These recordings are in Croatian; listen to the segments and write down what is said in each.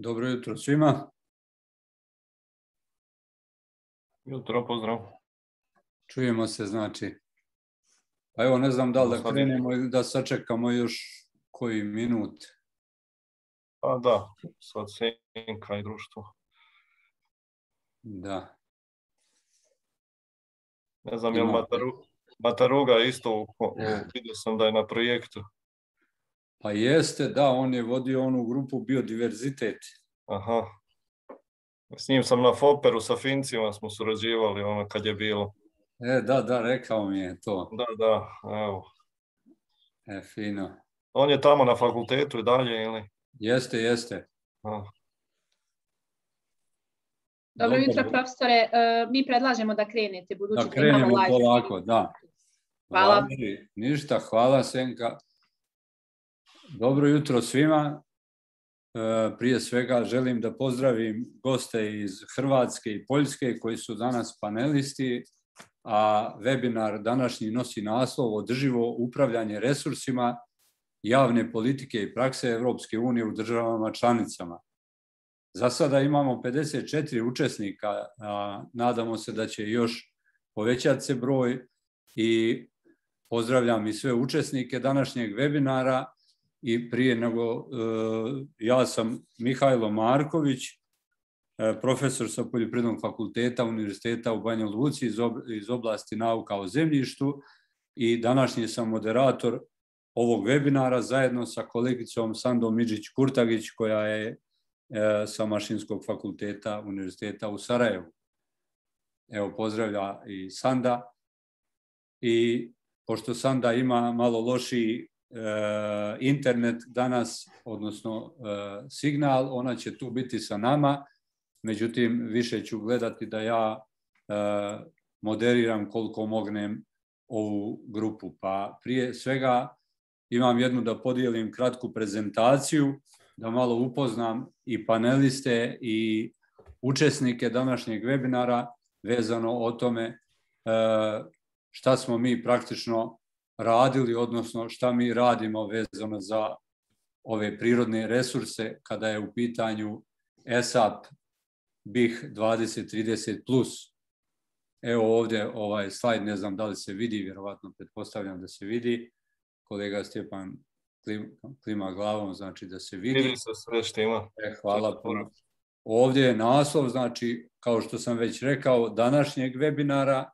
Dobro jutro svima. Jutro, pozdrav. Čujemo se, znači. Pa evo, ne znam da li da krenemo ili da sačekamo još koji minut. Pa da, sad senka i društvo. Da. Ne znam, je li Mataru, Mataruga isto, vidio sam da je na projektu. Pa jeste, da, on je vodio onu grupu biodiverzitet. Aha. S njim sam na Foperu sa Fincima smo surađivali ono kad je bilo. E, da, da, rekao mi je to. Da, da, evo. E, fino. On je tamo na fakultetu i dalje, ili? Jeste, jeste. A, Dobro Dobro. jutro, profesore. E, Mi predlažemo da krenete, budući Da imamo krenemo live. polako, da. Hvala. Ništa, hvala Senka. Dobro jutro svima. E, Prije svega želim da pozdravim goste iz Hrvatske i Poljske koji su danas panelisti, a webinar današnji nosi naslov Održivo upravljanje resursima javne politike i prakse Europske unije u državama članicama. Za sada imamo 54 učesnika, a nadamo se da će još povećati se broj i pozdravljam i sve učesnike današnjeg webinara i prije nego e, ja sam Mihajlo Marković, e, profesor sa Poljoprivrednog fakulteta Univerziteta u Banja Luci iz, ob- iz oblasti nauka o zemljištu i današnji sam moderator ovog webinara zajedno sa kolegicom Sandom Midžić-Kurtagić koja je e, sa Mašinskog fakulteta Univerziteta u Sarajevu. Evo, pozdravlja i Sanda. I pošto Sanda ima malo lošiji internet danas, odnosno e, signal, ona će tu biti sa nama. Međutim, više ću gledati da ja e, moderiram koliko mognem ovu grupu. Pa prije svega imam jednu da podijelim kratku prezentaciju, da malo upoznam i paneliste i učesnike današnjeg webinara vezano o tome šta smo mi praktično radili, odnosno šta mi radimo vezano za ove prirodne resurse kada je u pitanju ESAP BIH 2030+. plus. Evo ovdje ovaj slajd, ne znam da li se vidi, vjerovatno pretpostavljam da se vidi. Kolega Stjepan klim- klima glavom, znači da se vidi. vidi se sve štima. E, hvala puno. Ovdje je naslov, znači, kao što sam već rekao, današnjeg webinara,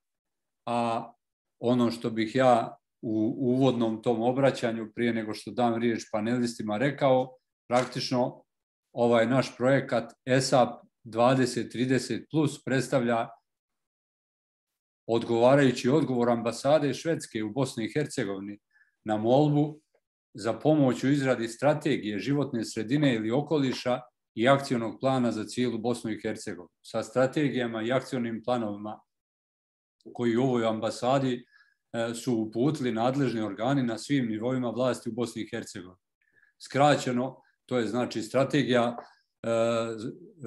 a ono što bih ja u uvodnom tom obraćanju, prije nego što dam riječ panelistima, rekao, praktično ovaj naš projekat ESAP 2030 plus predstavlja odgovarajući odgovor ambasade Švedske u Bosni i Hercegovini na molbu za pomoć u izradi strategije životne sredine ili okoliša i akcionog plana za cijelu Bosnu i Hercegovinu. Sa strategijama i akcionim planovima koji u ovoj ambasadi e, su uputili nadležni organi na svim nivoima vlasti u Bosni i Hercegovini. Skraćeno, to je znači strategija e,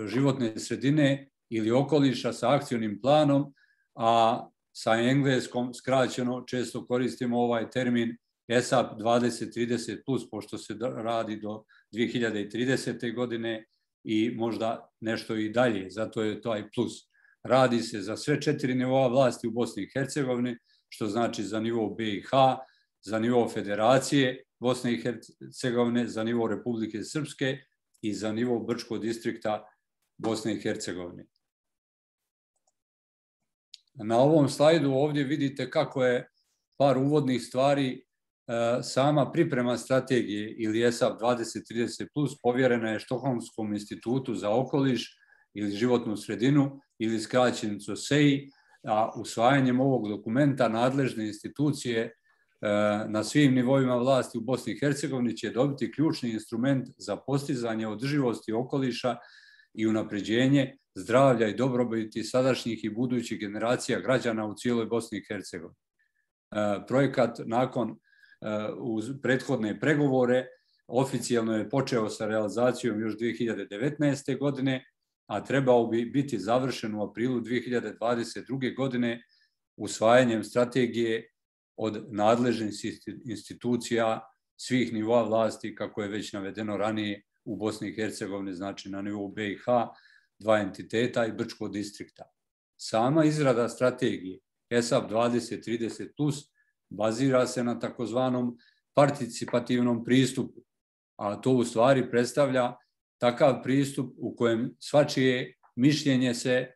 životne sredine ili okoliša sa akcionim planom, a sa engleskom skraćeno često koristimo ovaj termin ESAP 2030+, plus, pošto se radi do 2030. godine i možda nešto i dalje, zato je taj plus. Radi se za sve četiri nivoa vlasti u Bosni i Hercegovini, što znači za nivo BiH, za nivo Federacije Bosne i Hercegovine, za nivo Republike Srpske i za nivo Brčkog distrikta Bosne i Hercegovine. Na ovom slajdu ovdje vidite kako je par uvodnih stvari e, sama priprema strategije ili ESAP 2030 plus povjerena je Štokholmskom institutu za okoliš ili životnu sredinu ili skraćenicu SEI, a usvajanjem ovog dokumenta nadležne institucije e, na svim nivoima vlasti u Bosni i Hercegovini će dobiti ključni instrument za postizanje održivosti okoliša i unapređenje zdravlja i dobrobiti sadašnjih i budućih generacija građana u cijeloj Bosni i Hercegovini. E, Projekat nakon e, prethodne pregovore oficijalno je počeo sa realizacijom još 2019. godine, a trebao bi biti završen u aprilu 2022. godine usvajanjem strategije od nadležnih insti- institucija svih nivoa vlasti, kako je već navedeno ranije, u Bosni i Hercegovini, znači na nivou BiH, dva entiteta i Brčko distrikta. Sama izrada strategije ESAP 2030 plus bazira se na takozvanom participativnom pristupu, a to u stvari predstavlja takav pristup u kojem svačije mišljenje se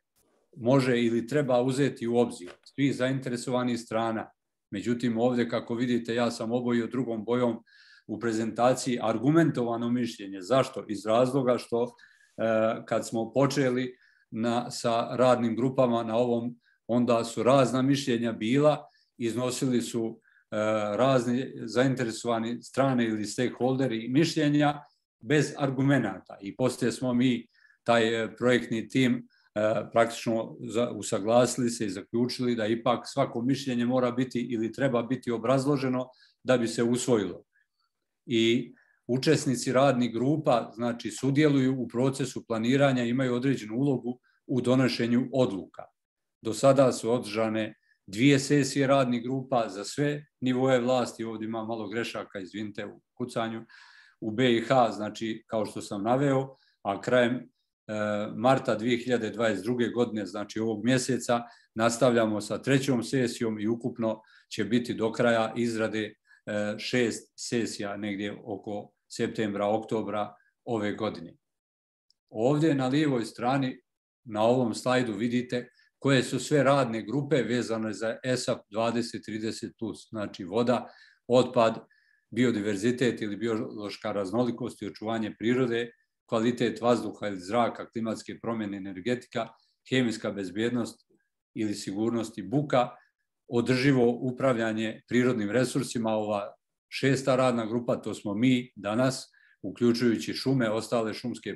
može ili treba uzeti u obzir svih zainteresovanih strana. Međutim, ovdje kako vidite, ja sam obojio drugom bojom u prezentaciji argumentovano mišljenje. Zašto? Iz razloga što e, kad smo počeli sa radnim grupama na ovom, onda su razna mišljenja bila, iznosili su e, razni zainteresovani strane ili stakeholderi mišljenja bez argumenata. I poslije smo mi, taj e, projektni tim, praktično usaglasili se i zaključili da ipak svako mišljenje mora biti ili treba biti obrazloženo da bi se usvojilo i učesnici radnih grupa znači sudjeluju u procesu planiranja, imaju određenu ulogu u donošenju odluka. Do sada su održane dvije sesije radnih grupa za sve nivoje vlasti, ovdje ima malo grešaka, izvinite, u kucanju, u BiH, znači kao što sam naveo, a krajem e, marta 2022. godine, znači ovog mjeseca, nastavljamo sa trećom sesijom i ukupno će biti do kraja izrade E, šest sesija negdje oko septembra, oktobra ove godine. Ovdje na lijevoj strani na ovom slajdu vidite koje su sve radne grupe vezane za ESAP 2030+, znači voda, otpad, biodiverzitet ili biološka raznolikost i očuvanje prirode, kvalitet vazduha ili zraka, klimatske promjene, energetika, hemijska bezbjednost ili sigurnost i buka, održivo upravljanje prirodnim resursima. Ova šesta radna grupa, to smo mi danas, uključujući šume, ostale šumske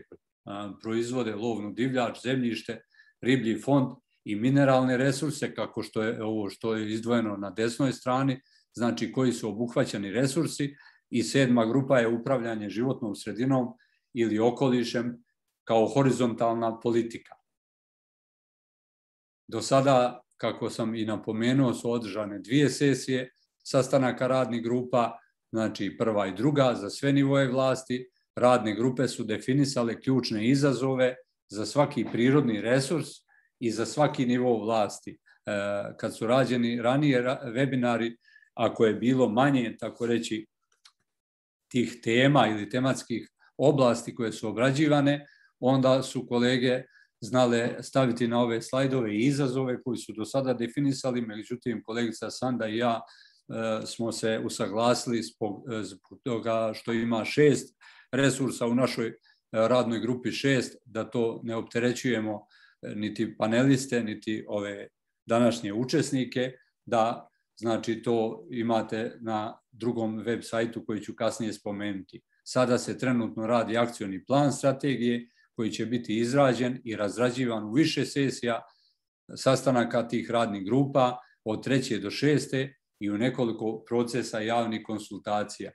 proizvode, lovnu divljač, zemljište, riblji fond i mineralne resurse, kako što je ovo što je izdvojeno na desnoj strani, znači koji su obuhvaćeni resursi i sedma grupa je upravljanje životnom sredinom ili okolišem kao horizontalna politika. Do sada kako sam i napomenuo, su održane dvije sesije sastanaka radnih grupa, znači prva i druga za sve nivoje vlasti. Radne grupe su definisale ključne izazove za svaki prirodni resurs i za svaki nivo vlasti. E, kad su rađeni ranije webinari, ako je bilo manje, tako reći, tih tema ili tematskih oblasti koje su obrađivane, onda su kolege znale staviti na ove slajdove i izazove koji su do sada definisali, međutim kolegica Sanda i ja e, smo se usaglasili zbog, e, zbog toga što ima šest resursa u našoj e, radnoj grupi šest, da to ne opterećujemo niti paneliste, niti ove današnje učesnike, da znači to imate na drugom web sajtu koji ću kasnije spomenuti. Sada se trenutno radi akcioni plan strategije koji će biti izrađen i razrađivan u više sesija sastanaka tih radnih grupa od treće do šeste i u nekoliko procesa javnih konsultacija.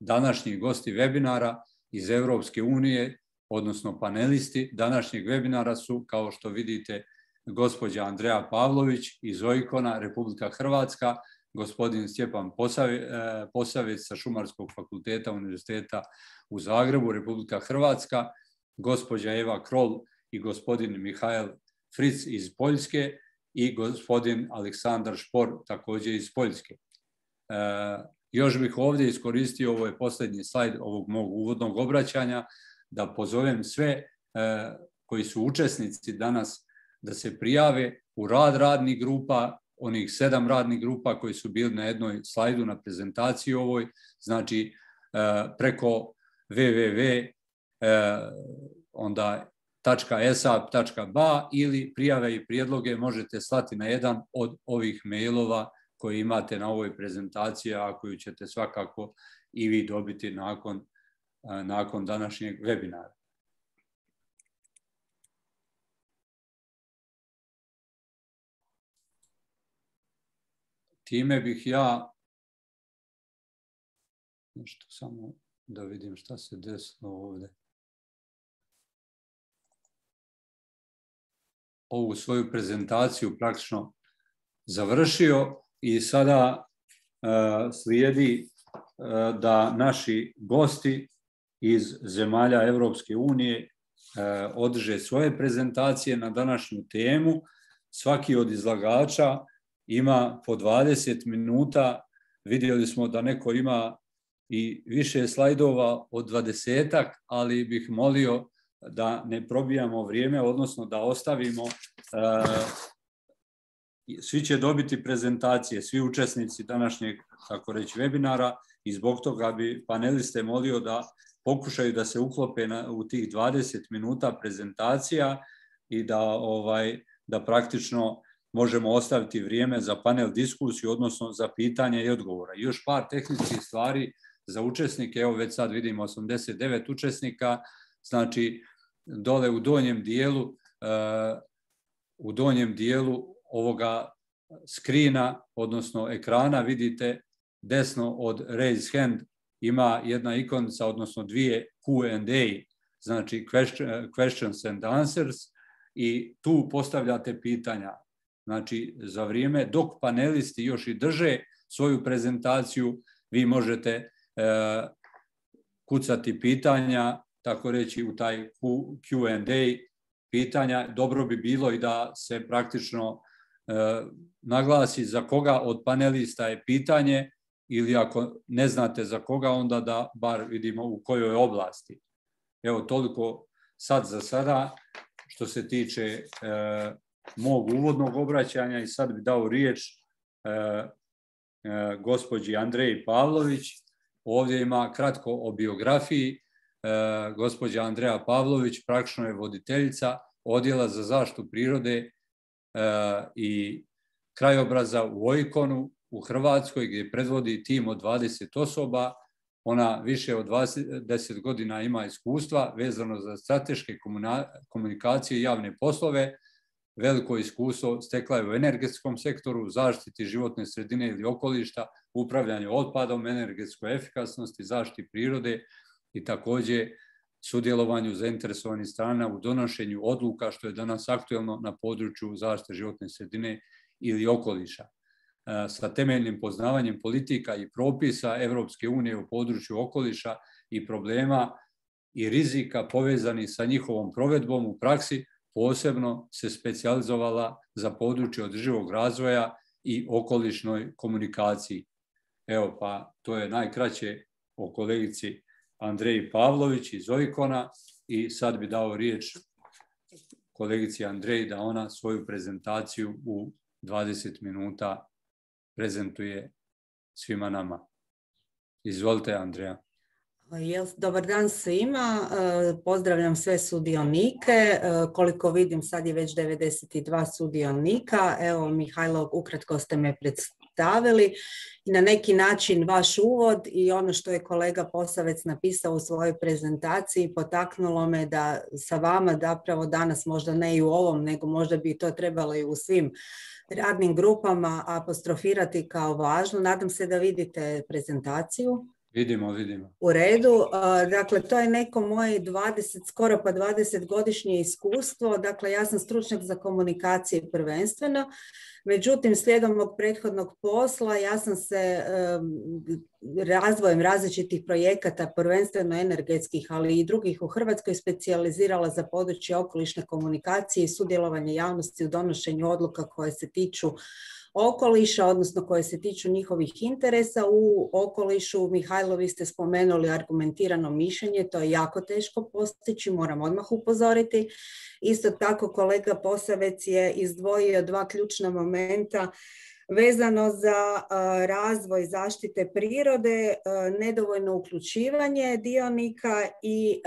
Današnji gosti webinara iz Europske unije, odnosno panelisti današnjeg webinara su, kao što vidite, gospođa Andreja Pavlović iz Ojkona, Republika Hrvatska, gospodin Stjepan Posavec sa Šumarskog fakulteta Univerziteta u Zagrebu, Republika Hrvatska, gospođa Eva Krol i gospodin Mihajl Fritz iz Poljske i gospodin Aleksandar Špor također iz Poljske. E, još bih ovdje iskoristio, ovo je posljednji slajd ovog mog uvodnog obraćanja, da pozovem sve e, koji su učesnici danas da se prijave u rad radnih grupa, onih sedam radnih grupa koji su bili na jednoj slajdu na prezentaciji ovoj, znači e, preko www E, ili prijave i prijedloge možete slati na jedan od ovih mailova koji imate na ovoj prezentaciji, a koju ćete svakako i vi dobiti nakon, e, nakon današnjeg webinara. Time bih ja nešto samo da vidim šta se desilo ovdje. ovu svoju prezentaciju praktično završio i sada e, slijedi e, da naši gosti iz zemalja Europske unije održe svoje prezentacije na današnju temu. Svaki od izlagača ima po 20 minuta. Vidjeli smo da neko ima i više slajdova od dvadesetak, ali bih molio da ne probijamo vrijeme, odnosno da ostavimo svi će dobiti prezentacije, svi učesnici današnjeg, tako reći, webinara i zbog toga bi paneliste molio da pokušaju da se uklope u tih 20 minuta prezentacija i da ovaj da praktično možemo ostaviti vrijeme za panel diskusiju, odnosno za pitanje i odgovora. još par tehničkih stvari za učesnike, evo već sad vidimo 89 učesnika, znači dole u donjem dijelu, uh, u donjem dijelu ovoga skrina, odnosno ekrana, vidite desno od raise hand ima jedna ikonica, odnosno dvije Q&A, znači questions and answers, i tu postavljate pitanja. Znači, za vrijeme dok panelisti još i drže svoju prezentaciju, vi možete e, kucati pitanja, tako reći u taj Q&A pitanja. Dobro bi bilo i da se praktično e, naglasi za koga od panelista je pitanje ili ako ne znate za koga, onda da bar vidimo u kojoj oblasti. Evo, toliko sad za sada što se tiče e, mog uvodnog obraćanja i sad bi dao riječ e, e, gospođi Andreji Pavlović. Ovdje ima kratko o biografiji. E, gospođa Andreja Pavlović praktično je voditeljica Odjela za zaštitu prirode e, i krajobraza u Ojkonu u Hrvatskoj gdje predvodi tim od 20 osoba. Ona više od 20 godina ima iskustva vezano za strateške komunikacije i javne poslove. Veliko iskustvo stekla je u energetskom sektoru, zaštiti životne sredine ili okolišta, upravljanju otpadom, energetskoj efikasnosti, zaštiti prirode i također sudjelovanju zainteresovanih strana u donošenju odluka što je danas aktuelno na području zaštite životne sredine ili okoliša. E, sa temeljnim poznavanjem politika i propisa Evropske unije u području okoliša i problema i rizika povezani sa njihovom provedbom u praksi, posebno se specijalizovala za područje održivog razvoja i okolišnoj komunikaciji. Evo pa, to je najkraće o kolegici Andreji Pavlović iz Ojkona i sad bi dao riječ kolegici Andreji da ona svoju prezentaciju u 20 minuta prezentuje svima nama. Izvolite, Andreja. Dobar dan svima, e, pozdravljam sve sudionike, e, koliko vidim sad je već 92 sudionika, evo Mihajlo, ukratko ste me predstavili na neki način vaš uvod i ono što je kolega Posavec napisao u svojoj prezentaciji potaknulo me da sa vama zapravo danas možda ne i u ovom, nego možda bi to trebalo i u svim radnim grupama apostrofirati kao važno. Nadam se da vidite prezentaciju. Vidimo, vidimo. U redu. Dakle, to je neko moje 20, skoro pa 20 godišnje iskustvo. Dakle, ja sam stručnjak za komunikacije prvenstveno. Međutim, slijedom mog prethodnog posla ja sam se razvojem različitih projekata, prvenstveno energetskih, ali i drugih u Hrvatskoj, specijalizirala za područje okolišne komunikacije i sudjelovanje javnosti u donošenju odluka koje se tiču okoliša, odnosno koje se tiču njihovih interesa u okolišu. Mihajlo, vi ste spomenuli argumentirano mišljenje, to je jako teško postići, moram odmah upozoriti. Isto tako kolega Posavec je izdvojio dva ključna momenta vezano za razvoj zaštite prirode, nedovoljno uključivanje dionika i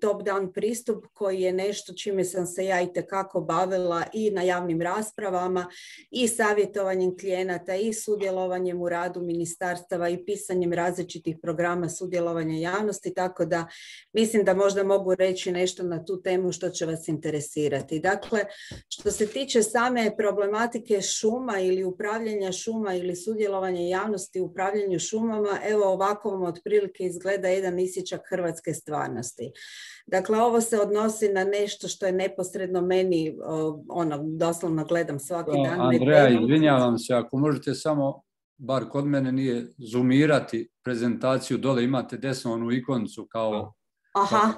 top-down pristup koji je nešto čime sam se ja i tekako bavila i na javnim raspravama i savjetovanjem klijenata i sudjelovanjem u radu ministarstava i pisanjem različitih programa sudjelovanja javnosti, tako da mislim da možda mogu reći nešto na tu temu što će vas interesirati. Dakle, što se tiče same problematike šuma ili upravljanja šuma ili sudjelovanje javnosti u upravljanju šumama, evo ovako vam otprilike izgleda jedan isječak hrvatske stvarnosti. Dakle, ovo se odnosi na nešto što je neposredno meni, ono, doslovno gledam svaki dan. Andreja, izvinjavam se, ako možete samo bar kod mene nije zoomirati prezentaciju, dole imate desno onu ikonicu kao Aha,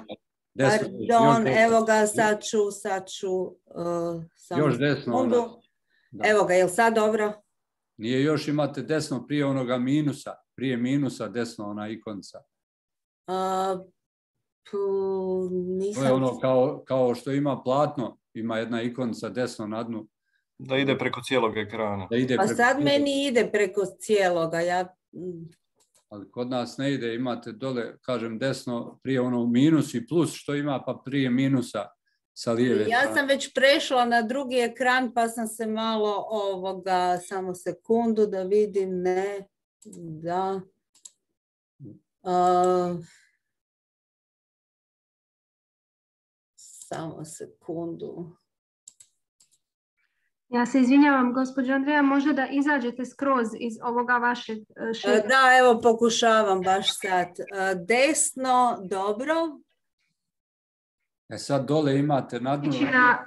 desno, pardon, još evo ga, sad ću, sad ću, uh, samo Još desno, sekundu. Da. Evo ga, jel sad dobro? Nije još imate desno prije onoga minusa, prije minusa desno ona ikonica. Uh, pu, To je ono kao, kao što ima platno, ima jedna ikonica desno na dnu, Da ide preko cijelog ekrana. da ide Pa preko sad meni ide preko cijeloga, ja... ali kod nas ne ide, imate dole, kažem, desno prije ono minus i plus što ima, pa prije minusa sa lijeve Ja sam već prešla na drugi ekran pa sam se malo ovoga, samo sekundu da vidim, ne, da. Samo sekundu. Ja se izvinjavam, gospođo Andreja, možda da izađete skroz iz ovoga vašeg e, A, šera. Da, evo pokušavam baš sad. A, Desno, dobro. E sad dole imate na dnu, Ići na,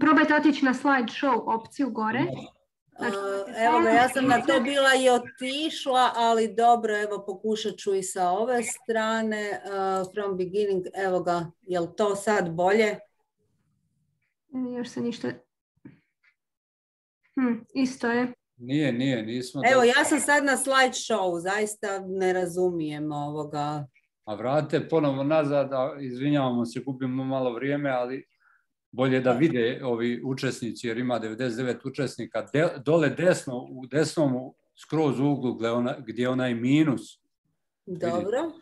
probajte otići na slide show opciju gore. Znači, Evo ga, ja sam na to bila i otišla, ali dobro, evo pokušat ću i sa ove strane. A, From beginning, evo ga, jel to sad bolje? E, Još se ništa... Hm, isto je. nije, nije, nismo. Evo, ja sam sad na slide show, zaista ne razumijem ovoga. A vratite ponovo nazad, a izvinjavamo se, gubimo malo vrijeme, ali bolje da vide ovi učesnici, jer ima 99 učesnika. De- dole desno, u desnom skroz uglu gdje, ona, gdje je onaj minus, Dobro.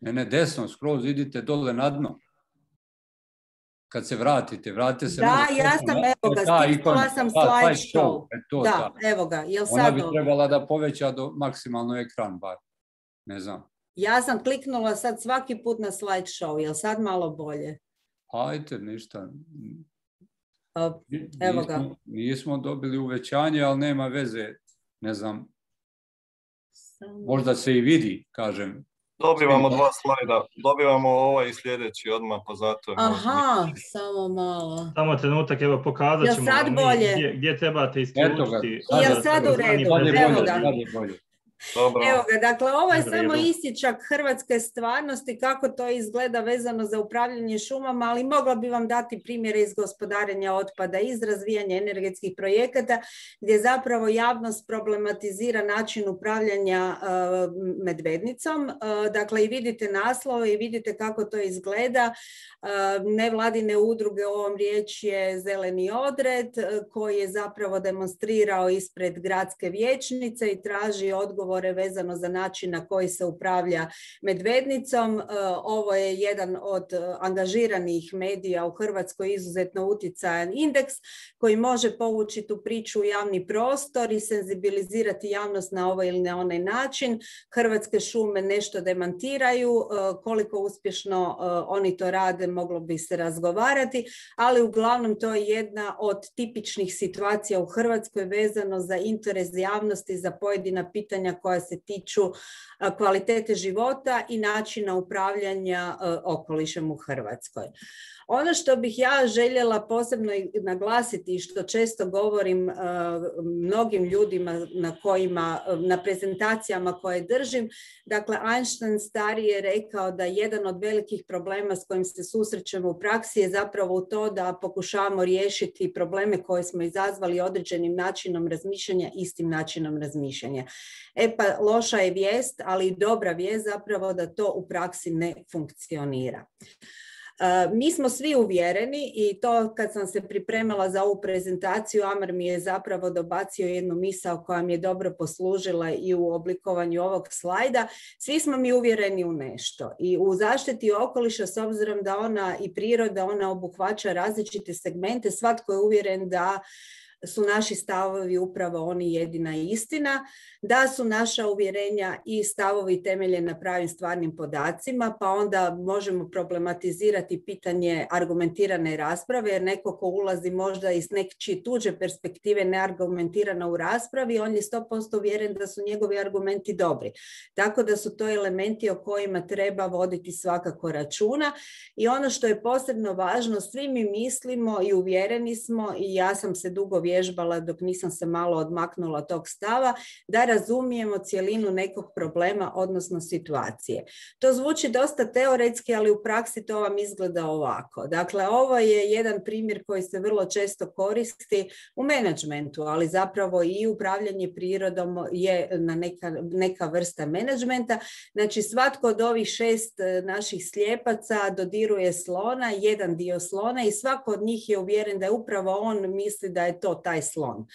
ne, ne, desno, skroz idite dole na dno. Kad se vratite, vratite se Da, ja sam, na- evo ga, stisnula sam slide show. e, to, Da, evo ga, jel Ona sad bi trebala da poveća do maksimalno ekran bar. Ne znam. Ja sam kliknula sad svaki put na slide show, jel sad malo bolje? Ajde, ništa. A, Ni- Evo ga. Nismo, nismo dobili uvećanje, ali nema veze. Ne znam, možda se i vidi, kažem. Dobivamo dva slajda. Dobivamo ovaj i sljedeći odmah, pa zato možda Aha, samo malo. Samo trenutak, evo pokazat ćemo sad bolje? gdje, gdje trebate Eto ga. isključiti. Sad je sad u redu, Sad je evo bolje, ga. sad je bolje. Dobro. Evo ga, dakle ovo je samo isječak hrvatske stvarnosti, kako to izgleda vezano za upravljanje šumama, ali mogla bi vam dati primjere iz gospodarenja otpada, iz razvijanja energetskih projekata, gdje zapravo javnost problematizira način upravljanja e, medvednicom. E, dakle, i vidite naslove i vidite kako to izgleda. E, nevladine udruge, u ovom riječ je Zeleni odred, koji je zapravo demonstrirao ispred gradske vijećnice i traži odgovore vezano za način na koji se upravlja medvednicom. E, Ovo je jedan od e, angažiranih medija u Hrvatskoj izuzetno utjecajan indeks koji može povući tu priču u javni prostor i senzibilizirati javnost na ovaj ili na onaj način. Hrvatske šume nešto demantiraju, e, koliko uspješno oni to rade moglo bi se razgovarati, ali uglavnom to je jedna od tipičnih situacija u Hrvatskoj vezano za interes javnosti za pojedina pitanja koja se tiču kvalitete života i načina upravljanja okolišem u Hrvatskoj. Ono što bih ja željela posebno naglasiti i što često govorim e, mnogim ljudima na kojima, na prezentacijama koje držim, dakle Einstein stari je rekao da jedan od velikih problema s kojim se susrećemo u praksi je zapravo to da pokušavamo riješiti probleme koje smo izazvali određenim načinom razmišljanja istim načinom razmišljanja. E pa loša je vijest, ali i dobra vijest zapravo da to u praksi ne funkcionira. Mi smo svi uvjereni i to kad sam se pripremala za ovu prezentaciju, Amar mi je zapravo dobacio jednu misao koja mi je dobro poslužila i u oblikovanju ovog slajda. Svi smo mi uvjereni u nešto i u zaštiti okoliša s obzirom da ona i priroda, ona obuhvaća različite segmente, svatko je uvjeren da su naši stavovi upravo oni jedina istina, da su naša uvjerenja i stavovi temeljeni na pravim stvarnim podacima, pa onda možemo problematizirati pitanje argumentirane rasprave, jer neko ko ulazi možda iz nečije tuđe perspektive neargumentirano u raspravi, on je 100% uvjeren da su njegovi argumenti dobri. Tako da su to elementi o kojima treba voditi svakako računa i ono što je posebno važno, svi mi mislimo i uvjereni smo i ja sam se dugo vježbala dok nisam se malo odmaknula tog stava, da razumijemo cjelinu nekog problema, odnosno situacije. To zvuči dosta teoretski, ali u praksi to vam izgleda ovako. Dakle, ovo je jedan primjer koji se vrlo često koristi u menadžmentu, ali zapravo i upravljanje prirodom je na neka, neka vrsta menadžmenta. Znači, svatko od ovih šest e, naših slijepaca dodiruje slona, jedan dio slona i svako od njih je uvjeren da je upravo on misli da je to taj slon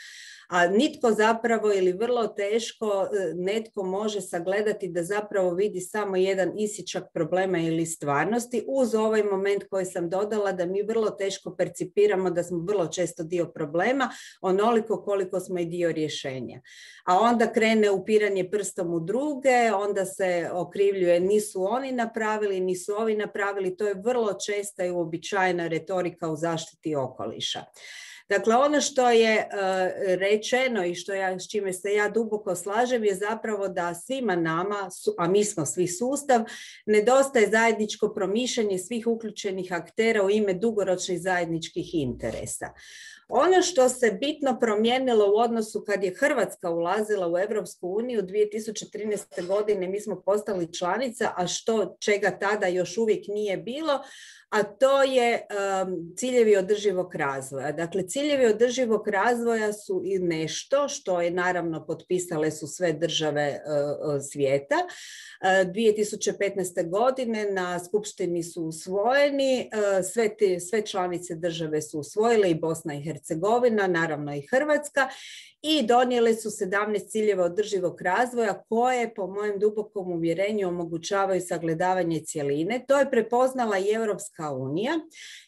a nitko zapravo ili vrlo teško e, netko može sagledati da zapravo vidi samo jedan isičak problema ili stvarnosti uz ovaj moment koji sam dodala da mi vrlo teško percipiramo da smo vrlo često dio problema onoliko koliko smo i dio rješenja. A onda krene upiranje prstom u druge, onda se okrivljuje nisu oni napravili, nisu ovi napravili, to je vrlo česta i uobičajena retorika u zaštiti okoliša. Dakle, ono što je e, rečeno i što ja, s čime se ja duboko slažem je zapravo da svima nama, a mi smo svi sustav, nedostaje zajedničko promišljanje svih uključenih aktera u ime dugoročnih zajedničkih interesa. Ono što se bitno promijenilo u odnosu kad je Hrvatska ulazila u Europsku uniju 2013. godine mi smo postali članica, a što čega tada još uvijek nije bilo, a to je um, ciljevi održivog razvoja. Dakle, ciljevi održivog razvoja su i nešto što je naravno potpisale su sve države uh, svijeta. Uh, 2015. godine na skupštini su usvojeni, uh, sve, te, sve članice države su usvojile i Bosna i Hercegovina, naravno i Hrvatska i donijele su 17 ciljeva održivog razvoja koje po mojem dubokom uvjerenju omogućavaju sagledavanje cjeline. To je prepoznala i Europska unija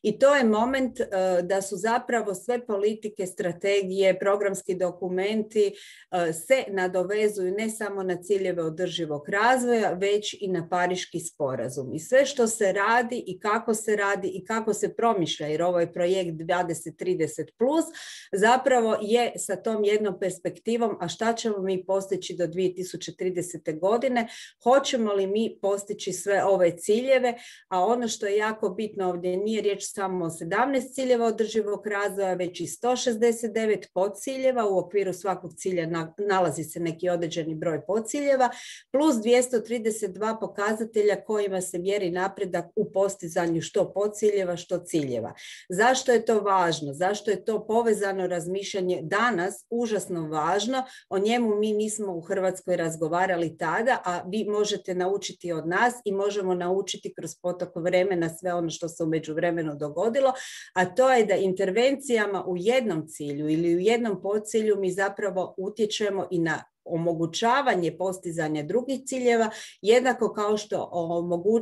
i to je moment e, da su zapravo sve politike, strategije, programski dokumenti e, se nadovezuju ne samo na ciljeve održivog razvoja, već i na Pariški sporazum. I sve što se radi i kako se radi i kako se promišlja, jer ovo je projekt 2030+, plus, zapravo je sa tom jednom perspektivom, a šta ćemo mi postići do 2030. godine, hoćemo li mi postići sve ove ciljeve, a ono što je jako bitno ovdje nije riječ samo o 17 ciljeva održivog razvoja, već i 169 podciljeva, u okviru svakog cilja nalazi se neki određeni broj podciljeva, plus 232 pokazatelja kojima se mjeri napredak u postizanju što podciljeva, što ciljeva. Zašto je to važno? Zašto je to povezano razmišljanje danas užasno važno. O njemu mi nismo u Hrvatskoj razgovarali tada, a vi možete naučiti od nas i možemo naučiti kroz potok vremena sve ono što se u međuvremenu dogodilo, a to je da intervencijama u jednom cilju ili u jednom podcilju mi zapravo utječemo i na omogućavanje postizanja drugih ciljeva jednako kao što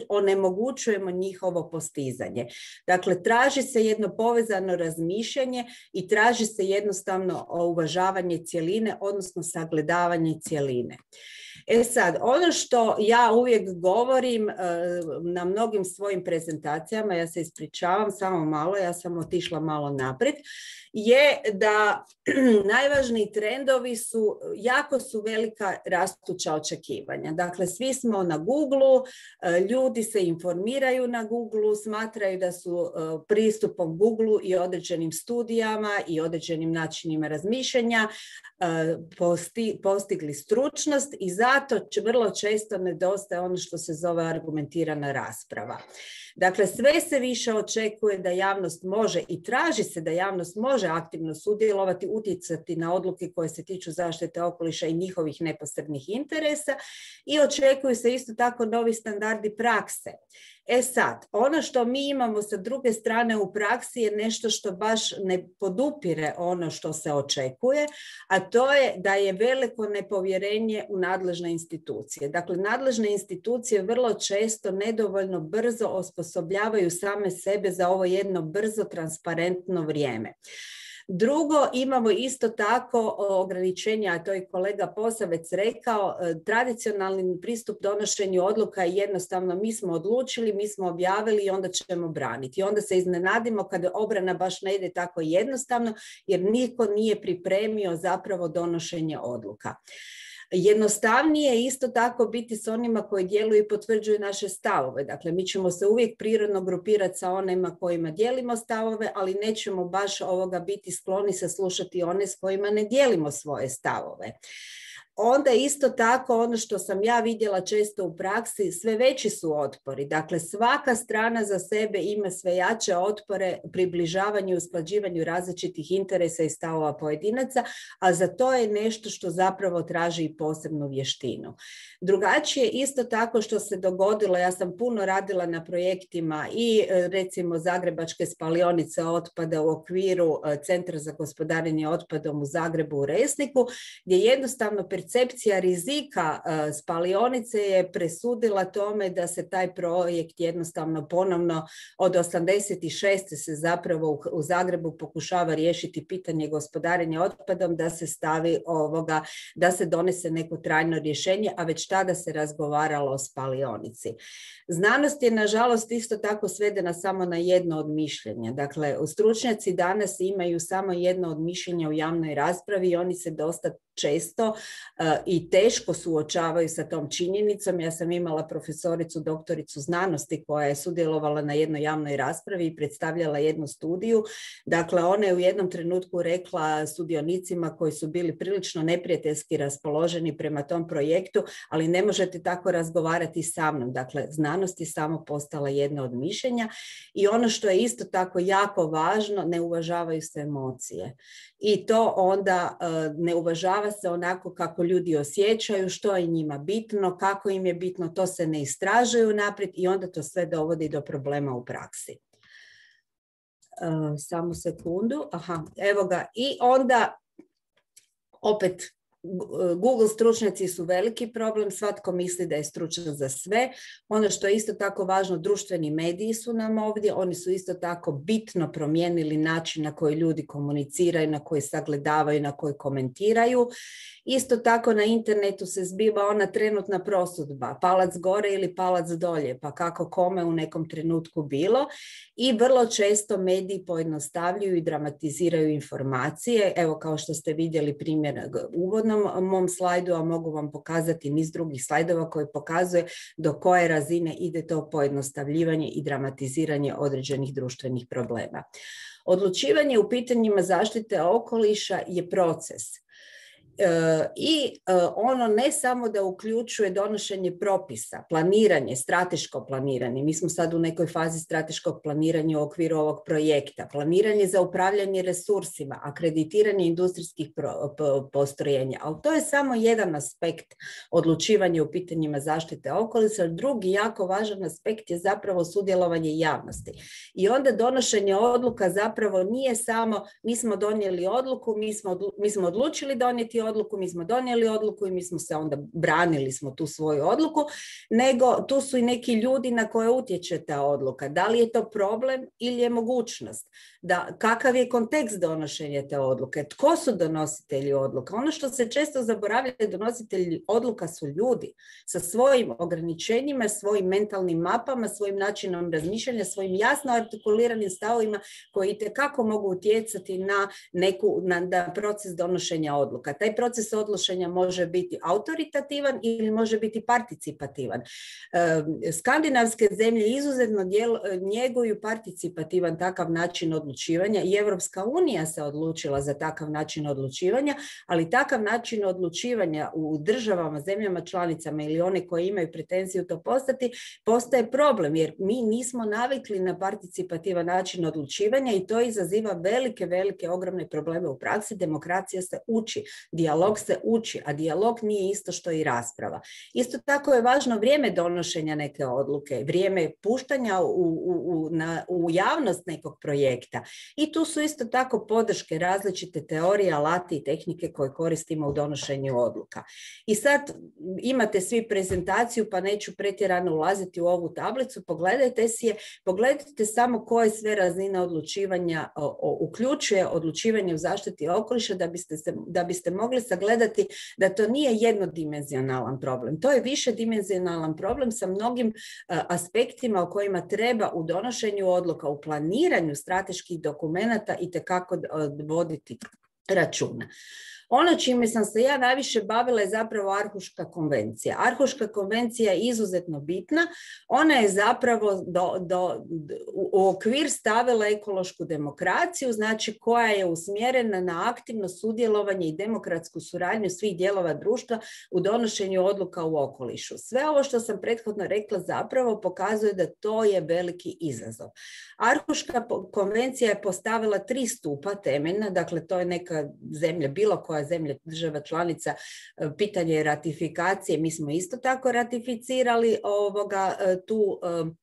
onemogućujemo njihovo postizanje. Dakle, traži se jedno povezano razmišljanje i traži se jednostavno uvažavanje cjeline, odnosno sagledavanje cjeline. E sad, ono što ja uvijek govorim e, na mnogim svojim prezentacijama, ja se ispričavam samo malo, ja sam otišla malo naprijed, je da najvažniji trendovi su, jako su velika rastuća očekivanja. Dakle, svi smo na Google, ljudi se informiraju na Google, smatraju da su e, pristupom Google i određenim studijama i određenim načinima razmišljanja e, postigli stručnost i zato vrlo često nedostaje ono što se zove argumentirana rasprava. Dakle, sve se više očekuje da javnost može i traži se da javnost može aktivno sudjelovati, utjecati na odluke koje se tiču zaštite okoliša i njihovih neposrednih interesa i očekuju se isto tako novi standardi prakse. E sad, ono što mi imamo sa druge strane u praksi je nešto što baš ne podupire ono što se očekuje, a to je da je veliko nepovjerenje u nadležne institucije. Dakle, nadležne institucije vrlo često nedovoljno brzo osposobljavaju same sebe za ovo jedno brzo, transparentno vrijeme. Drugo, imamo isto tako ograničenja, a to je kolega Posavec rekao, e, tradicionalni pristup donošenju odluka je jednostavno mi smo odlučili, mi smo objavili i onda ćemo braniti. I onda se iznenadimo kada obrana baš ne ide tako jednostavno jer niko nije pripremio zapravo donošenje odluka. Jednostavnije je isto tako biti s onima koji djeluju i potvrđuju naše stavove. Dakle, mi ćemo se uvijek prirodno grupirati sa onima kojima dijelimo stavove, ali nećemo baš ovoga biti skloni saslušati one s kojima ne dijelimo svoje stavove onda isto tako ono što sam ja vidjela često u praksi, sve veći su otpori. Dakle, svaka strana za sebe ima sve jače otpore približavanju i usklađivanju različitih interesa i stavova pojedinaca, a za to je nešto što zapravo traži i posebnu vještinu. Drugačije isto tako što se dogodilo, ja sam puno radila na projektima i e, recimo Zagrebačke spalionice otpada u okviru e, Centra za gospodarenje otpadom u Zagrebu u Resniku, gdje jednostavno percepcija rizika e, spalionice je presudila tome da se taj projekt jednostavno ponovno od 86. se zapravo u Zagrebu pokušava riješiti pitanje gospodarenja otpadom da se stavi ovoga, da se donese neko trajno rješenje, a već tada se razgovaralo o spalionici. Znanost je nažalost isto tako svedena samo na jedno od mišljenja. Dakle, stručnjaci danas imaju samo jedno od mišljenja u javnoj raspravi i oni se dosta često e, i teško suočavaju sa tom činjenicom. Ja sam imala profesoricu, doktoricu znanosti koja je sudjelovala na jednoj javnoj raspravi i predstavljala jednu studiju. Dakle, ona je u jednom trenutku rekla sudionicima koji su bili prilično neprijateljski raspoloženi prema tom projektu, ali ne možete tako razgovarati sa mnom. Dakle, znanost je samo postala jedna od mišljenja i ono što je isto tako jako važno, ne uvažavaju se emocije. I to onda e, ne uvažava se onako kako ljudi osjećaju, što je njima bitno, kako im je bitno, to se ne istražuju naprijed i onda to sve dovodi do problema u praksi. E, samo sekundu. Aha, evo ga. I onda opet Google stručnjaci su veliki problem, svatko misli da je stručan za sve. Ono što je isto tako važno, društveni mediji su nam ovdje, oni su isto tako bitno promijenili način na koji ljudi komuniciraju, na koji sagledavaju, na koji komentiraju. Isto tako na internetu se zbiva ona trenutna prosudba, palac gore ili palac dolje, pa kako kome u nekom trenutku bilo. I vrlo često mediji pojednostavljuju i dramatiziraju informacije. Evo kao što ste vidjeli primjer uvodno jednom mom slajdu, a mogu vam pokazati niz drugih slajdova koji pokazuje do koje razine ide to pojednostavljivanje i dramatiziranje određenih društvenih problema. Odlučivanje u pitanjima zaštite okoliša je proces E, I e, ono ne samo da uključuje donošenje propisa, planiranje, strateško planiranje. Mi smo sad u nekoj fazi strateškog planiranja u okviru ovog projekta. Planiranje za upravljanje resursima, akreditiranje industrijskih postrojenja. Ali to je samo jedan aspekt odlučivanja u pitanjima zaštite okoliša. Drugi jako važan aspekt je zapravo sudjelovanje javnosti. I onda donošenje odluka zapravo nije samo mi smo donijeli odluku, mi smo odlučili donijeti odluku, mi smo donijeli odluku i mi smo se onda branili smo tu svoju odluku, nego tu su i neki ljudi na koje utječe ta odluka. Da li je to problem ili je mogućnost? Da, kakav je kontekst donošenja te odluke? Tko su donositelji odluka? Ono što se često zaboravlja, donositelji odluka su ljudi sa svojim ograničenjima, svojim mentalnim mapama, svojim načinom razmišljanja, svojim jasno artikuliranim stavovima koji kako mogu utjecati na, neku, na, na proces donošenja odluka. Taj proces odlošenja može biti autoritativan ili može biti participativan. Skandinavske zemlje izuzetno njeguju participativan takav način odlučivanja i Evropska unija se odlučila za takav način odlučivanja, ali takav način odlučivanja u državama, zemljama članicama ili one koje imaju pretenziju to postati, postaje problem jer mi nismo navikli na participativan način odlučivanja i to izaziva velike, velike, ogromne probleme u praksi. Demokracija se uči, Dijalog se uči, a dijalog nije isto što i rasprava. Isto tako je važno vrijeme donošenja neke odluke, vrijeme puštanja u, u, na, u javnost nekog projekta. I tu su isto tako podrške različite teorije, alati i tehnike koje koristimo u donošenju odluka. I sad imate svi prezentaciju, pa neću pretjerano ulaziti u ovu tablicu, pogledajte si je, pogledajte samo koje sve razine odlučivanja uključuje odlučivanje u zaštiti okoliša da biste, se, da biste mogli sagledati da to nije jednodimenzionalan problem. To je višedimenzionalan problem sa mnogim e, aspektima o kojima treba u donošenju odluka, u planiranju strateških dokumenata i tekako voditi računa. Ono čime sam se ja najviše bavila je zapravo Arhuška konvencija. Arhuška konvencija je izuzetno bitna. Ona je zapravo do, do, u okvir stavila ekološku demokraciju, znači koja je usmjerena na aktivno sudjelovanje i demokratsku suradnju svih dijelova društva u donošenju odluka u okolišu. Sve ovo što sam prethodno rekla zapravo pokazuje da to je veliki izazov. Arhuška konvencija je postavila tri stupa temeljna, dakle to je neka zemlja, bilo koja zemlja država članica, e, pitanje je ratifikacije, mi smo isto tako ratificirali ovoga e, tu e,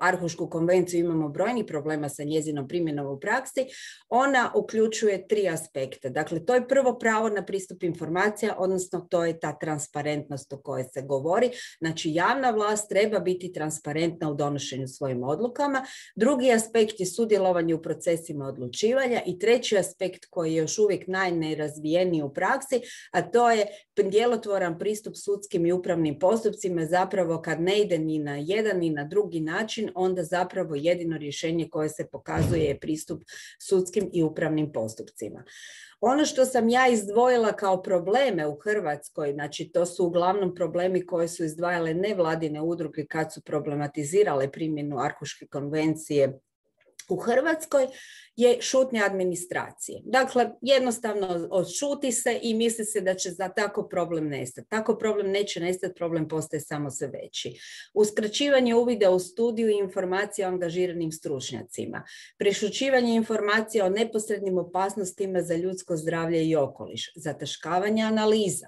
Arhušku konvenciju imamo brojni problema sa njezinom primjenom u praksi, ona uključuje tri aspekta. Dakle, to je prvo pravo na pristup informacija, odnosno to je ta transparentnost o kojoj se govori. Znači, javna vlast treba biti transparentna u donošenju svojim odlukama. Drugi aspekt je sudjelovanje u procesima odlučivanja i treći aspekt koji je još uvijek najnerazvijeniji u praksi, a to je djelotvoran pristup sudskim i upravnim postupcima zapravo kad ne ide ni na jedan ni na drugi način, onda zapravo jedino rješenje koje se pokazuje je pristup sudskim i upravnim postupcima. Ono što sam ja izdvojila kao probleme u Hrvatskoj, znači to su uglavnom problemi koje su izdvajale nevladine udruge kad su problematizirale primjenu Arkuške konvencije u Hrvatskoj je šutnja administracije. Dakle, jednostavno odšuti se i misli se da će za tako problem nestati. Tako problem neće nestati, problem postaje samo sve veći. Uskraćivanje uvida u studiju i informacija o angažiranim stručnjacima. Prešućivanje informacija o neposrednim opasnostima za ljudsko zdravlje i okoliš. Zataškavanje analiza.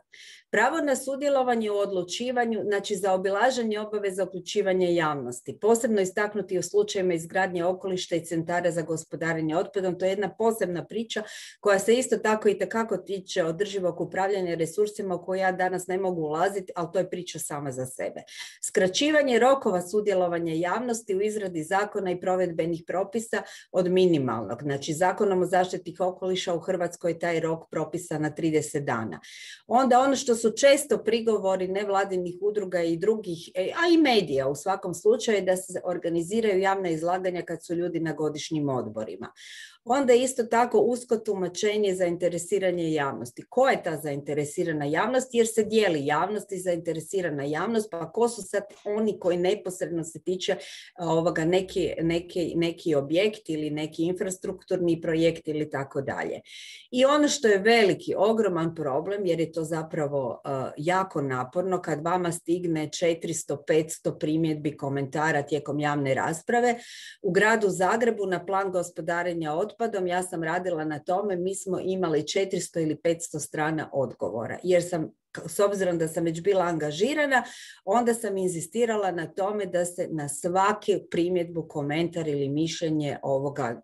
Pravo na sudjelovanje u odlučivanju, znači za obilaženje obaveza uključivanja javnosti, posebno istaknuti u slučajevima izgradnje okolišta i centara za gospodarenje otpadom, to je jedna posebna priča koja se isto tako i takako tiče održivog upravljanja resursima u koje ja danas ne mogu ulaziti, ali to je priča sama za sebe. Skraćivanje rokova sudjelovanja javnosti u izradi zakona i provedbenih propisa od minimalnog. Znači, zakonom o zaštiti okoliša u Hrvatskoj taj rok propisa na 30 dana. Onda ono što su često prigovori nevladinih udruga i drugih, e, a i medija u svakom slučaju, da se organiziraju javna izlaganja kad su ljudi na godišnjim odborima. Onda isto tako usko tumačenje zainteresiranje javnosti. Ko je ta zainteresirana javnost? Jer se dijeli javnost i zainteresirana javnost, pa ko su sad oni koji neposredno se tiče ovoga neki, neki, neki objekt ili neki infrastrukturni projekt ili tako dalje. I ono što je veliki, ogroman problem, jer je to zapravo jako naporno kad vama stigne 400-500 primjedbi komentara tijekom javne rasprave. U gradu Zagrebu na plan gospodarenja od otpadom, ja sam radila na tome, mi smo imali 400 ili 500 strana odgovora, jer sam s obzirom da sam već bila angažirana, onda sam inzistirala na tome da se na svaki primjedbu, komentar ili mišljenje ovoga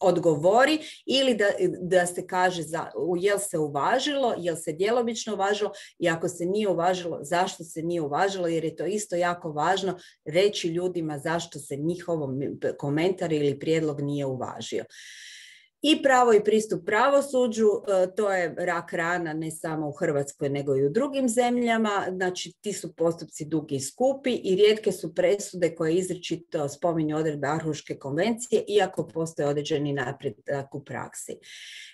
odgovori ili da, da se kaže za, jel se uvažilo, jel se djelomično uvažilo i ako se nije uvažilo, zašto se nije uvažilo, jer je to isto jako važno reći ljudima zašto se njihov komentar ili prijedlog nije uvažio. I pravo i pristup pravosuđu, e, to je rak rana ne samo u Hrvatskoj nego i u drugim zemljama. Znači ti su postupci dugi i skupi i rijetke su presude koje izričito spominju odredbe Arhuške konvencije iako postoje određeni napredak u praksi.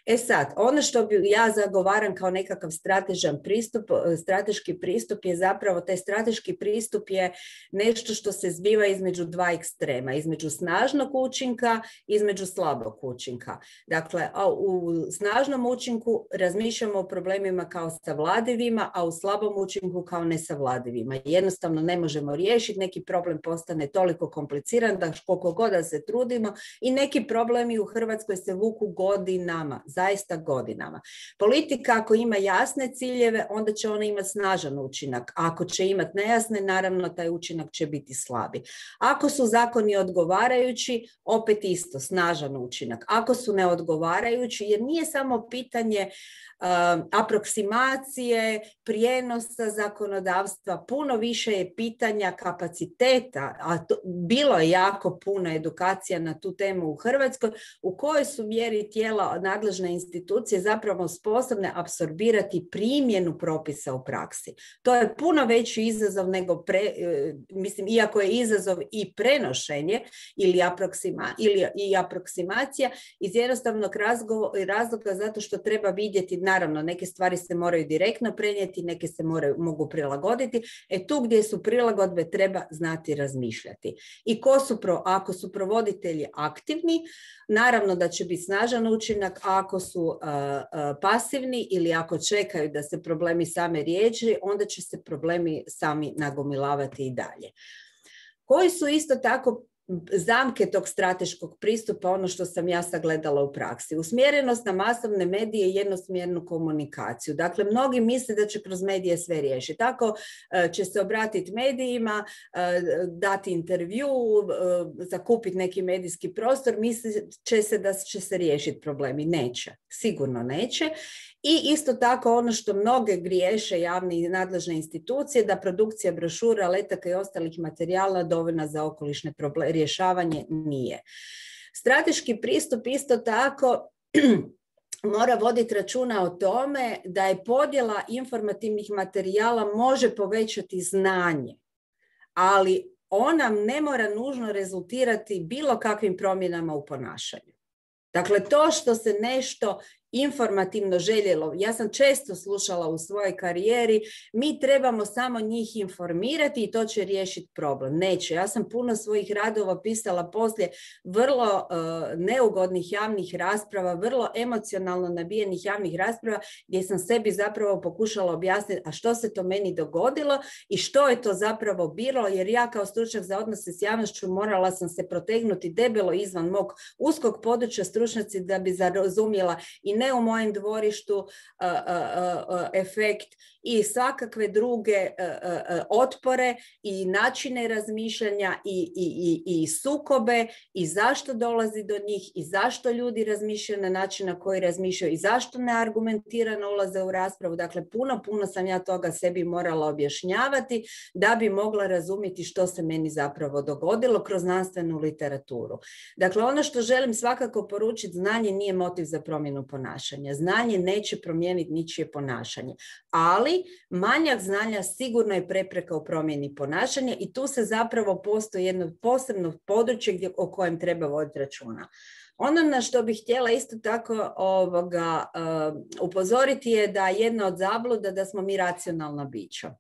E sad, ono što bi ja zagovaram kao nekakav stratežan pristup, e, strateški pristup je zapravo, taj strateški pristup je nešto što se zbiva između dva ekstrema, između snažnog učinka, između slabog učinka. Dakle, u snažnom učinku razmišljamo o problemima kao savladivima, a u slabom učinku kao nesavladivima. Jednostavno ne možemo riješiti, neki problem postane toliko kompliciran da koliko god da se trudimo i neki problemi u Hrvatskoj se vuku godinama, zaista godinama. Politika ako ima jasne ciljeve, onda će ona imati snažan učinak. Ako će imati nejasne, naravno taj učinak će biti slabi. Ako su zakoni odgovarajući, opet isto, snažan učinak. Ako su ne odgovarajući jer nije samo pitanje aproksimacije, prijenosa zakonodavstva, puno više je pitanja kapaciteta, a to, bilo je jako puno edukacija na tu temu u Hrvatskoj, u kojoj su mjeri tijela nadležne institucije zapravo sposobne apsorbirati primjenu propisa u praksi. To je puno veći izazov nego, pre, e, mislim, iako je izazov i prenošenje ili, aproksima, ili i aproksimacija, iz jednostavnog razloga zato što treba vidjeti, naravno, neke stvari se moraju direktno prenijeti, neke se moraju, mogu prilagoditi. E tu gdje su prilagodbe treba znati razmišljati. I ko su pro, ako su provoditelji aktivni, naravno da će biti snažan učinak, a ako su a, pasivni ili ako čekaju da se problemi same riječi, onda će se problemi sami nagomilavati i dalje. Koji su isto tako zamke tog strateškog pristupa, ono što sam ja sagledala u praksi. Usmjerenost na masovne medije i jednosmjernu komunikaciju. Dakle, mnogi misle da će kroz medije sve riješiti. Tako e, će se obratiti medijima, e, dati intervju, e, zakupiti neki medijski prostor, misli će se da će se riješiti problemi. Neće, sigurno neće. I isto tako ono što mnoge griješe javne i nadležne institucije, da produkcija brošura, letaka i ostalih materijala dovoljna za okolišne probleme, rješavanje nije. Strateški pristup isto tako mora voditi računa o tome da je podjela informativnih materijala može povećati znanje, ali ona ne mora nužno rezultirati bilo kakvim promjenama u ponašanju. Dakle, to što se nešto informativno željelo. Ja sam često slušala u svojoj karijeri, mi trebamo samo njih informirati i to će riješiti problem. Neće. Ja sam puno svojih radova pisala poslije vrlo uh, neugodnih javnih rasprava, vrlo emocionalno nabijenih javnih rasprava gdje sam sebi zapravo pokušala objasniti a što se to meni dogodilo i što je to zapravo bilo, jer ja kao stručnjak za odnose s javnošću morala sam se protegnuti debelo izvan mog uskog područja stručnjaci da bi razumjela i ne u mojem dvorištu efekt i svakakve druge otpore i načine razmišljanja i, i, i, i sukobe i zašto dolazi do njih i zašto ljudi razmišljaju na način na koji razmišljaju i zašto neargumentirano ulaze u raspravu. Dakle, puno, puno sam ja toga sebi morala objašnjavati da bi mogla razumjeti što se meni zapravo dogodilo kroz znanstvenu literaturu. Dakle, ono što želim svakako poručiti, znanje nije motiv za promjenu ponašanja. Znanje neće promijeniti ničije ponašanje, ali manjak znanja sigurno je prepreka u promjeni ponašanja i tu se zapravo postoji jedno posebno područje gdje, o kojem treba voditi računa. Ono na što bih htjela isto tako ovoga, uh, upozoriti je da jedna od zabluda da smo mi racionalna bića.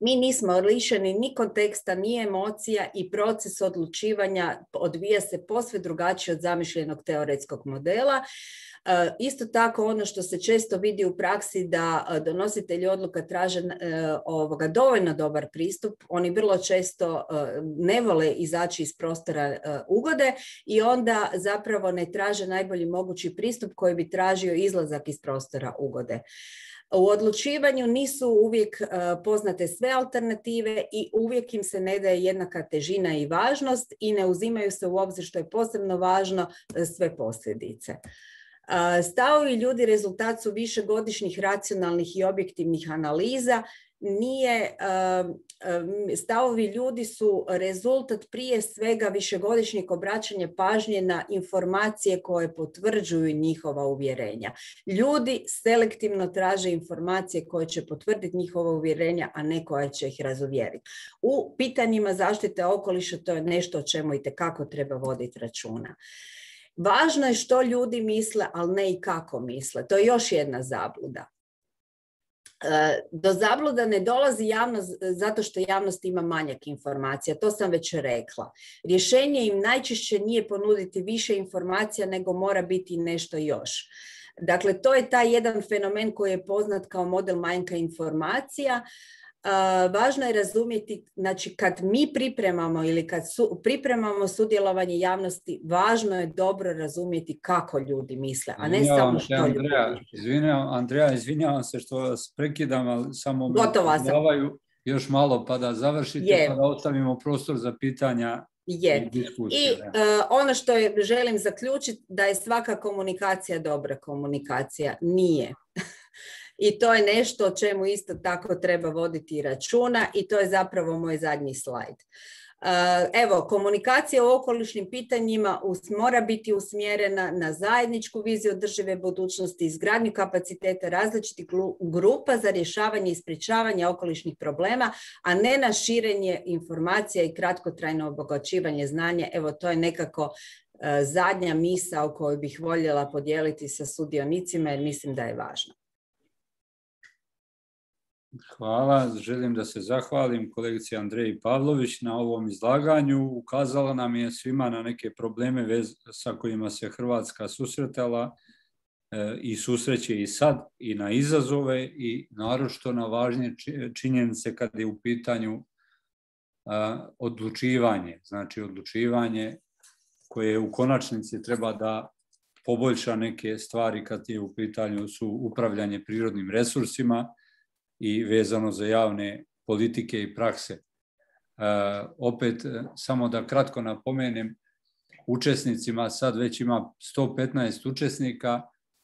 Mi nismo lišeni ni konteksta, ni emocija i proces odlučivanja odvija se posve drugačije od zamišljenog teoretskog modela. Isto tako ono što se često vidi u praksi da donositelji odluka traže ovoga dovoljno dobar pristup, oni vrlo često ne vole izaći iz prostora ugode i onda zapravo ne traže najbolji mogući pristup koji bi tražio izlazak iz prostora ugode. U odlučivanju nisu uvijek poznate sve alternative i uvijek im se ne daje jednaka težina i važnost i ne uzimaju se u obzir što je posebno važno sve posljedice. Stavovi ljudi rezultat su višegodišnjih racionalnih i objektivnih analiza. Nije, stavovi ljudi su rezultat prije svega višegodišnjeg obraćanja pažnje na informacije koje potvrđuju njihova uvjerenja. Ljudi selektivno traže informacije koje će potvrditi njihova uvjerenja, a ne koja će ih razuvjeriti. U pitanjima zaštite okoliša to je nešto o čemu i kako treba voditi računa. Važno je što ljudi misle, ali ne i kako misle. To je još jedna zabluda. Do zabluda ne dolazi javnost zato što javnost ima manjak informacija, to sam već rekla. Rješenje im najčešće nije ponuditi više informacija nego mora biti nešto još. Dakle, to je taj jedan fenomen koji je poznat kao model manjka informacija važno je razumjeti, znači kad mi pripremamo ili kad su, pripremamo sudjelovanje javnosti, važno je dobro razumjeti kako ljudi misle, a ne Izvinjavam samo što Andreja, ljudi izvinjavam, Andreja, izvinjavam se što vas prekidam, ali samo Gotova sam. još malo pa da završite, Je. pa da ostavimo prostor za pitanja Je. i e, ono što je, želim zaključiti da je svaka komunikacija dobra komunikacija. Nije. I to je nešto o čemu isto tako treba voditi računa i to je zapravo moj zadnji slajd. E, Evo, komunikacija o okolišnim pitanjima mora biti usmjerena na zajedničku viziju održive budućnosti, izgradnju kapaciteta različitih grupa za rješavanje i sprječavanje okolišnih problema, a ne na širenje informacija i kratkotrajno obogaćivanje znanja. Evo, to je nekako e, zadnja misao koju bih voljela podijeliti sa sudionicima jer mislim da je važna. Hvala. Želim da se zahvalim kolegici Andreji Pavlović na ovom izlaganju. Ukazala nam je svima na neke probleme sa kojima se Hrvatska susretala e, i susreće i sad i na izazove i naročito na važnije činjenice kad je u pitanju odlučivanje. Znači odlučivanje koje u konačnici treba da poboljša neke stvari kad je u pitanju su upravljanje prirodnim resursima, i vezano za javne politike i prakse. E, opet, e, samo da kratko napomenem, učesnicima sad već ima 115 učesnika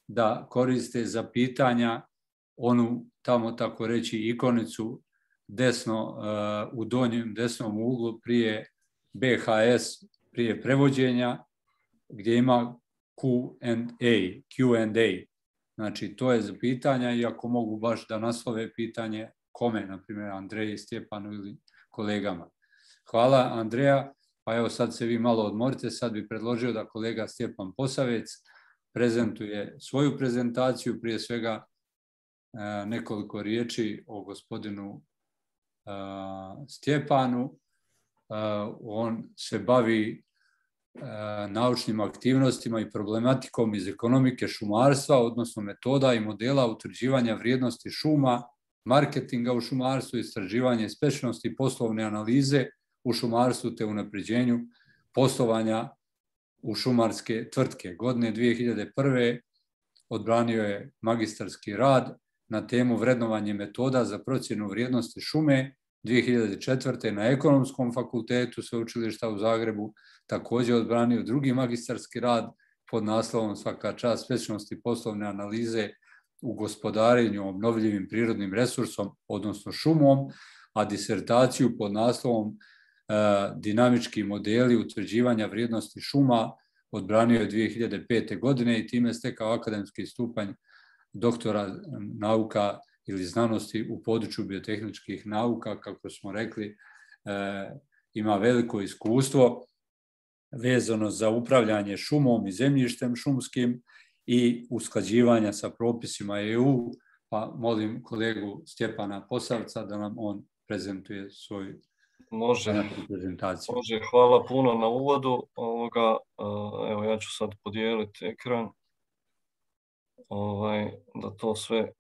da koriste za pitanja onu tamo tako reći ikonicu desno e, u donjem desnom uglu prije BHS, prije prevođenja, gdje ima Q&A, Q&A. Znači, to je za pitanja i ako mogu baš da naslove pitanje kome, na primjer Andreji, Stjepanu ili kolegama. Hvala Andreja, pa evo sad se vi malo odmorite, sad bi predložio da kolega Stjepan Posavec prezentuje svoju prezentaciju, prije svega e, nekoliko riječi o gospodinu e, Stjepanu. E, on se bavi naučnim aktivnostima i problematikom iz ekonomike šumarstva, odnosno metoda i modela utvrđivanja vrijednosti šuma, marketinga u šumarstvu, istraživanje spešnosti poslovne analize u šumarstvu te unapređenju poslovanja u šumarske tvrtke. Godine 2001. odbranio je magistarski rad na temu vrednovanje metoda za procjenu vrijednosti šume 2004. na ekonomskom fakultetu sveučilišta u Zagrebu takođe odbranio drugi magistarski rad pod naslovom svaka čast specijalnosti poslovne analize u gospodarenju obnovljivim prirodnim resursom, odnosno šumom, a disertaciju pod naslovom e, dinamički modeli utvrđivanja vrijednosti šuma odbranio je 2005. godine i time stekao akademski stupanj doktora nauka ili znanosti u području biotehničkih nauka, kako smo rekli, e, ima veliko iskustvo vezano za upravljanje šumom i zemljištem šumskim i usklađivanja sa propisima EU, pa molim kolegu Stjepana Posavca da nam on prezentuje svoju Može, prezentaciju. Može, hvala puno na uvodu. Ovoga, e, evo ja ću sad podijeliti ekran. Ovaj, da to sve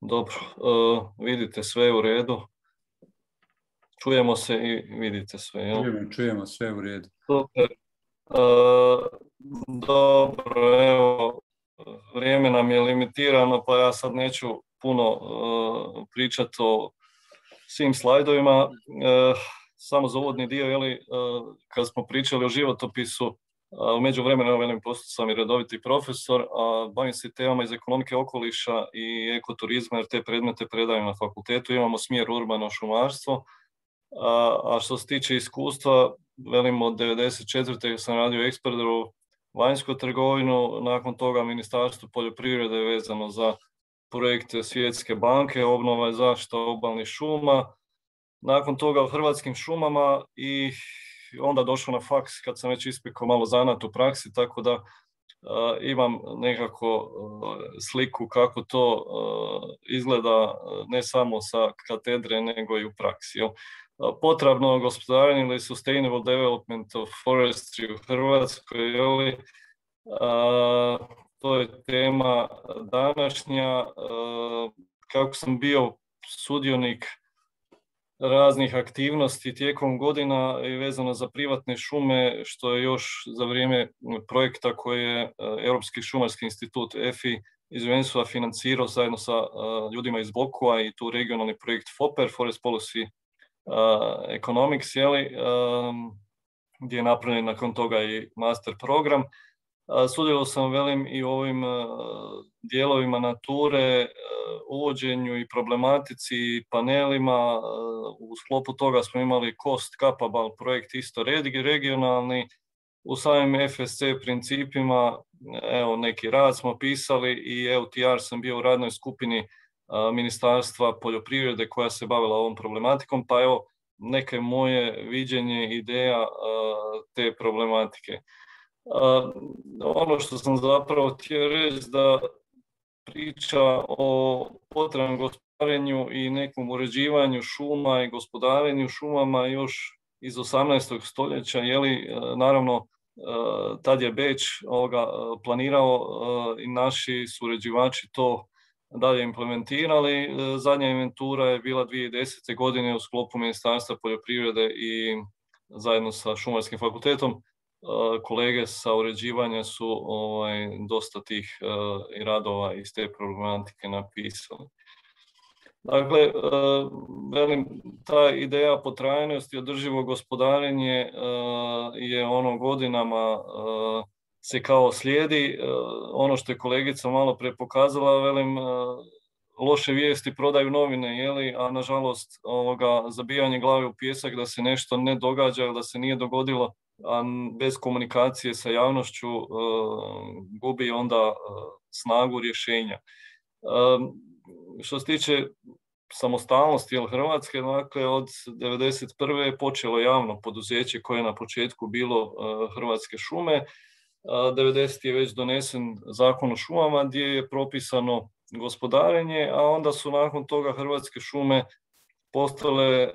dobro, uh, vidite sve u redu. Čujemo se i vidite sve, jel? Čujemo, čujemo sve u redu. Super. Uh, dobro, evo, vrijeme nam je limitirano, pa ja sad neću puno uh, pričati o svim slajdovima. Uh, samo za uvodni dio, jeli, uh, kad smo pričali o životopisu u međuvremenu, velim, postao sam i redoviti profesor, a bavim se temama iz ekonomike okoliša i ekoturizma, jer te predmete predajem na fakultetu. Imamo smjer urbano šumarstvo, a, što se tiče iskustva, velim, od 94. sam radio ekspertoru vanjsku trgovinu, nakon toga Ministarstvo poljoprivrede je vezano za projekte Svjetske banke, obnova i zaštita obalnih šuma, nakon toga u Hrvatskim šumama i onda došao na faks kad sam već ispekao malo zanat u praksi, tako da uh, imam nekako uh, sliku kako to uh, izgleda ne samo sa katedre nego i u praksi. Potrebno gospodarenje ili sustainable development of forestry u Hrvatskoj, jel? to je tema današnja. Kako sam bio sudionik raznih aktivnosti tijekom godina i vezano za privatne šume, što je još za vrijeme projekta koje je e, Europski šumarski institut EFI iz financirao zajedno sa e, ljudima iz Blokova i tu regionalni projekt FOPER, Forest Policy e, Economics, jeli, gdje je napravljen nakon toga i master program. Sudjelovao sam, velim, i u ovim dijelovima nature, uvođenju i problematici i panelima. U sklopu toga smo imali Cost Capable projekt isto regionalni. U samim FSC principima, evo neki rad smo pisali i EUTR sam bio u radnoj skupini Ministarstva poljoprivrede koja se bavila ovom problematikom, pa evo neke moje viđenje ideja te problematike. Ono što sam zapravo htio reći da priča o potrebnom gospodarenju i nekom uređivanju šuma i gospodarenju šumama još iz 18. stoljeća, li naravno tad je Beč ovoga, planirao i naši suređivači to dalje implementirali. Zadnja inventura je bila 2010. godine u sklopu Ministarstva poljoprivrede i zajedno sa Šumarskim fakultetom kolege sa uređivanja su ovaj, dosta tih i radova iz te problematike napisali. Dakle, velim, ta ideja potrajnosti i održivo gospodarenje je ono godinama se kao slijedi. Ono što je kolegica malo pre pokazala, velim, loše vijesti prodaju novine, jeli, a nažalost ovoga, zabijanje glave u pjesak da se nešto ne događa, da se nije dogodilo, a bez komunikacije sa javnošću gubi onda snagu rješenja. Što se tiče samostalnosti ili Hrvatske, dakle od 1991. je počelo javno poduzeće koje je na početku bilo Hrvatske šume. 90. je već donesen zakon o šumama gdje je propisano gospodarenje, a onda su nakon toga Hrvatske šume postale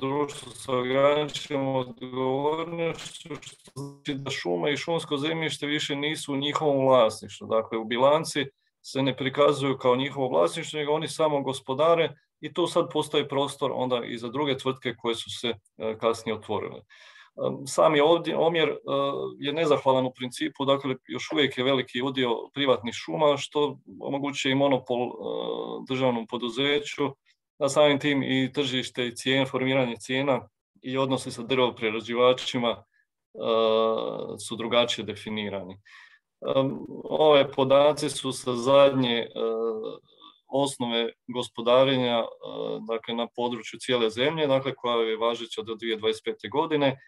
društvo sa ograničenom odgovornošću, što znači da šuma i šumsko zemljište više nisu u njihovom vlasništvu. Dakle, u bilanci se ne prikazuju kao njihovo vlasništvo, nego oni samo gospodare i tu sad postoji prostor onda i za druge tvrtke koje su se e, kasnije otvorile. Sami ovdje, omjer e, je nezahvalan u principu, dakle još uvijek je veliki udio privatnih šuma što omogućuje i monopol e, državnom poduzeću, a samim tim i tržište i cijene, formiranje cijena i odnosi sa drvoprerađivačima su drugačije definirani. Ove podaci su sa zadnje osnove gospodarenja dakle, na području cijele zemlje, dakle, koja je važeća do 2025. godine.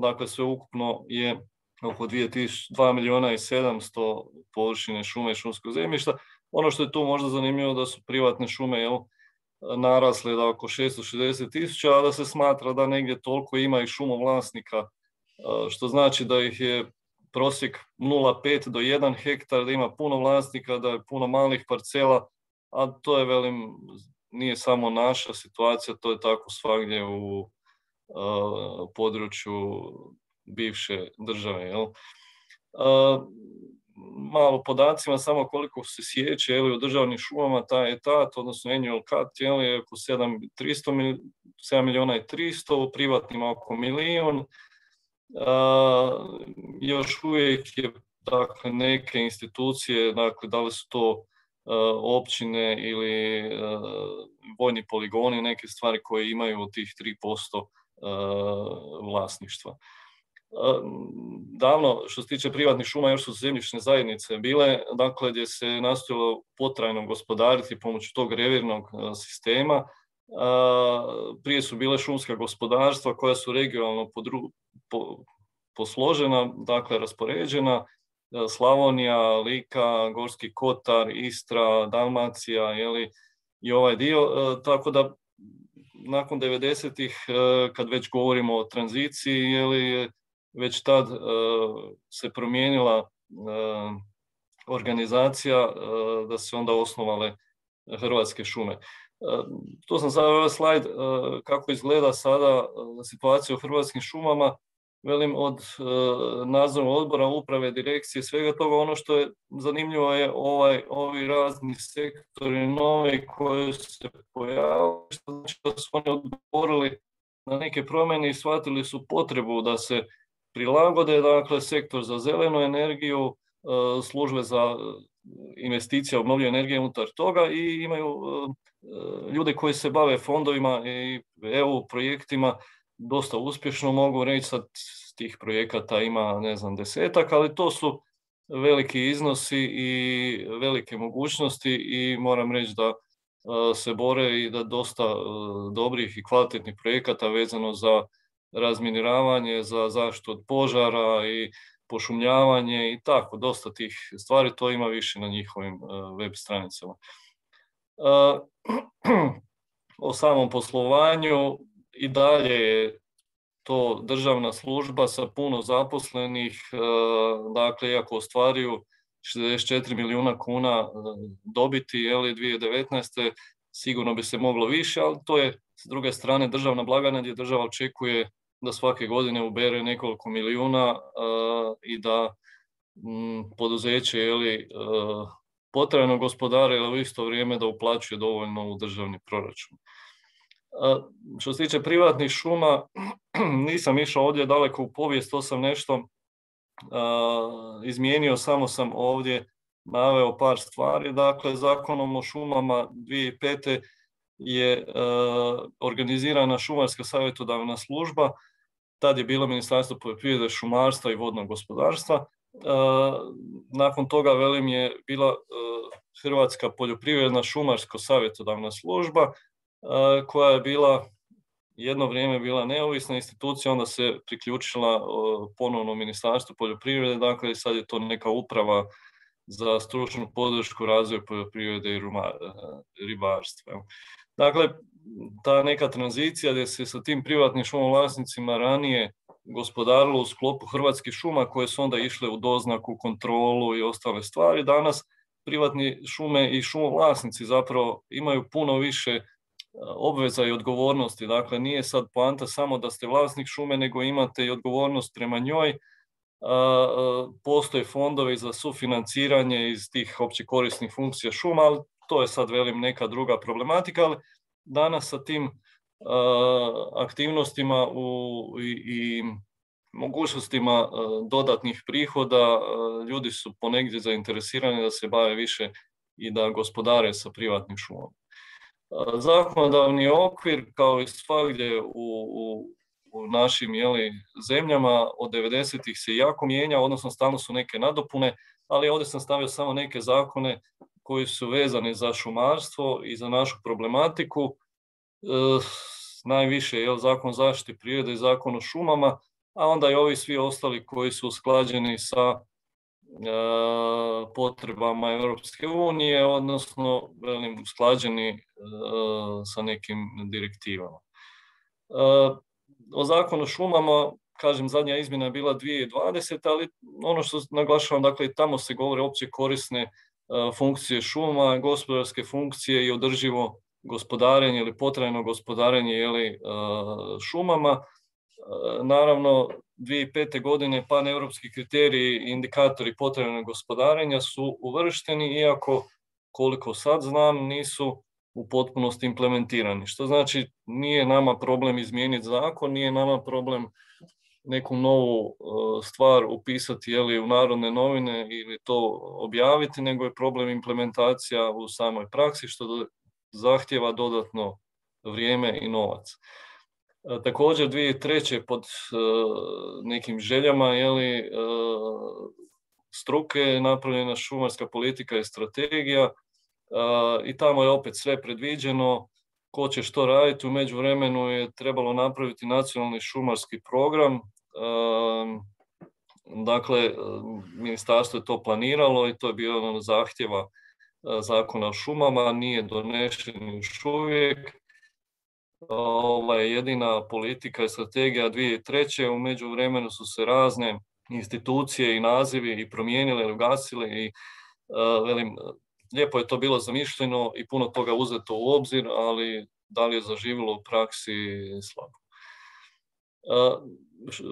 Dakle, sve ukupno je oko 2 milijuna i 700 površine šume i šumskog zemljišta. Ono što je tu možda zanimljivo da su privatne šume jel, narasle da oko 660 tisuća, a da se smatra da negdje toliko ima i šumovlasnika, što znači da ih je prosjek 0,5 do 1 hektar, da ima puno vlasnika, da je puno malih parcela, a to je, velim, nije samo naša situacija, to je tako svagdje u području bivše države. Jel? malo podacima samo koliko se sjeće je u državnim šumama taj etat, odnosno annual cut je oko 7, 300, 7 milijuna i 300, u privatnima oko milijun, još uvijek je dakle, neke institucije, dakle, da li su to općine ili vojni poligoni, neke stvari koje imaju tih 3% vlasništva. Davno, što se tiče privatnih šuma, još su zemljišne zajednice bile, dakle, gdje se nastojalo potrajno gospodariti pomoću tog revirnog sistema, prije su bile šumska gospodarstva koja su regionalno posložena, dakle raspoređena, e, Slavonija, Lika, Gorski Kotar, Istra, Dalmacija jeli, i ovaj dio. E, tako da nakon 90-ih, e, kad već govorimo o tranziciji, jeli, već tad se promijenila organizacija da se onda osnovale Hrvatske šume. Tu sam sad ovaj slajd kako izgleda sada situacija u hrvatskim šumama. Velim od nadzornog odbora, uprave, direkcije, svega toga ono što je zanimljivo je ovaj, ovi razni sektori novi koji se pojavili, što znači da su oni odgovorili na neke promjene i shvatili su potrebu da se prilagode, dakle sektor za zelenu energiju, službe za investicija obnovljive energije unutar toga i imaju ljude koji se bave fondovima i EU projektima dosta uspješno mogu reći sad tih projekata ima ne znam desetak, ali to su veliki iznosi i velike mogućnosti i moram reći da se bore i da dosta dobrih i kvalitetnih projekata vezano za razminiravanje, za zaštitu od požara i pošumljavanje i tako, dosta tih stvari, to ima više na njihovim web stranicama. O samom poslovanju i dalje je to državna služba sa puno zaposlenih, dakle iako ostvaruju 64 milijuna kuna dobiti je 2019. sigurno bi se moglo više, ali to je s druge strane državna blagajna gdje država očekuje da svake godine ubere nekoliko milijuna i da poduzeće je li potrebno gospodare, ali u isto vrijeme da uplaćuje dovoljno u državni proračun. Što se tiče privatnih šuma, nisam išao ovdje daleko u povijest, to sam nešto izmijenio, samo sam ovdje naveo par stvari. Dakle, zakonom o šumama 2005. je organizirana šumarska savjetodavna služba, tad je bilo Ministarstvo poljoprivrede, šumarstva i vodnog gospodarstva. Nakon toga, velim, je bila Hrvatska poljoprivredna šumarsko savjetodavna služba, koja je bila jedno vrijeme bila neovisna institucija, onda se priključila ponovno Ministarstvu poljoprivrede, dakle sad je to neka uprava za stručnu podršku razvoju poljoprivrede i ribarstva. Dakle, ta neka tranzicija gdje se sa tim privatnim šumovlasnicima ranije gospodarilo u sklopu Hrvatskih šuma koje su onda išle u doznaku, kontrolu i ostale stvari, danas privatni šume i šumovlasnici zapravo imaju puno više obveza i odgovornosti. Dakle, nije sad poanta samo da ste vlasnik šume, nego imate i odgovornost prema njoj. Postoje fondovi za sufinanciranje iz tih opće korisnih funkcija šuma, ali to je sad, velim, neka druga problematika, ali danas sa tim aktivnostima i, mogućnostima dodatnih prihoda ljudi su ponegdje zainteresirani da se bave više i da gospodare sa privatnim šumom. Zakonodavni okvir, kao i svagdje u, u, u našim jeli, zemljama, od 90-ih se jako mijenja, odnosno stalno su neke nadopune, ali ovdje sam stavio samo neke zakone koji su vezani za šumarstvo i za našu problematiku. E, najviše je zakon zaštiti prirode i zakon o šumama, a onda i ovi svi ostali koji su usklađeni sa potrebama Europske unije, odnosno velim, usklađeni e, sa nekim direktivama. E, o zakonu o šumama, kažem, zadnja izmjena je bila 2020, ali ono što naglašavam, dakle, tamo se govore opće korisne funkcije šuma, gospodarske funkcije i održivo gospodarenje ili potrajno gospodarenje ili šumama. Naravno, 2005. godine paneuropski kriteriji i indikatori potrebnog gospodarenja su uvršteni, iako koliko sad znam nisu u potpunosti implementirani. Što znači nije nama problem izmijeniti zakon, nije nama problem neku novu e, stvar upisati jeli, u narodne novine ili to objaviti, nego je problem implementacija u samoj praksi što zahtjeva dodatno vrijeme i novac. E, također 2003. pod e, nekim željama li e, struke je napravljena šumarska politika i strategija i tamo je opet sve predviđeno ko će što raditi. U međuvremenu je trebalo napraviti nacionalni šumarski program. Dakle, ministarstvo je to planiralo i to je bilo ono zahtjeva zakona o šumama, nije donešen još uvijek ovaj, jedina politika i strategija 2003. U međuvremenu su se razne institucije i nazivi i promijenile i ugasile i velim, lijepo je to bilo zamišljeno i puno toga uzeto u obzir, ali da li je zaživjelo u praksi slabo.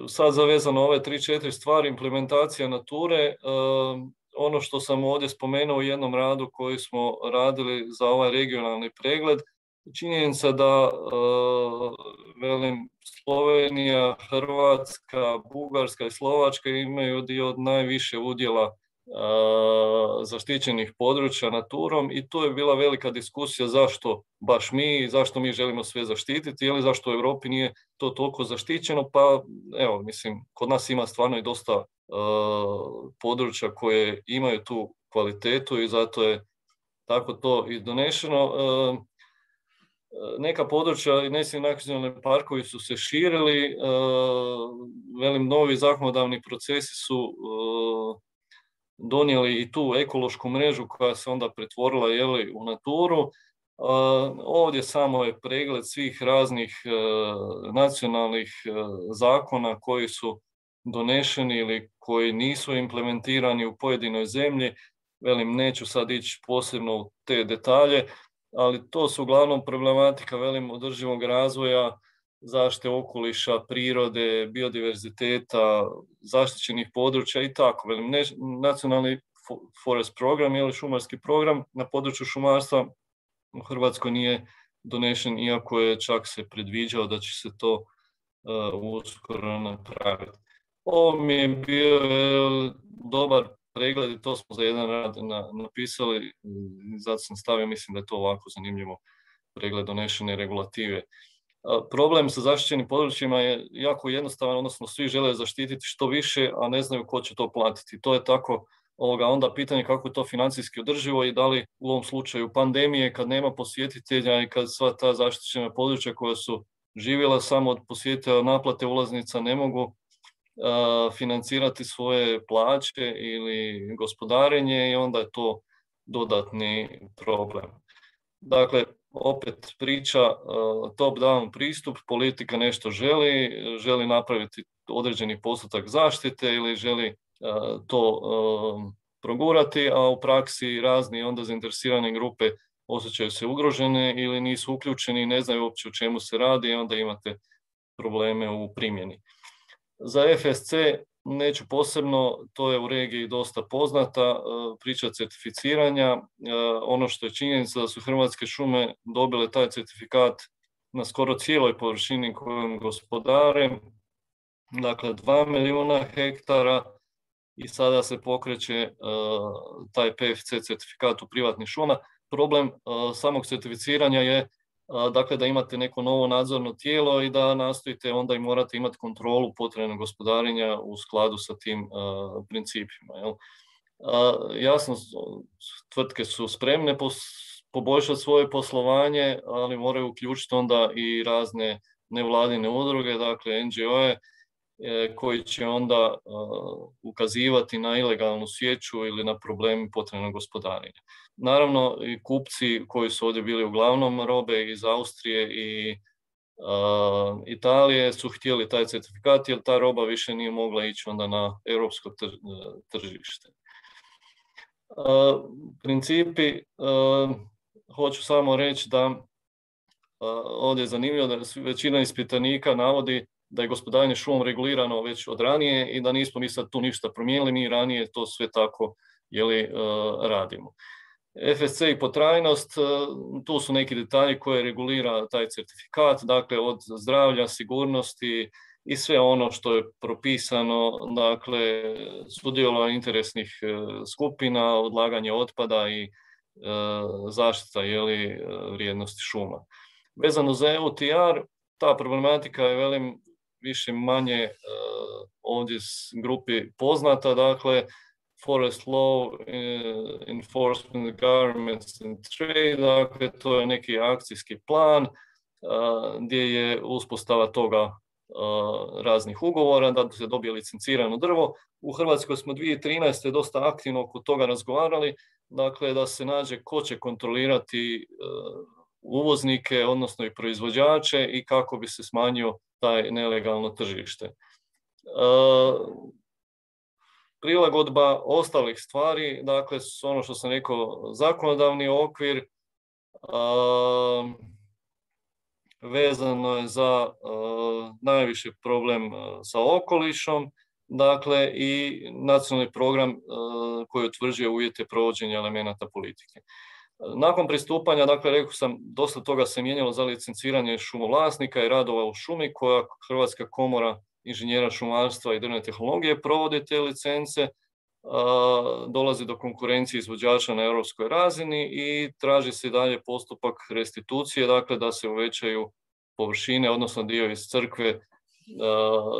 Sad zavezano ove tri, četiri stvari, implementacija nature, ono što sam ovdje spomenuo u jednom radu koji smo radili za ovaj regionalni pregled, činjenica da e, velim Slovenija, Hrvatska, Bugarska i Slovačka imaju dio od najviše udjela e, zaštićenih područja naturom i tu je bila velika diskusija zašto baš mi i zašto mi želimo sve zaštititi ili zašto u Europi nije to toliko zaštićeno pa evo mislim kod nas ima stvarno i dosta e, područja koje imaju tu kvalitetu i zato je tako to i donešeno neka područja i nacionalni parkovi su se širili, e, velim, novi zakonodavni procesi su e, donijeli i tu ekološku mrežu koja se onda pretvorila jeli, u naturu. Ovdje samo je pregled svih raznih nacionalnih zakona koji su donešeni ili koji nisu implementirani u pojedinoj zemlji. Velim, neću sad ići posebno u te detalje, ali to su uglavnom problematika velim održivog razvoja, zaštite okoliša, prirode, biodiverziteta, zaštićenih područja i tako. Velim, nacionalni forest program ili šumarski program na području šumarstva u Hrvatskoj nije donešen, iako je čak se predviđao da će se to uh, uskoro napraviti. Ovo mi je bio dobar pregled i to smo za jedan rad napisali, zato sam stavio, mislim da je to ovako zanimljivo pregled donešene regulative. Problem sa zaštićenim područjima je jako jednostavan, odnosno svi žele zaštititi što više, a ne znaju ko će to platiti. To je tako ovoga, onda pitanje kako je to financijski održivo i da li u ovom slučaju pandemije kad nema posjetitelja i kad sva ta zaštićena područja koja su živjela samo od posjetitelja naplate ulaznica ne mogu financirati svoje plaće ili gospodarenje i onda je to dodatni problem. Dakle, opet priča top-down pristup, politika nešto želi, želi napraviti određeni postotak zaštite ili želi to progurati, a u praksi razni onda zainteresirane grupe osjećaju se ugrožene ili nisu uključeni, ne znaju uopće o čemu se radi i onda imate probleme u primjeni. Za FSC neću posebno, to je u regiji dosta poznata, e, priča certificiranja. E, ono što je činjenica da su Hrvatske šume dobile taj certifikat na skoro cijeloj površini kojom gospodare, dakle 2 milijuna hektara i sada se pokreće e, taj PFC certifikat u privatnih šuma. Problem samog certificiranja je dakle da imate neko novo nadzorno tijelo i da nastojite onda i morate imati kontrolu potrebnog gospodarenja u skladu sa tim principima. Jasno, tvrtke su spremne poboljšati svoje poslovanje, ali moraju uključiti onda i razne nevladine udruge, dakle NGO-e, koji će onda ukazivati na ilegalnu sjeću ili na problemi potrebnog gospodarenja. Naravno i kupci koji su ovdje bili uglavnom robe iz Austrije i Italije su htjeli taj certifikat jer ta roba više nije mogla ići onda na europsko tržište. Principi, hoću samo reći da ovdje je zanimljivo da većina ispitanika navodi da je gospodarenje šumom regulirano već od ranije i da nismo mi sad tu ništa promijenili, mi ranije to sve tako jeli, radimo. FSC i potrajnost, e, tu su neki detalji koje regulira taj certifikat, dakle od zdravlja, sigurnosti i sve ono što je propisano, dakle sudjelovanje interesnih e, skupina, odlaganje otpada i e, zaštita jeli, vrijednosti šuma. Vezano za EUTR, ta problematika je velim više manje ovdje s grupi poznata, dakle forest law, eh, enforcement governments and trade, dakle to je neki akcijski plan gdje je uspostava toga raznih ugovora da se dobije licencirano drvo. U Hrvatskoj smo 2013. dosta aktivno oko toga razgovarali, dakle da se nađe ko će kontrolirati e, uvoznike, odnosno i proizvođače i kako bi se smanjio taj nelegalno tržište. E, prilagodba ostalih stvari, dakle ono što sam rekao, zakonodavni okvir, vezano je za najviše problem sa okolišom, dakle i nacionalni program koji utvrđuje uvjete provođenja elemenata politike. Nakon pristupanja, dakle, rekao sam, dosta toga se mijenjalo za licenciranje šumovlasnika i radova u šumi koja Hrvatska komora inženjera šumarstva i drvne tehnologije provode te licence, dolazi do konkurencije izvođača na europskoj razini i traži se dalje postupak restitucije, dakle da se uvećaju površine, odnosno dio iz crkve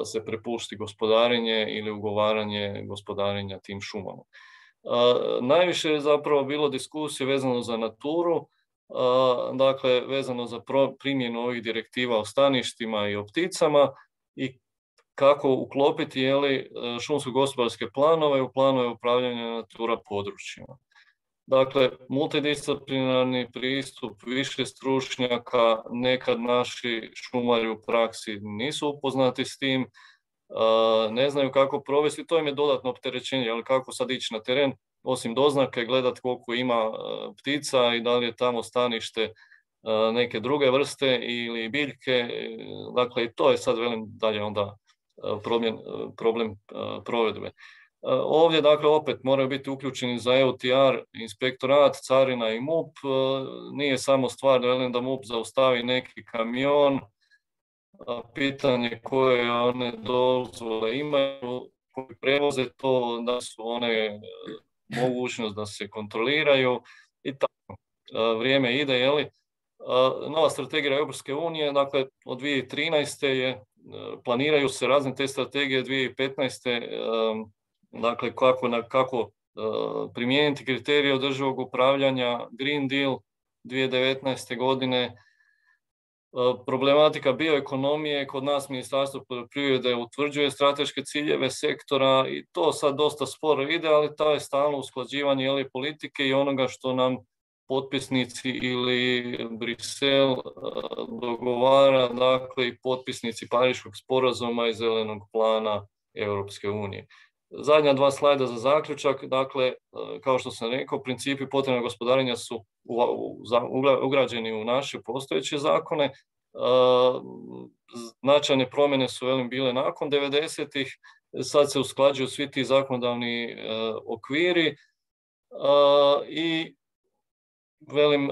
se prepušti gospodarenje ili ugovaranje gospodarenja tim šumama. Najviše je zapravo bilo diskusije vezano za naturu, dakle vezano za primjenu ovih direktiva o staništima i o pticama i kako uklopiti jeli, šumsko-gospodarske planove u planove upravljanja natura područjima. Dakle, multidisciplinarni pristup, više stručnjaka, nekad naši šumari u praksi nisu upoznati s tim, ne znaju kako provesti, to im je dodatno opterećenje, ali kako sad ići na teren, osim doznake, gledati koliko ima ptica i da li je tamo stanište neke druge vrste ili biljke, dakle i to je sad velim dalje onda problem, problem provedbe. Ovdje dakle opet moraju biti uključeni za EUTR, inspektorat, carina i MUP. Nije samo stvar da, da MUP zaustavi neki kamion, pitanje koje one dozvole imaju, koji prevoze to, da su one mogućnost da se kontroliraju i tako. Vrijeme ide, jeli? Nova strategija Europske unije, dakle od 2013. je, planiraju se razne te strategije 2015 dakle kako, na, kako primijeniti kriterije održivog upravljanja, Green Deal 2019. godine, problematika bioekonomije, kod nas Ministarstvo poljoprivrede utvrđuje strateške ciljeve sektora i to sad dosta sporo ide, ali to je stalno usklađivanje ili politike i onoga što nam potpisnici ili Brisel uh, dogovara, dakle i potpisnici Pariškog sporazuma i zelenog plana Europske unije. Zadnja dva slajda za zaključak, dakle, e, kao što sam rekao, principi potrebnog gospodarenja su ugrađeni u naše postojeće zakone. E, značajne promjene su velim bile nakon 90-ih, sad se usklađuju svi ti zakonodavni e, okviri i velim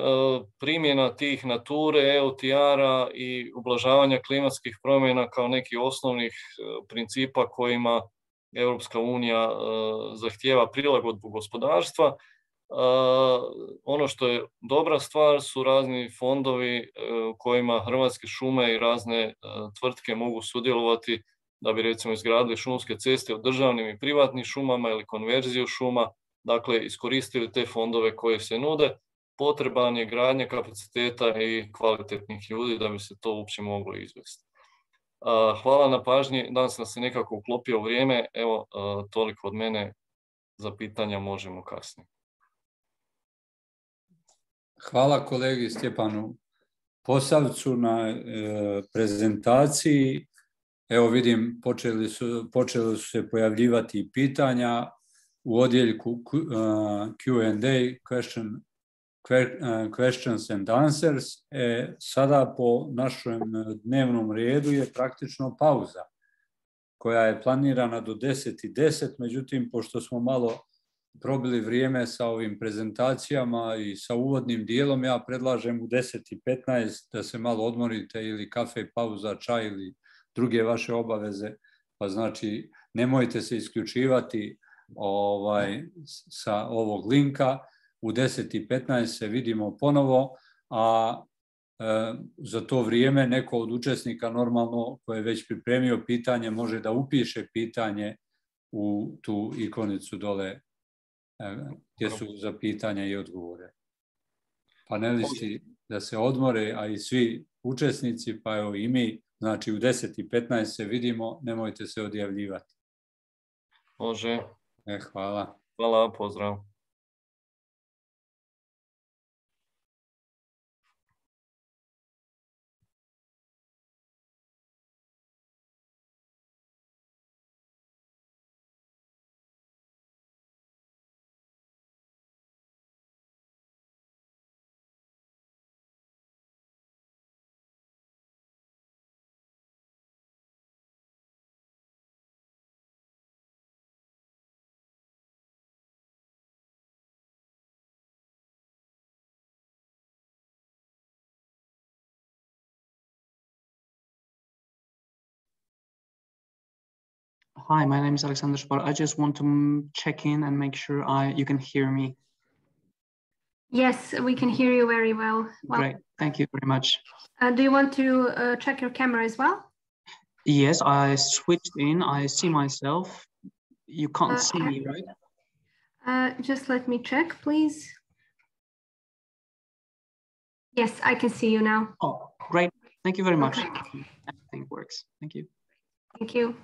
primjena tih nature, EOTR-a i ublažavanja klimatskih promjena kao nekih osnovnih principa kojima Europska unija e, zahtjeva prilagodbu gospodarstva. E, ono što je dobra stvar su razni fondovi e, kojima Hrvatske šume i razne tvrtke mogu sudjelovati da bi recimo izgradili šumske ceste u državnim i privatnim šumama ili konverziju šuma, dakle iskoristili te fondove koje se nude. Potreban je gradnja kapaciteta i kvalitetnih ljudi da bi se to uopće moglo izvesti. Hvala na pažnji, danas sam se nekako uklopio vrijeme, evo toliko od mene, za pitanja možemo kasnije. Hvala kolegi Stjepanu Posavcu na e, prezentaciji. Evo vidim, počeli su, se pojavljivati pitanja u odjeljku Q&A, question questions and answers. E, sada po našem dnevnom redu je praktično pauza koja je planirana do 10 i 10, međutim, pošto smo malo probili vrijeme sa ovim prezentacijama i sa uvodnim dijelom, ja predlažem u 10 i 15 da se malo odmorite ili kafe, pauza, čaj ili druge vaše obaveze, pa znači nemojte se isključivati ovaj, sa ovog linka, u 10.15 se vidimo ponovo, a e, za to vrijeme neko od učesnika normalno koje je već pripremio pitanje može da upiše pitanje u tu ikonicu dole e, gdje su za pitanja i odgovore. Panelisti da se odmore, a i svi učesnici, pa evo i mi, znači u 10.15 se vidimo, nemojte se odjavljivati. Može. E, hvala. Hvala, pozdrav. Hi, my name is Alexander Spar. I just want to check in and make sure I you can hear me. Yes, we can hear you very well. well Great, thank you very much. Uh, do you want to uh, check your camera as well? Yes, I switched in. I see myself. You can't uh, see me, right? Uh, just let me check, please. Yes, I can see you now. Oh, great. Thank you very much. Okay. Everything works. Thank you. Thank you.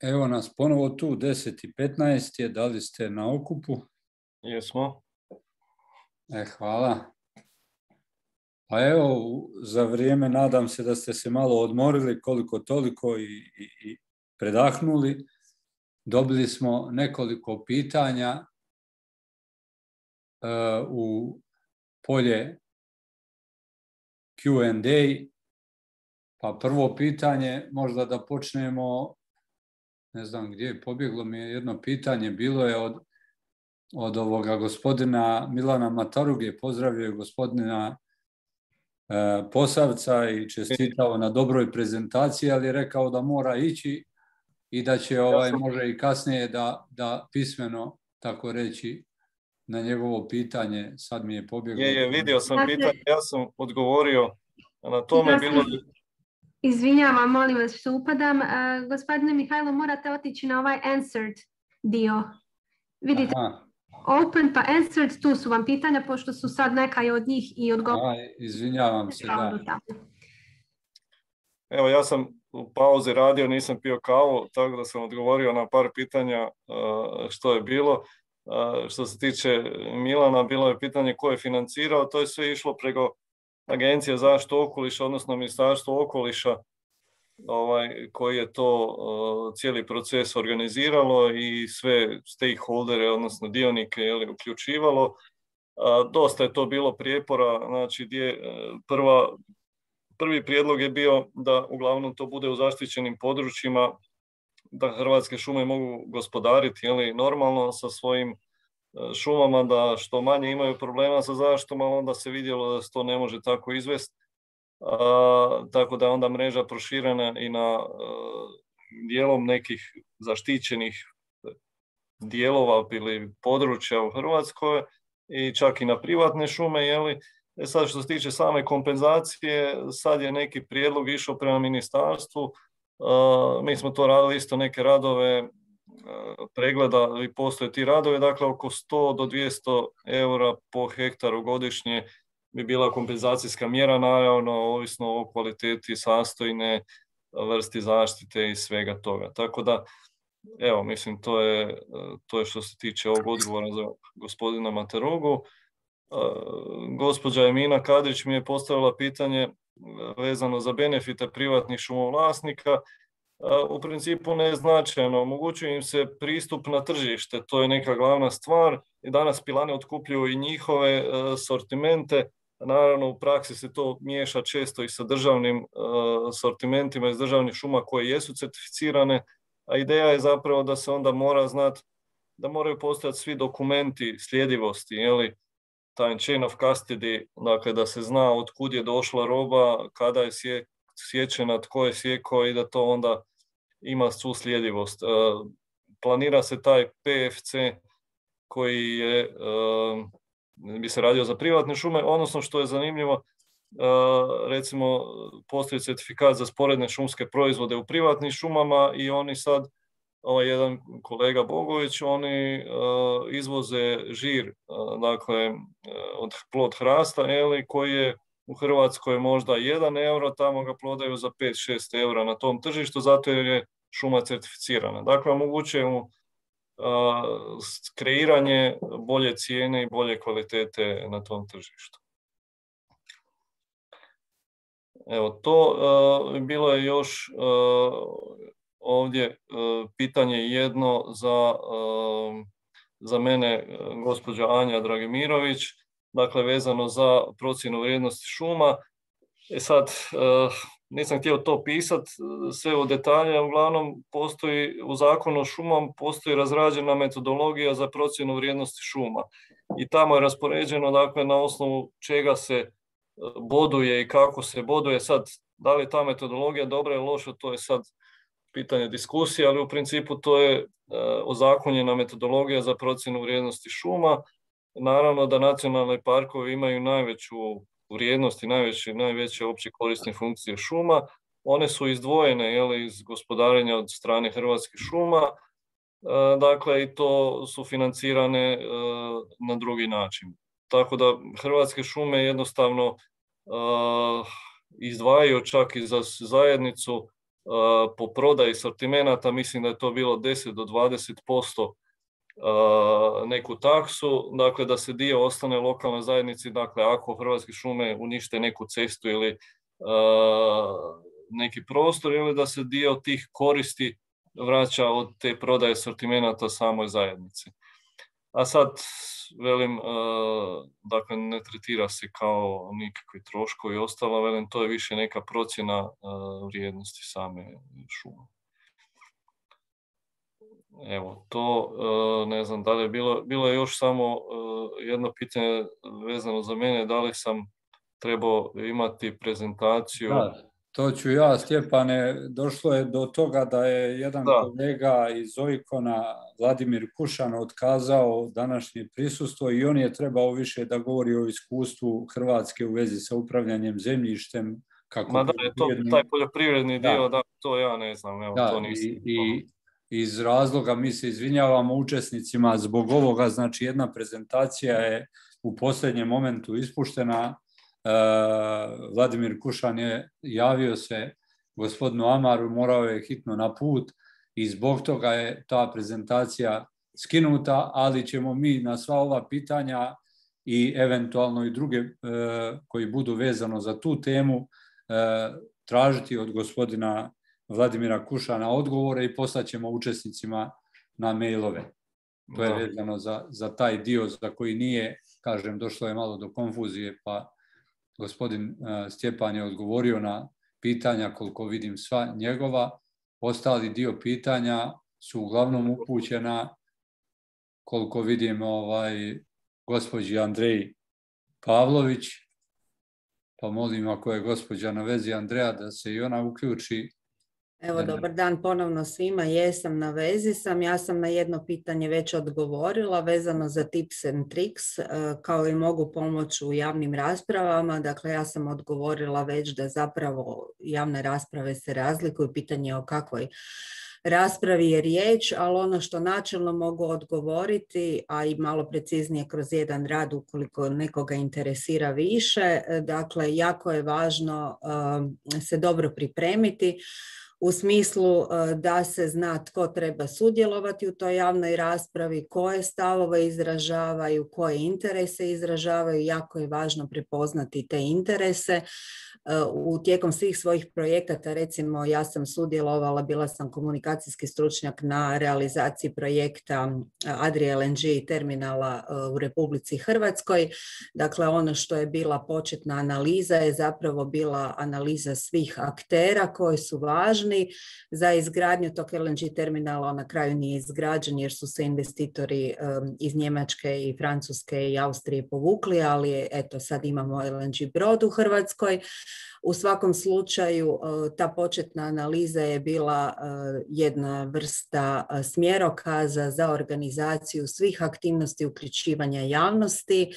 Evo nas ponovo tu, 10 i 15 je, da li ste na okupu? Jesmo. E, hvala. Pa evo, za vrijeme nadam se da ste se malo odmorili koliko toliko i, i, i predahnuli. Dobili smo nekoliko pitanja e, u polje Q&A. Pa prvo pitanje, možda da počnemo, ne znam gdje je, pobjeglo mi je jedno pitanje, bilo je od, od ovoga gospodina Milana Mataruge, pozdravio je gospodina e, Posavca i čestitao na dobroj prezentaciji, ali je rekao da mora ići i da će ovaj može i kasnije da, da pismeno tako reći na njegovo pitanje, sad mi je pobjeglo. Je, je, vidio sam Dakle- pitanje, ja sam odgovorio na tome, Ja bilo je Izvinjavam, molim vas što upadam. E, gospodine Mihajlo, morate otići na ovaj answered dio. Vidite, Aha, open pa answered, tu su vam pitanja, pošto su sad neka i od njih i odgovor. a, izvinjavam se, da. Evo, ja sam u pauzi radio, nisam pio kavu, tako da sam odgovorio na par pitanja uh, što je bilo. Uh, Što se tiče Milana, bilo je pitanje ko je financirao, to je sve išlo preko Agencije za zaštitu okoliša, odnosno Ministarstvo okoliša, ovaj, koji je to cijeli proces organiziralo i sve stakeholdere, odnosno dionike, je li, uključivalo. Dosta je to bilo prijepora, znači gdje e, prvi prijedlog je bio da uglavnom to bude u zaštićenim područjima, da Hrvatske šume mogu gospodariti jeli, normalno sa svojim šumama, da što manje imaju problema sa zaštitom, ali onda se vidjelo da se to ne može tako izvesti. tako da je onda mreža proširena i na e, dijelom nekih zaštićenih dijelova ili područja u Hrvatskoj i čak i na privatne šume, E sad što se tiče same kompenzacije, sad je neki prijedlog išao prema ministarstvu. Uh, mi smo to radili isto neke radove, pregleda i postoje ti radovi, dakle oko 100 do 200 eura po hektaru godišnje bi bila kompenzacijska mjera, naravno ovisno o kvaliteti sastojne, vrsti zaštite i svega toga. Tako da, evo, mislim, to je, to je što se tiče ovog odgovora za gospodina Materogu. Gospođa Emina Kadrić mi je postavila pitanje vezano za benefite privatnih šumovlasnika. U principu neznačajno, omogućuje im se pristup na tržište, to je neka glavna stvar. I danas pilane otkupljuju i njihove sortimente, naravno u praksi se to miješa često i sa državnim sortimentima iz državnih šuma koje jesu certificirane, a ideja je zapravo da se onda mora znati da moraju postojati svi dokumenti sljedivosti, jeli, taj chain of custody, dakle da se zna od kud je došla roba, kada je sječena, tko je sjekao i da to onda ima svu sljedivost. Planira se taj PFC koji je, bi se radio za privatne šume, odnosno što je zanimljivo, recimo postoji certifikat za sporedne šumske proizvode u privatnim šumama i oni sad ovaj jedan kolega Bogović, oni izvoze žir, dakle, od plod hrasta, eli, koji je u Hrvatskoj možda 1 euro, tamo ga prodaju za 5-6 eura na tom tržištu, zato jer je šuma certificirana. Dakle, omogućuje mu kreiranje bolje cijene i bolje kvalitete na tom tržištu. Evo, to bilo je još ovdje pitanje jedno za, za mene, gospođa Anja Dragimirović, dakle vezano za procjenu vrijednosti šuma. E sad, nisam htio to pisat sve u detalje, uglavnom postoji u zakonu o šumom postoji razrađena metodologija za procjenu vrijednosti šuma. I tamo je raspoređeno dakle na osnovu čega se boduje i kako se boduje. Sad, da li je ta metodologija dobra ili loša, to je sad pitanje diskusije, ali u principu to je ozakonjena metodologija za procjenu vrijednosti šuma. Naravno da nacionalni parkovi imaju najveću vrijednost i najveće, najveće opće korisne funkcije šuma. One su izdvojene jeli, iz gospodarenja od strane Hrvatskih šuma, dakle i to su financirane na drugi način. Tako da Hrvatske šume jednostavno izdvajaju čak i za zajednicu po prodaji sortimenata, mislim da je to bilo 10 do 20% neku taksu, dakle da se dio ostane lokalnoj zajednici, dakle ako Hrvatske šume unište neku cestu ili neki prostor ili da se dio tih koristi vraća od te prodaje sortimenata samoj zajednici. A sad, velim, dakle ne tretira se kao nikakvi troškovi i ostalo, velim, to je više neka procjena vrijednosti same šume. Evo, to ne znam da li je bilo, bilo je još samo jedno pitanje vezano za mene, da li sam trebao imati prezentaciju. Da, to ću ja, Stjepane, došlo je do toga da je jedan Da. kolega iz Oikona, Vladimir Kušan, otkazao današnje prisustvo i on je trebao više da govori o iskustvu Hrvatske u vezi sa upravljanjem zemljištem. Kako Ma da je to taj poljoprivredni Da. dio, da, to ja ne znam, evo, Da, to nisam. i, i iz razloga mi se izvinjavamo učesnicima zbog ovoga, znači jedna prezentacija je u posljednjem momentu ispuštena. E, Vladimir Kušan je javio se gospodinu Amaru, morao je hitno na put i zbog toga je ta prezentacija skinuta, ali ćemo mi na sva ova pitanja i eventualno i druge e, koji budu vezano za tu temu e, tražiti od gospodina Vladimira Kušana odgovore i poslaćemo učesnicima na mailove. To je vezano za, za taj dio za koji nije, kažem, došlo je malo do konfuzije, pa gospodin e, Stjepan je odgovorio na pitanja koliko vidim sva njegova. Ostali dio pitanja su uglavnom upućena koliko vidim ovaj gospođi Andreji Pavlović. Pa molim ako je gospođa na vezi Andreja da se i ona uključi. Evo, dobar dan ponovno svima. Jesam na vezi sam. Ja sam na jedno pitanje već odgovorila vezano za tips and tricks, e, kao i mogu pomoć u javnim raspravama. Dakle, ja sam odgovorila već da zapravo javne rasprave se razlikuju. Pitanje je o kakvoj raspravi je riječ, ali ono što načelno mogu odgovoriti, a i malo preciznije kroz jedan rad ukoliko nekoga interesira više, e, dakle, jako je važno e, se dobro pripremiti u smislu e, da se zna tko treba sudjelovati u toj javnoj raspravi, koje stavove izražavaju, koje interese izražavaju. Jako je važno prepoznati te interese. E, U tijekom svih svojih projekata, recimo ja sam sudjelovala, bila sam komunikacijski stručnjak na realizaciji projekta Adria LNG terminala u Republici Hrvatskoj. Dakle, ono što je bila početna analiza je zapravo bila analiza svih aktera koji su važni za izgradnju tog LNG terminala. On na kraju nije izgrađen jer su se investitori um, iz Njemačke i Francuske i Austrije povukli, ali eto sad imamo LNG brod u Hrvatskoj. U svakom slučaju uh, ta početna analiza je bila uh, jedna vrsta uh, smjerokaza za organizaciju svih aktivnosti uključivanja javnosti.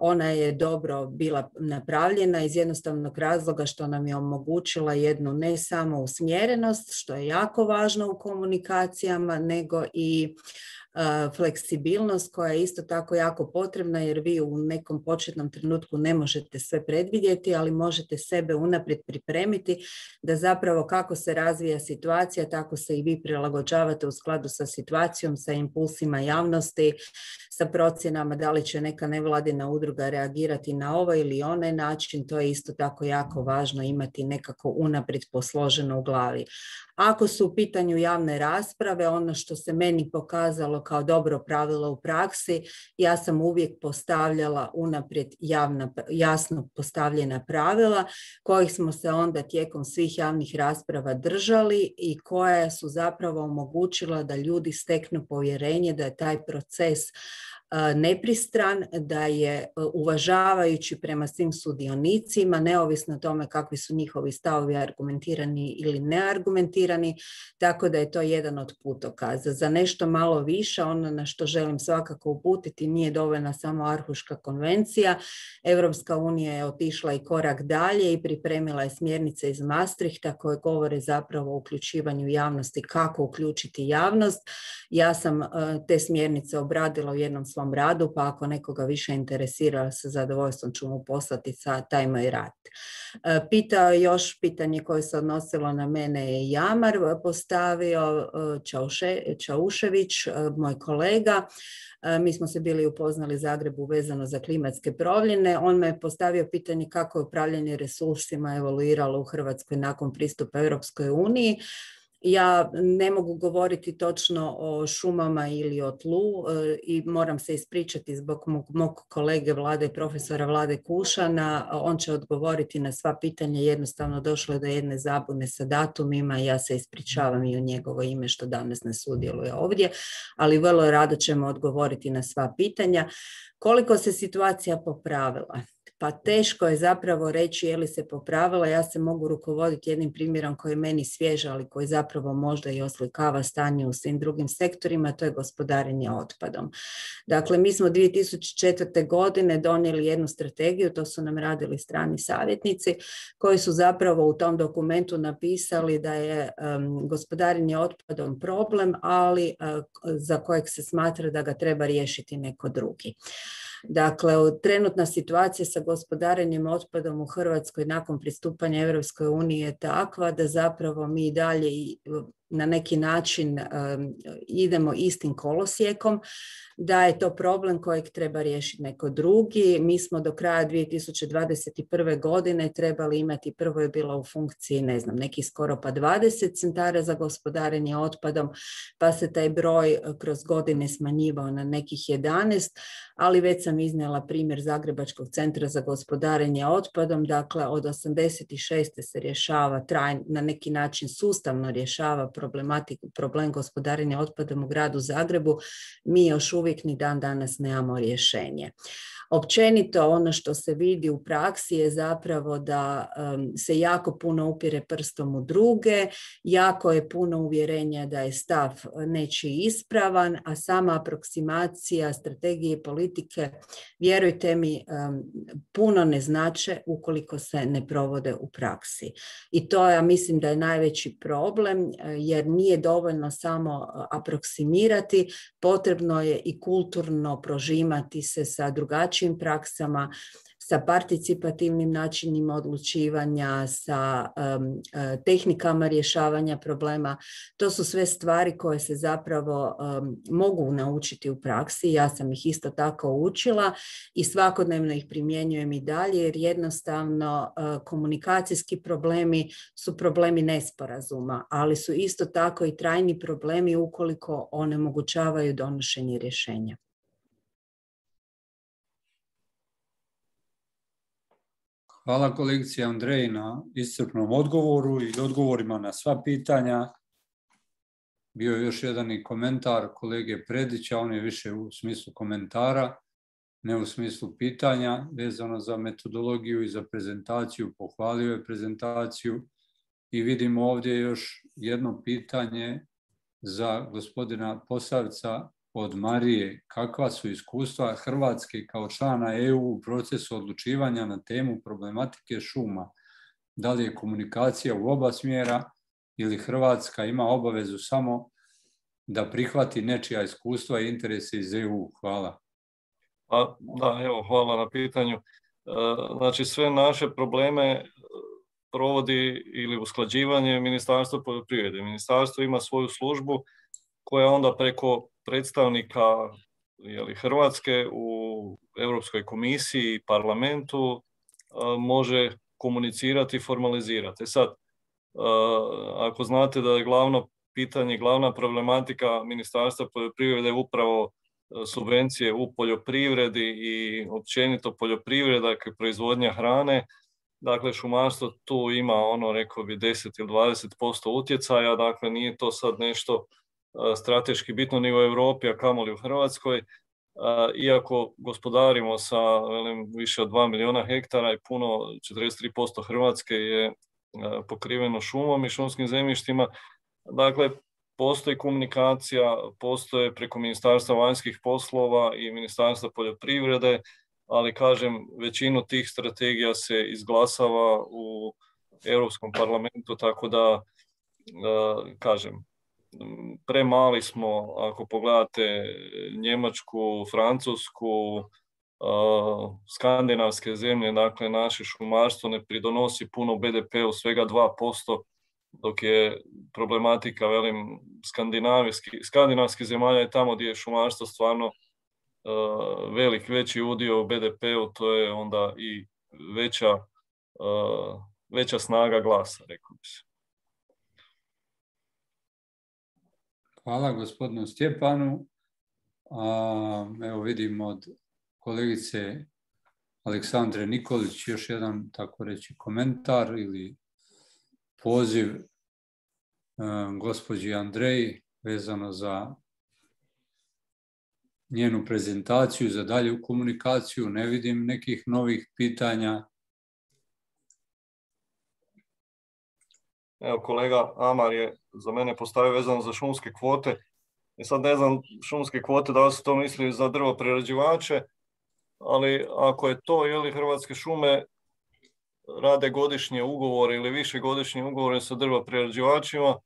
Ona je dobro bila napravljena iz jednostavnog razloga što nam je omogućila jednu ne samo usmjerenost, što je jako važno u komunikacijama, nego i fleksibilnost koja je isto tako jako potrebna jer vi u nekom početnom trenutku ne možete sve predvidjeti, ali možete sebe unaprijed pripremiti da zapravo kako se razvija situacija, tako se i vi prilagođavate u skladu sa situacijom, sa impulsima javnosti, sa procjenama da li će neka nevladina udruga reagirati na ovaj ili onaj način, to je isto tako jako važno imati nekako unaprijed posloženo u glavi. Ako su u pitanju javne rasprave, ono što se meni pokazalo kao dobro pravilo u praksi, ja sam uvijek postavljala unaprijed javna, jasno postavljena pravila kojih smo se onda tijekom svih javnih rasprava držali i koja su zapravo omogućila da ljudi steknu povjerenje da je taj proces nepristran, da je uvažavajući prema svim sudionicima, neovisno o tome kakvi su njihovi stavovi argumentirani ili neargumentirani, tako da je to jedan od putokaza. Za nešto malo više, ono na što želim svakako uputiti, nije dovoljna samo Arhuška konvencija. Europska unija je otišla i korak dalje i pripremila je smjernice iz Maastrichta koje govore zapravo o uključivanju javnosti, kako uključiti javnost. Ja sam te smjernice obradila u jednom svom svom radu, pa ako nekoga više interesira, sa zadovoljstvom ću mu poslati sa taj moj rad. E, pitao još pitanje koje se odnosilo na mene je Jamar postavio, e, Čaušević, moj kolega. Mi smo se bili upoznali Zagrebu vezano za klimatske promjene. On me je postavio pitanje kako je upravljanje resursima evoluiralo u Hrvatskoj nakon pristupa Europskoj uniji. Ja ne mogu govoriti točno o šumama ili o tlu e, i moram se ispričati zbog mog, kolege vlade, profesora Vlade Kušana. On će odgovoriti na sva pitanja. Jednostavno došlo je do jedne zabune sa datumima. Ja se ispričavam i u njegovo ime što danas ne sudjeluje ovdje, ali vrlo rado ćemo odgovoriti na sva pitanja. Koliko se situacija popravila? Pa teško je zapravo reći je li se popravila. Ja se mogu rukovoditi jednim primjerom koji je meni svjež, ali koji zapravo možda i oslikava stanje u svim drugim sektorima, to je gospodarenje otpadom. Dakle, mi smo 2004. godine donijeli jednu strategiju, to su nam radili strani savjetnici, koji su zapravo u tom dokumentu napisali da je gospodarenje otpadom problem, ali za kojeg se smatra da ga treba riješiti neko drugi. Dakle, trenutna situacija sa gospodarenjem otpadom u Hrvatskoj nakon pristupanja Europskoj uniji je takva da zapravo mi dalje na neki način idemo istim kolosijekom, da je to problem kojeg treba riješiti neko drugi. Mi smo do kraja 2021. godine trebali imati, prvo je bila u funkciji, ne znam, neki skoro pa 20 centara za gospodarenje otpadom, pa se taj broj e, kroz godine smanjivao na nekih 11, ali već sam iznijela primjer Zagrebačkog centra za gospodarenje otpadom, dakle od 86. se rješava na neki način sustavno rješava problematiku, problem gospodarenja otpadom u gradu Zagrebu, mi još uvijek ni dan danas nemamo rješenje. Općenito ono što se vidi u praksi je zapravo da se jako puno upire prstom u druge, jako je puno uvjerenja da je stav nečiji ispravan, a sama aproksimacija strategije i politike, vjerujte mi, puno ne znače ukoliko se ne provode u praksi. I to ja mislim da je najveći problem jer nije dovoljno samo aproksimirati, potrebno je i kulturno prožimati se sa drugačijim praksama, sa participativnim načinima odlučivanja, sa e, tehnikama rješavanja problema. To su sve stvari koje se zapravo mogu naučiti u praksi. Ja sam ih isto tako učila i svakodnevno ih primjenjujem i dalje jer jednostavno e, komunikacijski problemi su problemi nesporazuma, ali su isto tako i trajni problemi ukoliko onemogućavaju donošenje rješenja. Hvala kolegici Andreji na iscrpnom odgovoru i odgovorima na sva pitanja. Bio je još jedan i komentar kolege Predića, on je više u smislu komentara, ne u smislu pitanja, vezano za metodologiju i za prezentaciju. Pohvalio je prezentaciju i vidimo ovdje još jedno pitanje za gospodina Posavca od Marije kakva su iskustva Hrvatske kao člana EU u procesu odlučivanja na temu problematike šuma. Da li je komunikacija u oba smjera ili Hrvatska ima obavezu samo da prihvati nečija iskustva i interese iz EU? Hvala. Pa, da, evo, hvala na pitanju. E, znači, sve naše probleme provodi ili usklađivanje Ministarstvo poljoprivrede. Ministarstvo ima svoju službu koja onda preko predstavnika jeli, Hrvatske u Europskoj komisiji i parlamentu može komunicirati i formalizirati. E sad, ako znate da je glavno pitanje, glavna problematika Ministarstva poljoprivrede upravo subvencije u poljoprivredi i općenito poljoprivreda, dakle proizvodnja hrane, Dakle, šumarstvo tu ima ono, rekao bi, 10 ili 20% utjecaja, dakle nije to sad nešto strateški bitno ni u Europi, a kamoli u Hrvatskoj. Iako gospodarimo sa velim, više od 2 milijuna hektara i puno, 43% Hrvatske je pokriveno šumom i šumskim zemljištima. Dakle, postoji komunikacija, postoje preko Ministarstva vanjskih poslova i Ministarstva poljoprivrede, ali kažem, većinu tih strategija se izglasava u Europskom parlamentu, tako da, kažem, premali smo, ako pogledate Njemačku, Francusku, skandinavske zemlje, dakle naše šumarstvo ne pridonosi puno BDP-u, svega 2%, dok je problematika, velim, skandinavskih zemalja je tamo gdje je šumarstvo stvarno velik, veći udio u BDP-u, to je onda i veća, veća snaga glasa, rekao bi se. Hvala gospodinu Stjepanu. evo vidimo od kolegice Aleksandre Nikolić još jedan, tako reći, komentar ili poziv e, gospođi Andreji vezano za njenu prezentaciju, za dalju komunikaciju. Ne vidim nekih novih pitanja. Evo kolega Amar je za mene postavio vezano za šumske kvote. I sad ne znam šumske kvote da li su to mislili za drvo prerađivače, ali ako je to ili Hrvatske šume rade godišnje ugovore ili više godišnje ugovore sa drva prerađivačima,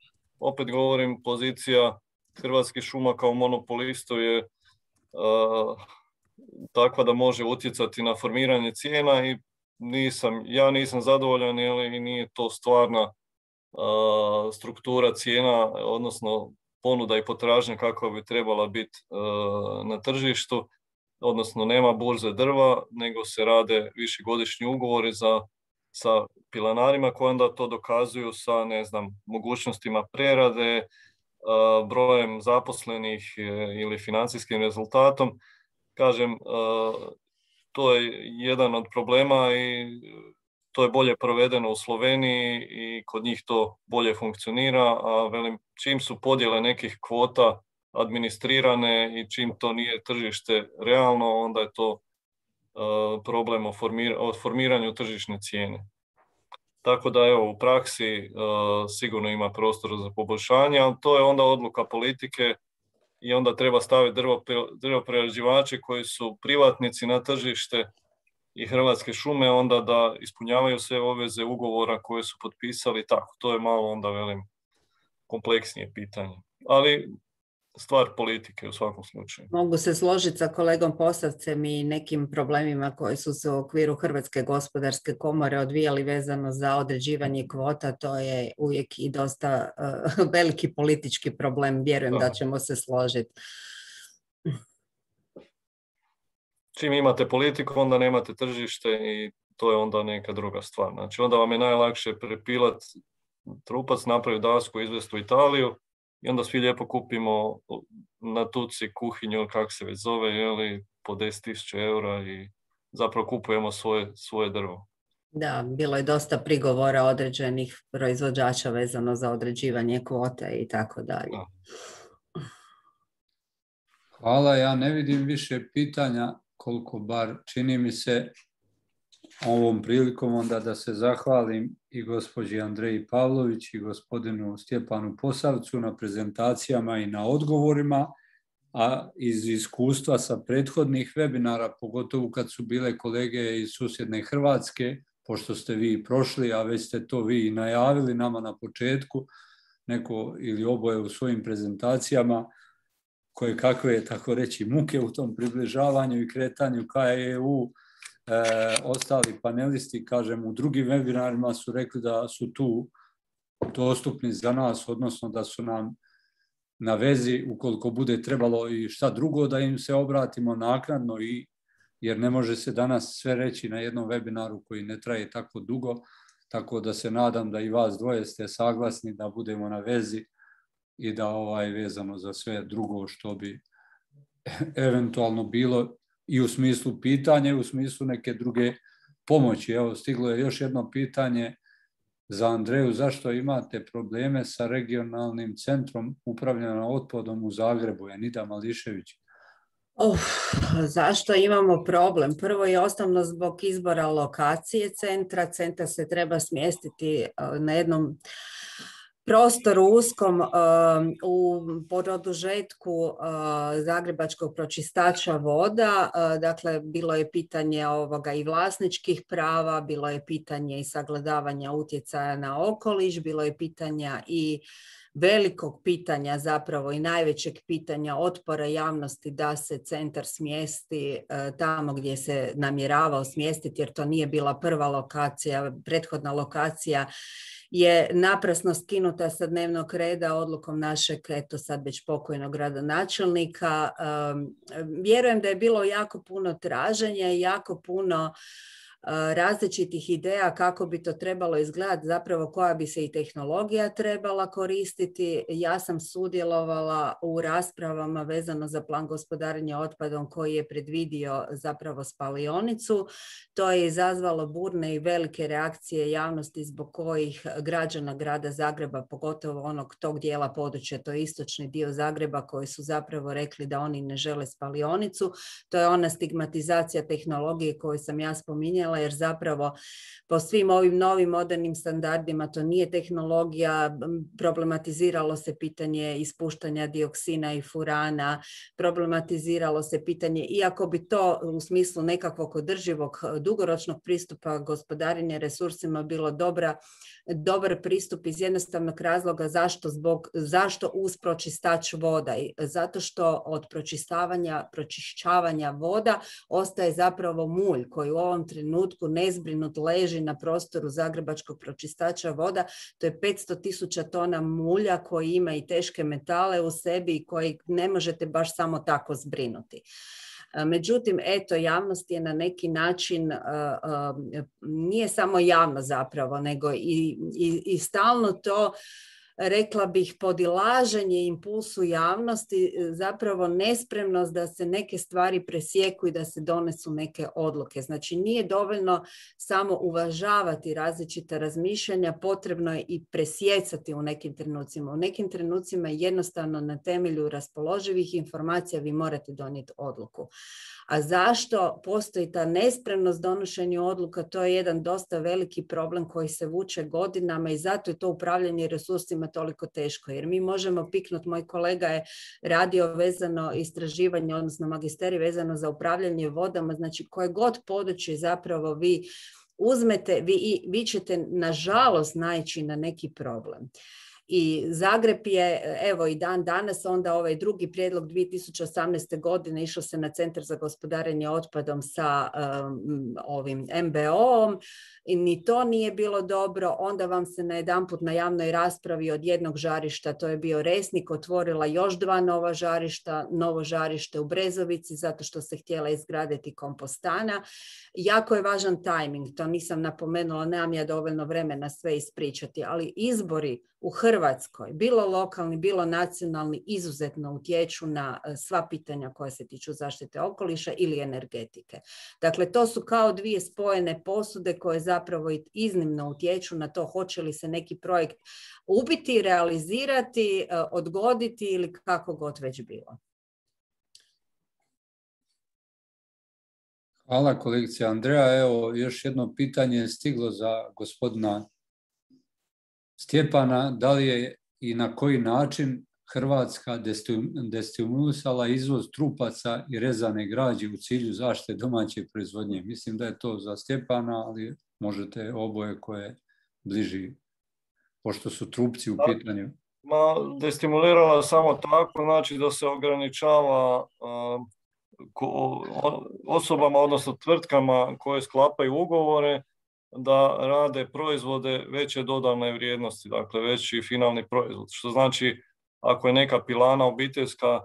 opet govorim pozicija Hrvatskih šuma kao monopolistu je takva da može utjecati na formiranje cijena i ja nisam zadovoljan ili nije to stvarna struktura cijena, odnosno ponuda i potražnja kakva bi trebala biti na tržištu, odnosno nema burze drva, nego se rade višegodišnji ugovori za, sa pilanarima koji onda to dokazuju sa, ne znam, mogućnostima prerade, brojem zaposlenih e, ili financijskim rezultatom. Kažem, to je jedan od problema i to je bolje provedeno u Sloveniji i kod njih to bolje funkcionira, a velim, čim su podjele nekih kvota administrirane i čim to nije tržište realno, onda je to problem o, formiranju tržišne cijene. Tako da evo u praksi sigurno ima prostora za poboljšanje, ali to je onda odluka politike i onda treba staviti drvo, drvo koji su privatnici na tržište i Hrvatske šume onda da ispunjavaju sve obveze ugovora koje su potpisali. Tako, to je malo onda, velim, kompleksnije pitanje. Ali stvar politike u svakom slučaju. Mogu se složiti sa kolegom Posavcem i nekim problemima koji su se u okviru Hrvatske gospodarske komore odvijali vezano za određivanje kvota. To je uvijek i dosta uh, veliki politički problem. Vjerujem da ćemo se složiti. Čim imate politiku, onda nemate tržište i to je onda neka druga stvar. Znači, onda vam je najlakše prepilat trupac, napraviti dasku, izvesti u Italiju i onda svi lijepo kupimo na tuci kuhinju, kak se već zove, jeli, po 10.000 eura i zapravo kupujemo svoje, svoje drvo. Da, bilo je dosta prigovora određenih proizvođača vezano za određivanje kvote i tako dalje. Hvala, ja ne vidim više pitanja koliko bar čini mi se ovom prilikom onda da se zahvalim i gospođi Andreji Pavlović i gospodinu Stjepanu Posavcu na prezentacijama i na odgovorima, a iz iskustva sa prethodnih webinara, pogotovo kad su bile kolege iz susjedne Hrvatske, pošto ste vi prošli, a već ste to vi najavili nama na početku, neko ili oboje u svojim prezentacijama, koje kakve, tako reći, muke u tom približavanju i kretanju ka EU. E, ostali panelisti, kažem, u drugim webinarima su rekli da su tu dostupni za nas, odnosno da su nam na vezi ukoliko bude trebalo i šta drugo da im se obratimo naknadno i jer ne može se danas sve reći na jednom webinaru koji ne traje tako dugo, tako da se nadam da i vas dvoje ste saglasni da budemo na vezi i da ovaj vezano za sve drugo što bi eventualno bilo i u smislu pitanja i u smislu neke druge pomoći. Evo, stiglo je još jedno pitanje za Andreju. Zašto imate probleme sa regionalnim centrom upravljanja otpadom u Zagrebu? Enida Mališević. Oh, zašto imamo problem? Prvo i osnovno zbog izbora lokacije centra. Centar se treba smjestiti eh, na jednom prostoru uskom um, u produžetku uh, zagrebačkog pročistača voda. Uh, dakle, bilo je pitanje ovoga i vlasničkih prava, bilo je pitanje i sagledavanja utjecaja na okoliš, bilo je pitanja i velikog pitanja zapravo i najvećeg pitanja otpora javnosti da se centar smjesti e, tamo gdje se namjeravao smjestiti jer to nije bila prva lokacija, prethodna lokacija je naprasno skinuta sa dnevnog reda odlukom našeg, eto sad već pokojnog gradonačelnika. Vjerujem da je bilo jako puno traženja jako puno različitih ideja kako bi to trebalo izgledati, zapravo koja bi se i tehnologija trebala koristiti. Ja sam sudjelovala u raspravama vezano za plan gospodarenja otpadom koji je predvidio zapravo spalionicu. To je izazvalo burne i velike reakcije javnosti zbog kojih građana grada Zagreba, pogotovo onog tog dijela područja, to je istočni dio Zagreba koji su zapravo rekli da oni ne žele spalionicu. To je ona stigmatizacija tehnologije koju sam ja spominjala jer zapravo po svim ovim novim modernim standardima to nije tehnologija, problematiziralo se pitanje ispuštanja dioksina i furana, problematiziralo se pitanje, iako bi to u smislu nekakvog održivog dugoročnog pristupa gospodarenja resursima bilo dobra dobar pristup iz jednostavnog razloga zašto, zbog, zašto uz pročistač voda. Zato što od pročistavanja, pročišćavanja voda ostaje zapravo mulj koji u ovom trenutku nezbrinut leži na prostoru zagrebačkog pročistača voda. To je 500 tisuća tona mulja koji ima i teške metale u sebi i koji ne možete baš samo tako zbrinuti. Međutim, eto, javnost je na neki način, nije samo javno zapravo, nego i, i, i stalno to rekla bih, podilaženje impulsu javnosti, e, zapravo nespremnost da se neke stvari presjeku i da se donesu neke odluke. Znači nije dovoljno samo uvažavati različita razmišljanja, potrebno je i presjecati u nekim trenucima. U nekim trenucima jednostavno na temelju raspoloživih informacija vi morate donijeti odluku. A zašto postoji ta nespremnost donošenju odluka, to je jedan dosta veliki problem koji se vuče godinama i zato je to upravljanje resursima toliko teško. Jer mi možemo piknuti, moj kolega je radio vezano istraživanje, odnosno magisteri vezano za upravljanje vodama, znači koje god područje zapravo vi uzmete, vi, vi ćete nažalost naići na neki problem. I Zagreb je, evo i dan danas, onda ovaj drugi prijedlog 2018. godine išao se na Centar za gospodarenje otpadom sa um, ovim MBO-om i ni to nije bilo dobro. Onda vam se na jedanput na javnoj raspravi od jednog žarišta, to je bio Resnik, otvorila još dva nova žarišta, novo žarište u Brezovici zato što se htjela izgraditi kompostana. Jako je važan tajming, to nisam napomenula, nemam ja dovoljno vremena sve ispričati, ali izbori u Hrvatskoj, bilo lokalni, bilo nacionalni, izuzetno utječu na e, sva pitanja koja se tiču zaštite okoliša ili energetike. Dakle, to su kao dvije spojene posude koje zapravo iznimno utječu na to hoće li se neki projekt ubiti, realizirati, e, odgoditi ili kako god već bilo. Hvala kolegice Andreja. Evo još jedno pitanje je stiglo za gospodina Stjepana. Da li je i na koji način Hrvatska destimulisala izvoz trupaca i rezane građe u cilju zaštite domaće proizvodnje? Mislim da je to za Stjepana, ali možete oboje koje bliži, pošto su trupci u pitanju. Ma, destimulirala samo tako, znači da se ograničava osobama, odnosno tvrtkama koje sklapaju ugovore, da rade proizvode veće dodane vrijednosti, dakle veći finalni proizvod. Što znači, ako je neka pilana obiteljska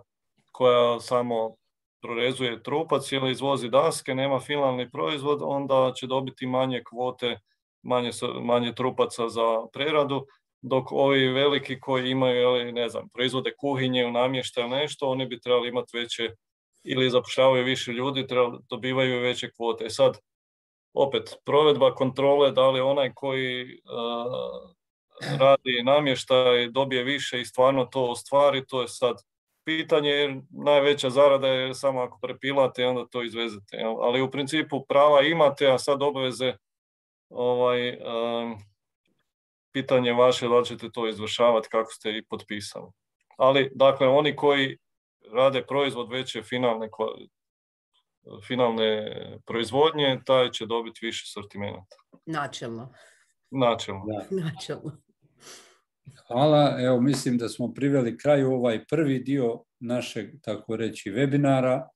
koja samo prorezuje trupac ili izvozi daske, nema finalni proizvod, onda će dobiti manje kvote, manje, manje trupaca za preradu, dok ovi veliki koji imaju, ne znam, proizvode kuhinje, namještaj nešto, oni bi trebali imati veće ili zapošljavaju više ljudi, dobivaju veće kvote. E sad, opet, provedba kontrole, da li onaj koji uh, radi namještaj dobije više i stvarno to ostvari, to je sad pitanje, jer najveća zarada je samo ako prepilate onda to izvezete. Ali u principu prava imate, a sad obveze ovaj, um, pitanje vaše da li ćete to izvršavati kako ste i potpisali. Ali, dakle, oni koji rade proizvod veće finalne, finalne proizvodnje, taj će dobiti više sortimenta. Načelno. Načelno. Načelno. Hvala. Evo, mislim da smo priveli kraju ovaj prvi dio našeg, tako reći, webinara.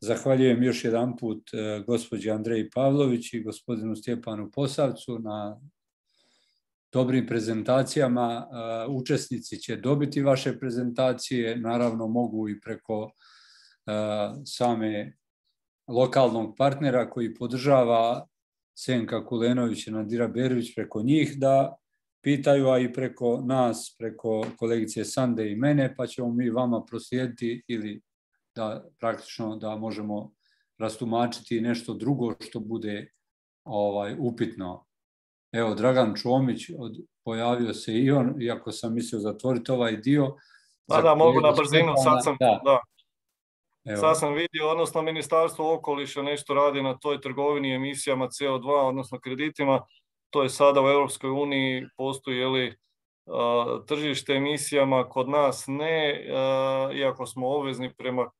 Zahvaljujem još jedan put e, gospođi Andreji Pavlović i gospodinu Stjepanu Posavcu na dobrim prezentacijama. E, učesnici će dobiti vaše prezentacije, naravno mogu i preko e, same lokalnog partnera koji podržava Senka Kulenović i Nadira Berović preko njih da pitaju, a i preko nas, preko kolegice Sande i mene, pa ćemo mi vama proslijediti ili da praktično da možemo rastumačiti nešto drugo što bude ovaj upitno. Evo, Dragan Čomić, od, pojavio se i on, iako sam mislio zatvoriti ovaj dio. Da, da, mogu na brzinu, sad sam, Da. da. Evo, Sad sam vidio, odnosno Ministarstvo okoliša nešto radi na toj trgovini emisijama CO2, odnosno kreditima. To je sada u Europskoj uniji, postoji li, a, tržište emisijama, kod nas ne, a, iako smo obvezni prema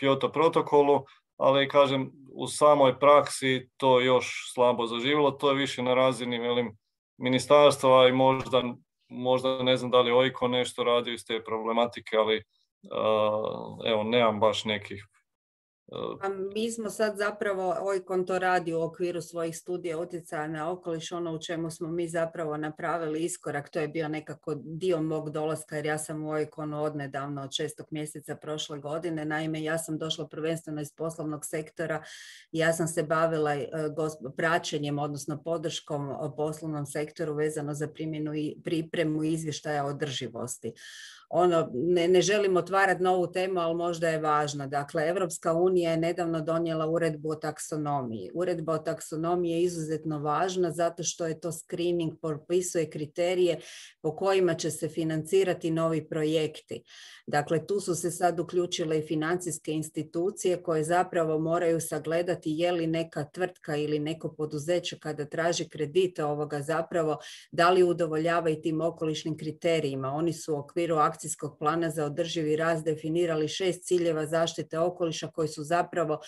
Kyoto- protokolu, ali kažem, u samoj praksi to još slabo zaživjelo, to je više na razini velim, ministarstva i možda, možda ne znam da li OIKO nešto radi iz te problematike, ali evo, nemam baš nekih a, A mi smo sad zapravo, Ojkon to radi u okviru svojih studija utjecaja na okoliš, ono u čemu smo mi zapravo napravili iskorak, to je bio nekako dio mog dolaska jer ja sam u Ojkonu odnedavno od šestog mjeseca prošle godine. Naime, ja sam došla prvenstveno iz poslovnog sektora i ja sam se bavila e, praćenjem, odnosno podrškom poslovnom sektoru vezano za primjenu i pripremu izvještaja održivosti ono, ne, ne želim otvarati novu temu, ali možda je važna. Dakle, Evropska unija je nedavno donijela uredbu o taksonomiji. Uredba o taksonomiji je izuzetno važna zato što je to screening, propisuje kriterije po kojima će se financirati novi projekti. Dakle, tu su se sad uključile i financijske institucije koje zapravo moraju sagledati je li neka tvrtka ili neko poduzeće kada traži kredite ovoga zapravo da li udovoljava i tim okolišnim kriterijima. Oni su u okviru akcijskog plana za održivi rast definirali šest ciljeva zaštite okoliša koji su zapravo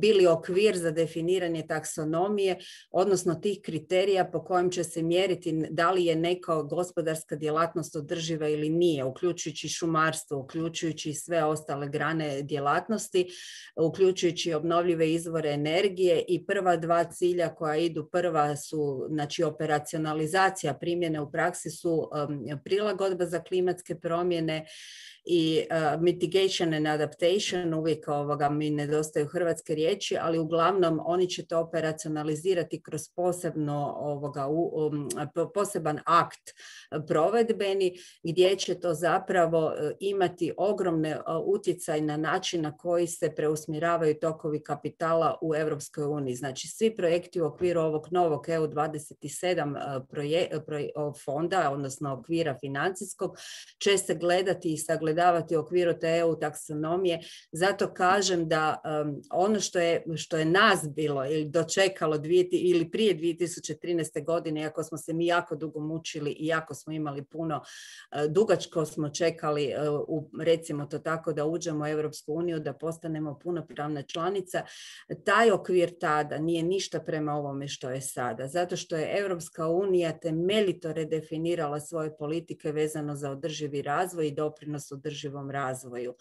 bili okvir za definiranje taksonomije, odnosno tih kriterija po kojim će se mjeriti da li je neka gospodarska djelatnost održiva ili nije, uključujući šumarstvo, uključujući sve ostale grane djelatnosti, uključujući obnovljive izvore energije i prva dva cilja koja idu prva su znači operacionalizacija primjene u praksi su prilagodba za klimatske promjene i uh, mitigation and adaptation, uvijek ovoga mi nedostaju hrvatske riječi, ali uglavnom oni će to operacionalizirati kroz posebno ovoga, um, po- poseban akt provedbeni gdje će to zapravo uh, imati ogromne uh, utjecaj na način na koji se preusmjeravaju tokovi kapitala u Europskoj uniji. Znači svi projekti u okviru ovog novog EU 27 uh, proje, proje- o, fonda, odnosno okvira financijskog, će se gledati i sagledavati u okviru te EU taksonomije. Zato kažem da um, ono što je, što je nas bilo ili dočekalo dvije, ili prije 2013. godine, iako smo se mi jako dugo mučili i jako smo imali puno, uh, dugačko smo čekali, uh, u, recimo to tako, da uđemo u Europsku uniju, da postanemo punopravna članica, taj okvir tada nije ništa prema ovome što je sada, zato što je Europska unija temeljito redefinirala svoje politike vezano za održivi razvoj i doprinos održivom razvoju.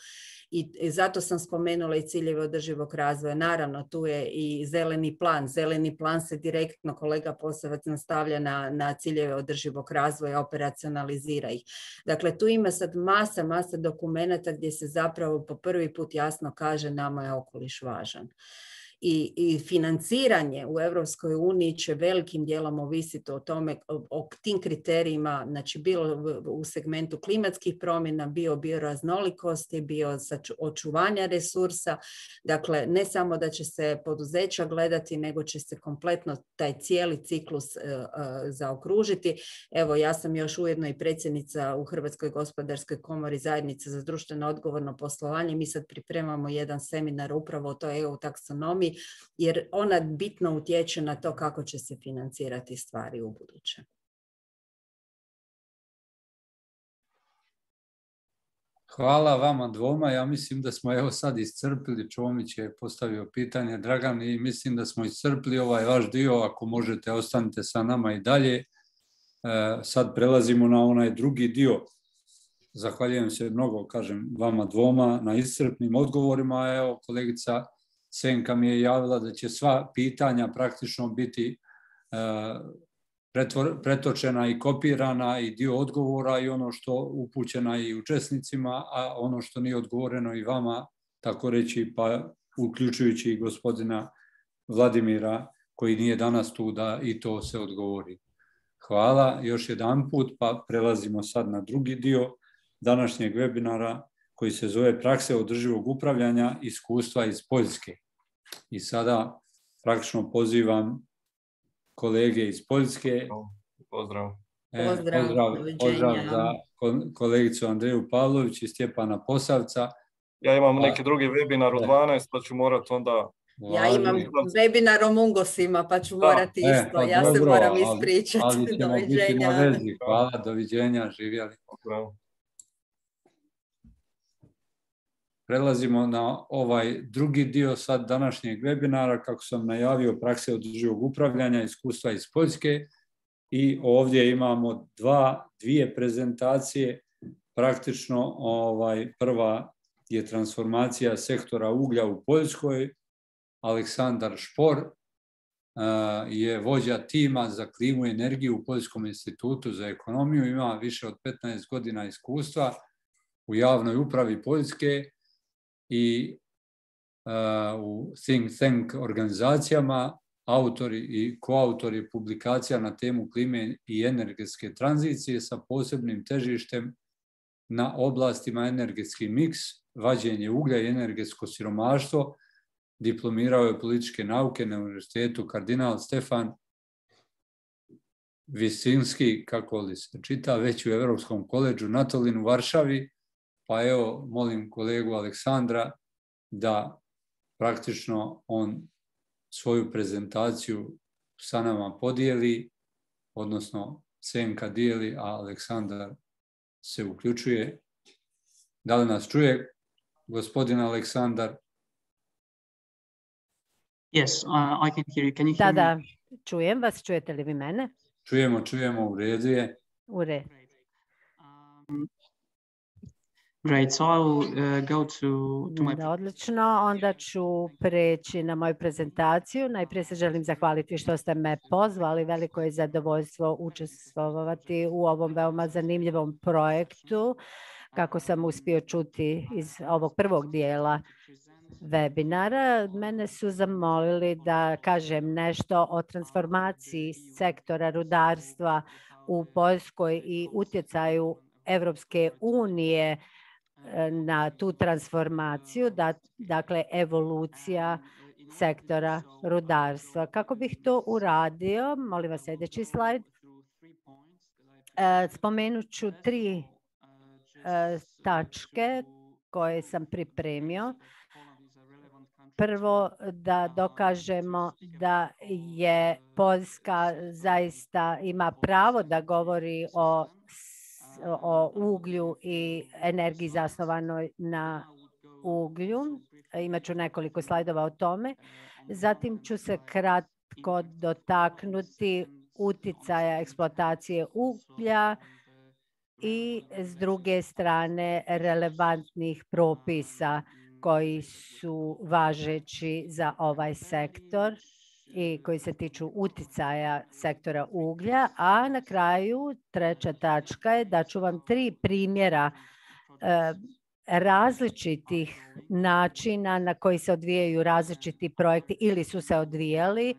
I zato sam spomenula i ciljeve održivog razvoja. Naravno, tu je i zeleni plan. Zeleni plan se direktno, kolega Posavac, nastavlja na, na ciljeve održivog razvoja, operacionalizira ih. Dakle, tu ima sad masa, masa dokumenata gdje se zapravo po prvi put jasno kaže nama je okoliš važan. I, i financiranje u Europskoj uniji će velikim dijelom ovisiti o tome, o, o tim kriterijima, znači bilo u- segmentu klimatskih promjena, bio bioraznolikosti, bio očuvanja resursa. Dakle, ne samo da će se poduzeća gledati, nego će se kompletno taj cijeli ciklus e, zaokružiti. Evo, ja sam još ujedno i predsjednica u Hrvatskoj gospodarskoj komori zajednice za društveno odgovorno poslovanje. Mi sad pripremamo jedan seminar upravo o toj EU taksonomiji, jer ona bitno utječe na to kako će se financirati stvari u buduće. Hvala vama dvoma. Ja mislim da smo evo sad iscrpili. Čomić je postavio pitanje, Dragan, i mislim da smo iscrpili ovaj vaš dio. Ako možete, ostanite sa nama i dalje. sad prelazimo na onaj drugi dio. Zahvaljujem se mnogo, kažem, vama dvoma na iscrpnim odgovorima. Evo, kolegica Senka mi je javila da će sva pitanja praktično biti pretočena i kopirana i dio odgovora i ono što upućena i učesnicima, a ono što nije odgovoreno i vama, tako reći, pa uključujući i gospodina Vladimira koji nije danas tu da i to se odgovori. Hvala još jedan put, pa prelazimo sad na drugi dio današnjeg webinara koji se zove Prakse održivog upravljanja iskustva iz Poljske. I sada praktično pozivam kolege iz Poljske. Pozdrav. E, pozdrav, pozdrav, za kolegicu Andreju Pavlović i Stjepana Posavca. Ja imam neki drugi webinar u 12, pa ću morat onda... Ja imam webinar o mungosima, pa ću morati e, isto. Pa ja se moram ispričati. Ali, ali ćemo biti na vezi. Hvala, doviđenja, živjeli. Prelazimo na ovaj drugi dio sad današnjeg webinara, kako sam najavio, prakse održivog upravljanja, iskustva iz Poljske. I ovdje imamo dva, dvije prezentacije. Praktično ovaj, prva je transformacija sektora uglja u Poljskoj. Aleksandar Špor je vođa tima za klimu i energiju u Poljskom institutu za ekonomiju. Ima više od 15 godina iskustva u javnoj upravi Poljske i u think tank organizacijama, autori i koautori publikacija na temu klime i energetske tranzicije sa posebnim težištem na oblastima energetski miks, vađenje uglja i energetsko siromaštvo, diplomirao je političke nauke na univerzitetu kardinal Stefan Visinski, kako li se čita, već u Evropskom koleđu Natolin u Varšavi, pa evo, molim kolegu Aleksandra da praktično on svoju prezentaciju sa nama podijeli, odnosno Senka dijeli, a Aleksandar se uključuje. Da li nas čuje gospodin Aleksandar? Yes, uh, I can hear you. Can you hear da, da, čujem vas. Čujete li vi mene? Čujemo, čujemo, u redu je. U redu. Um, Great, so uh, go to, to my... Odlično, onda ću preći na moju prezentaciju. Najprije se želim zahvaliti što ste me pozvali. Veliko je zadovoljstvo učestvovati u ovom veoma zanimljivom projektu. Kako sam uspio čuti iz ovog prvog dijela webinara, mene su zamolili da kažem nešto o transformaciji sektora rudarstva u Poljskoj i utjecaju Evropske unije na tu transformaciju, da, dakle evolucija sektora rudarstva. Kako bih to uradio, molim vas sljedeći slajd, e, spomenut ću tri e, tačke koje sam pripremio. Prvo da dokažemo da je Poljska zaista ima pravo da govori o o uglju i energiji zasnovanoj na uglju. Imaću nekoliko slajdova o tome. Zatim ću se kratko dotaknuti uticaja eksploatacije uglja i s druge strane relevantnih propisa koji su važeći za ovaj sektor i koji se tiču uticaja sektora uglja, a na kraju treća tačka je da ću vam tri primjera e, različitih načina na koji se odvijaju različiti projekti ili su se odvijali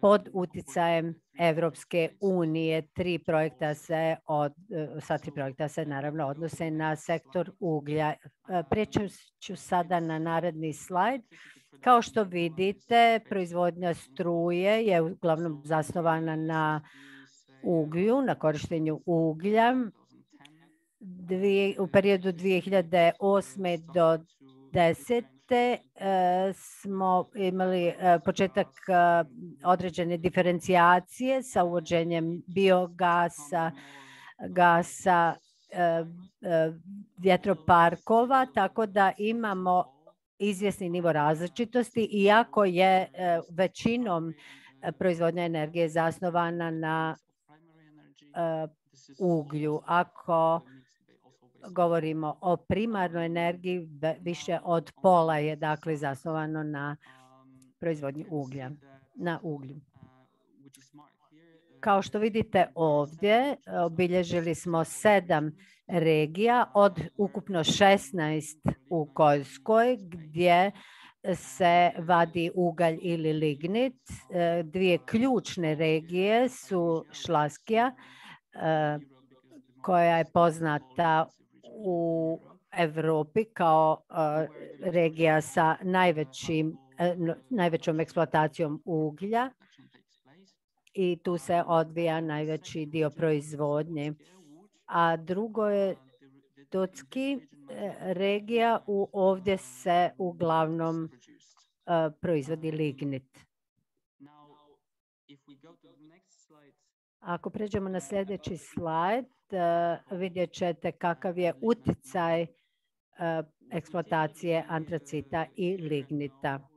pod uticajem Evropske unije. Tri projekta se od, e, sva tri projekta se naravno odnose na sektor uglja. E, Prijeću ću sada na naredni slajd. Kao što vidite, proizvodnja struje je uglavnom zasnovana na uglju, na korištenju uglja. u periodu 2008. do 2010. E, smo imali e, početak e, određene diferencijacije sa uvođenjem biogasa, gasa, vjetroparkova, tako da imamo izvjesni nivo različitosti, iako je e, većinom e, proizvodnja energije zasnovana na uglju. Ako govorimo o primarnoj energiji, više od pola je dakle zasnovano na proizvodnji uglja, na uglju. Kao što vidite ovdje, obilježili smo sedam regija od ukupno 16 u Koljskoj gdje se vadi ugalj ili lignit. E, dvije ključne regije su Šlaskija, e, koja je poznata u Europi kao e, regija sa najvećim, najvećom eksploatacijom uglja i tu se odvija najveći dio proizvodnje. A drugo je Tutski regija, u, ovdje se uglavnom proizvodi lignit. Ako pređemo na sljedeći slajd, vidjet ćete kakav je utjecaj eksploatacije antracita i lignita.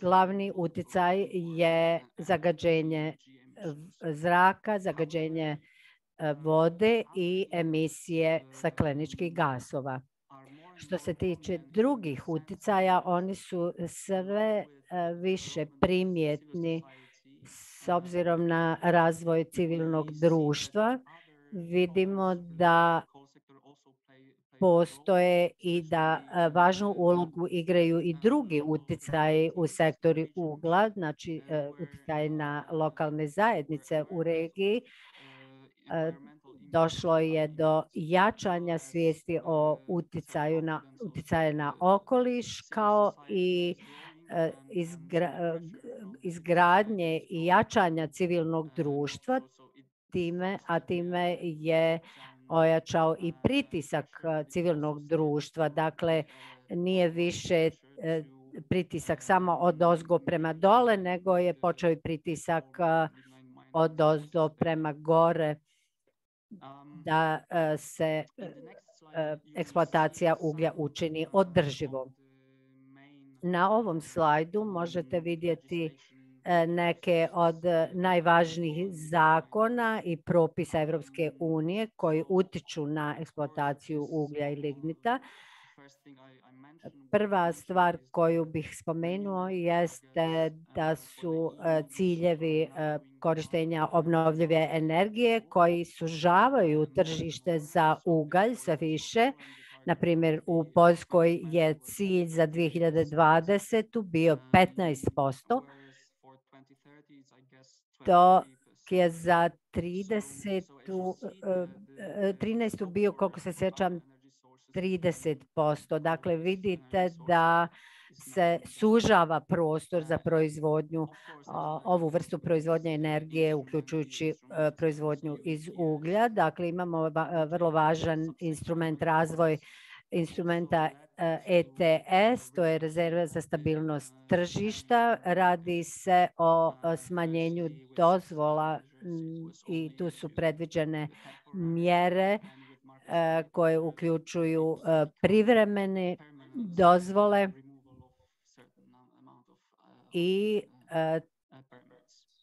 Glavni utjecaj je zagađenje zraka, zagađenje vode i emisije stakleničkih gasova. Što se tiče drugih utjecaja, oni su sve više primjetni s obzirom na razvoj civilnog društva. Vidimo da postoje i da važnu ulogu igraju i drugi utjecaji u sektori ugla, znači utjecaj na lokalne zajednice u regiji. Došlo je do jačanja svijesti o utjecaju na, utjecaju na okoliš kao i izgradnje i jačanja civilnog društva time, a time je ojačao i pritisak civilnog društva. Dakle, nije više pritisak samo od ozgo prema dole, nego je počeo i pritisak od ozdo prema gore da se eksploatacija uglja učini održivom. Na ovom slajdu možete vidjeti neke od najvažnijih zakona i propisa Evropske unije koji utiču na eksploataciju uglja i lignita. Prva stvar koju bih spomenuo jeste da su ciljevi korištenja obnovljive energije koji sužavaju tržište za ugalj sve više. Na primjer, u Poljskoj je cilj za 2020. bio 15%, dok je za 30. 13. bio, koliko se sjećam, 30%. Dakle, vidite da se sužava prostor za proizvodnju, ovu vrstu proizvodnje energije, uključujući proizvodnju iz uglja. Dakle, imamo vrlo važan instrument razvoj instrumenta ETS, to je rezerva za stabilnost tržišta. Radi se o smanjenju dozvola i tu su predviđene mjere koje uključuju privremene dozvole i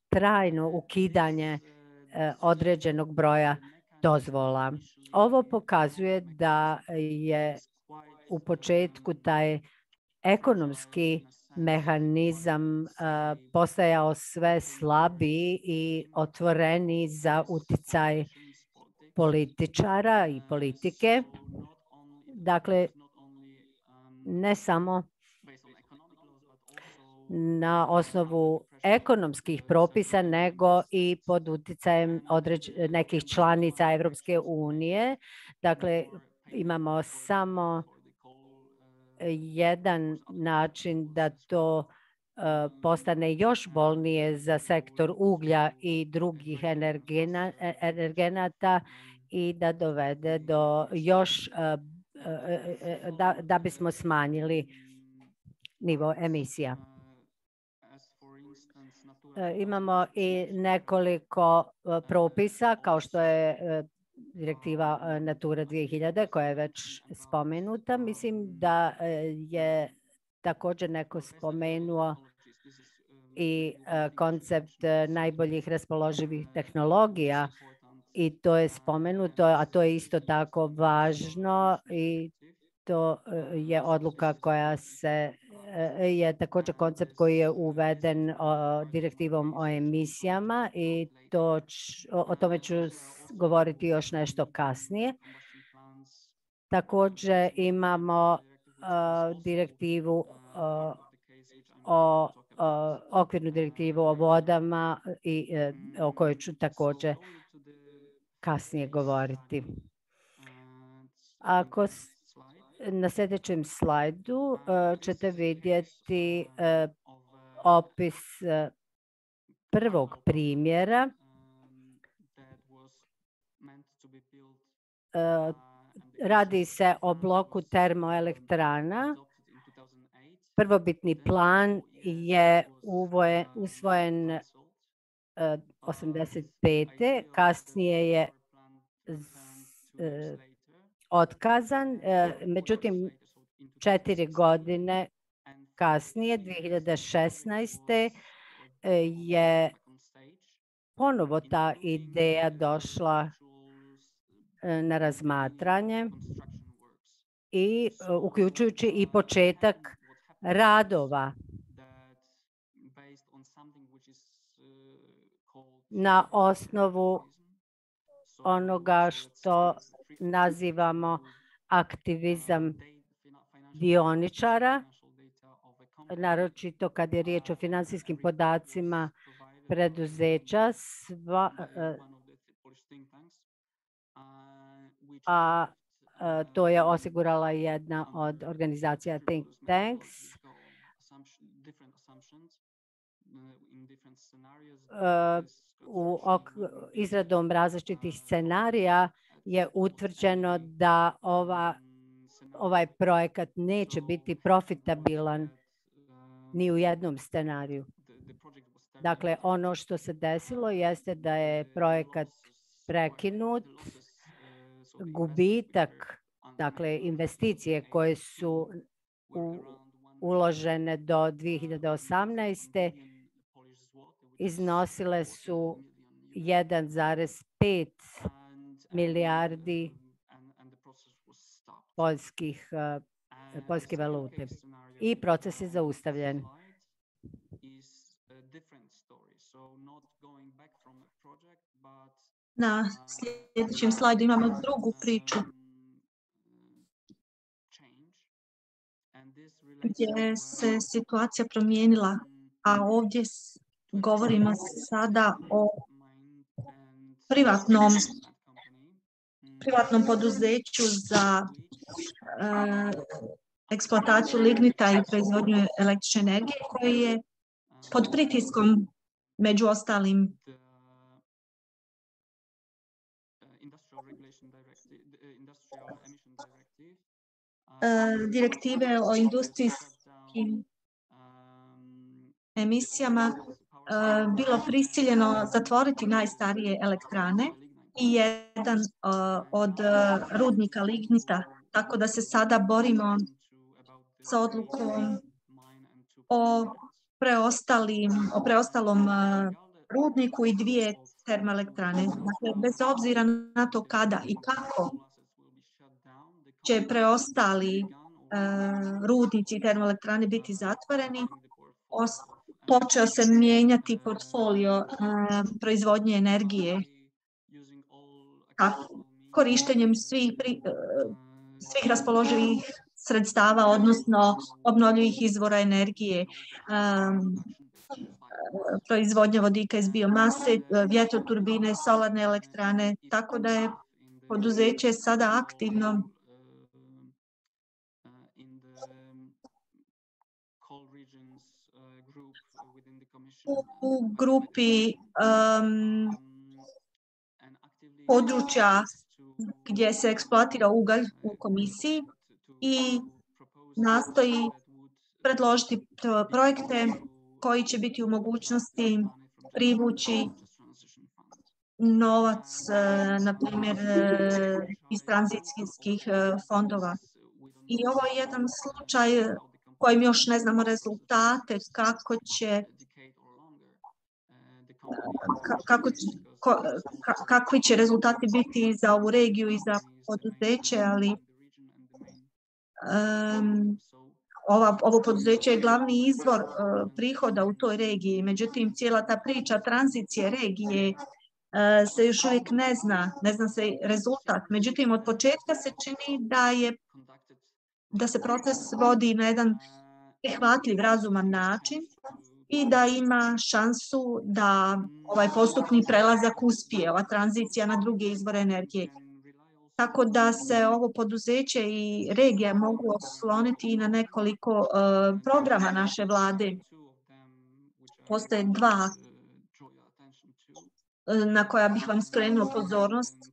trajno ukidanje određenog broja dozvola. Ovo pokazuje da je u početku taj ekonomski mehanizam postajao sve slabiji i otvoreniji za uticaj političara i politike. Dakle, ne samo na osnovu ekonomskih propisa, nego i pod uticajem nekih članica Evropske unije. Dakle, imamo samo jedan način da to postane još bolnije za sektor uglja i drugih energenata i da dovede do još da, da bismo smanjili nivo emisija. Imamo i nekoliko propisa kao što je direktiva Natura 2000 koja je već spomenuta. Mislim da je također neko spomenuo i e, koncept e, najboljih raspoloživih tehnologija i to je spomenuto, a to je isto tako važno i to e, je odluka koja se je također koncept koji je uveden direktivom o emisijama i to o, tome ću govoriti još nešto kasnije. Također imamo direktivu o okvirnu direktivu o vodama i e, o kojoj ću također kasnije govoriti. Ako na sljedećem slajdu e, ćete vidjeti e, opis prvog primjera. Radi se o bloku termoelektrana. Prvobitni plan je usvojen 85. E, kasnije je e, otkazan, e, međutim četiri godine kasnije, 2016. je ponovo ta ideja došla na razmatranje i uključujući i početak radova na osnovu onoga što nazivamo aktivizam dioničara, naročito kad je riječ o financijskim podacima preduzeća, a to je osigurala jedna od organizacija Think Tanks. U izradom različitih scenarija je utvrđeno da ova, ovaj projekat neće biti profitabilan ni u jednom scenariju. Dakle, ono što se desilo jeste da je projekat prekinut gubitak, dakle investicije koje su uložene do 2018. iznosile su 1,5 milijardi poljskih, eh, poljske valute. I proces je zaustavljen. Na sljedećem slajdu imamo drugu priču gdje se situacija promijenila, a ovdje govorimo sada o privatnom privatnom poduzeću za e, eksploataciju lignita i proizvodnju električne energije koji je pod pritiskom među ostalim E, direktive o industrijskim emisijama e, bilo prisiljeno zatvoriti najstarije elektrane i jedan e, od rudnika lignita, tako da se sada borimo sa odlukom o, preostalim, o preostalom rudniku i dvije termoelektrane. Dakle, bez obzira na to kada i kako će preostali e, rudnici i termoelektrane biti zatvoreni. počeo se mijenjati portfolio e, proizvodnje energije korištenjem svih, e, svih raspoloživih sredstava, odnosno obnovljivih izvora energije, proizvodnja vodika iz biomase, vjetroturbine, solarne elektrane, tako da je poduzeće sada aktivno. U grupi um, područja gdje se eksploatira ugalj u komisiji i nastoji predložiti projekte koji će biti u mogućnosti privući novac, e, na primjer, e, iz tranzicijskih e, fondova. I ovo je jedan slučaj kojim još ne znamo rezultate, kako će ka- kako, će- kakvi će rezultati biti za ovu regiju i za poduzeće, ali em, ova, ovo poduzeće je glavni izvor e, prihoda u toj regiji. Međutim, cijela ta priča tranzicije regije e, se još uvijek ne zna, ne zna se rezultat. Međutim, od početka se čini da je da se proces vodi na jedan prihvatljiv, razuman način i da ima šansu da ovaj postupni prelazak uspije, ova tranzicija na druge izvore energije. Tako da se ovo poduzeće i regija mogu osloniti i na nekoliko e, programa naše vlade. Postoje dva e, na koja bih vam skrenuo pozornost.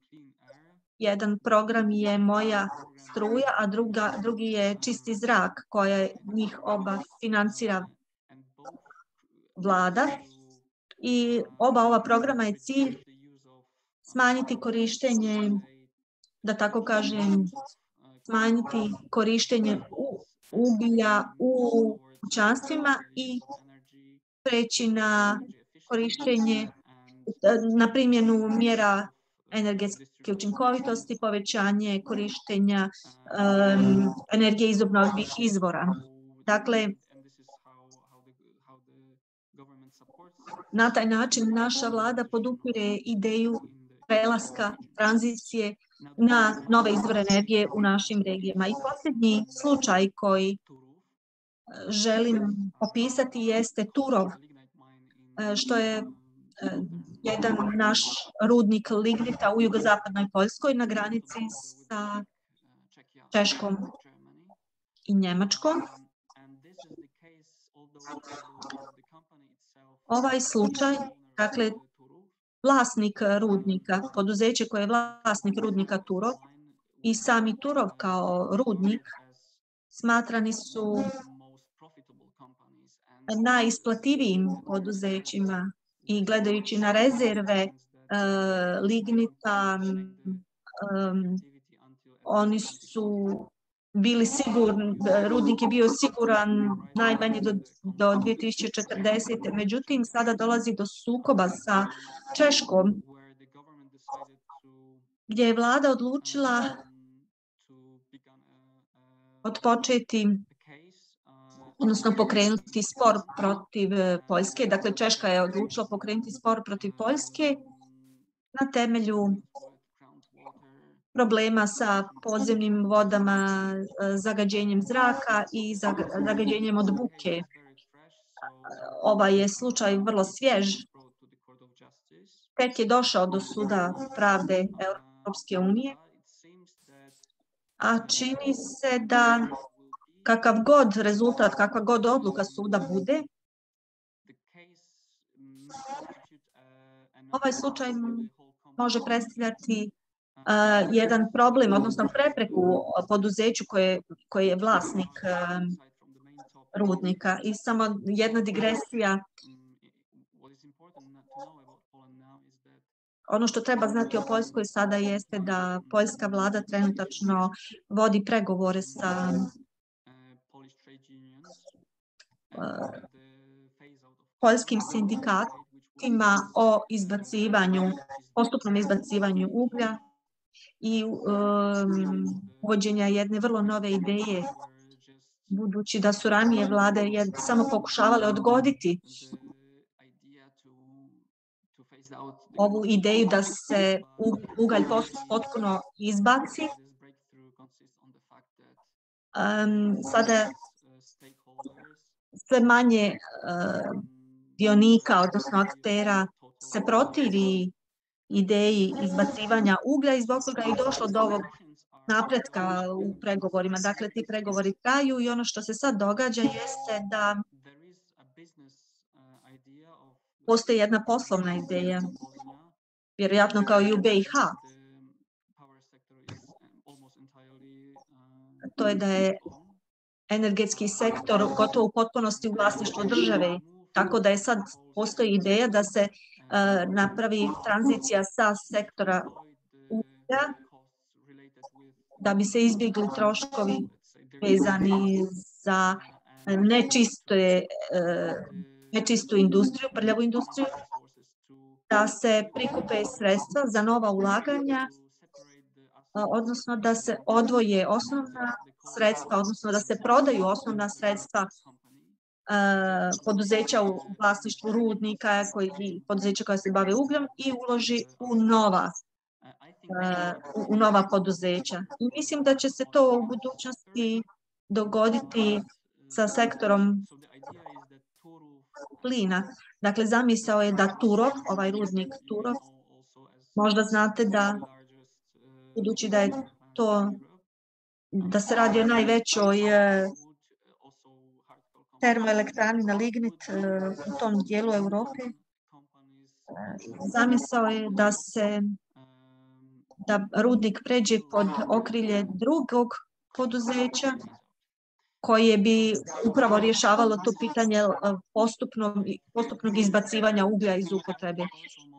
Jedan program je moja struja, a druga, drugi je čisti zrak koja njih oba financira vlada. I oba ova programa je cilj smanjiti korištenje, da tako kažem, smanjiti korištenje uglja u kućanstvima i preći na korištenje, na primjenu mjera energetske učinkovitosti, povećanje korištenja energije iz obnovljivih izvora. Dakle, na taj način naša vlada podupire ideju prelaska, tranzicije na nove izvore energije u našim regijama. I posljednji slučaj koji e, želim opisati jeste Turov, e, što je e, jedan naš rudnik lignita u jugozapadnoj Poljskoj na granici sa Češkom i Njemačkom. Ovaj slučaj, dakle, vlasnik rudnika, poduzeće koje je vlasnik rudnika Turov i sami Turov kao rudnik smatrani su najisplativijim poduzećima i gledajući na rezerve e, lignita, em, oni su bili sigurni, rudnik je bio siguran najmanje do, do 2040. Međutim, sada dolazi do sukoba sa Češkom, gdje je vlada odlučila odpočeti, odnosno pokrenuti spor protiv e, Poljske. Dakle, Češka je odlučila pokrenuti spor protiv Poljske na temelju problema sa podzemnim vodama, e, zagađenjem zraka i zaga- zagađenjem od buke. Ovaj je slučaj vrlo svjež. Tek je došao do suda pravde Europske unije, a čini se da kakav god rezultat, kakva god odluka suda bude, ovaj slučaj može predstavljati jedan problem, odnosno prepreku poduzeću koje je vlasnik um, rudnika. I samo jedna digresija. Ono što treba znati o Poljskoj sada jeste da poljska vlada trenutačno vodi pregovore sa uh, poljskim sindikatima o izbacivanju, postupnom izbacivanju uglja i um, uvođenja jedne vrlo nove ideje, budući da su ranije vlade jed- samo pokušavale odgoditi ovu ideju da se ugalj potpuno izbaci. Um, sada sve manje uh, dionika, odnosno aktera, se protivi ideji izbacivanja uglja i zbog toga je i došlo do ovog napretka u pregovorima. Dakle, ti pregovori traju i ono što se sad događa jeste da postoji jedna poslovna ideja, vjerojatno kao i u BiH, to je da je energetski sektor gotovo u potpunosti u vlasništvu države, tako da je sad postoji ideja da se napravi tranzicija sa sektora da bi se izbjegli troškovi vezani za nečiste, e, nečistu industriju, prljavu industriju da se prikupe sredstva za nova ulaganja, a, odnosno da se odvoje osnovna sredstva, odnosno da se prodaju osnovna sredstva poduzeća u vlasništvu rudnika koji, i poduzeća koja se bave ugljom i uloži u nova u- u nova poduzeća. I mislim da će se to u budućnosti dogoditi sa sektorom plina. Dakle, zamisao je da Turov, ovaj rudnik Turov, možda znate da, budući da je to, da se radi o najvećoj e, termoelektrani na lignit e, u tom dijelu Europe, zamisao je da se da rudnik pređe pod okrilje drugog poduzeća koje bi upravo rješavalo to pitanje e, postupnog, postupnog izbacivanja uglja iz upotrebe.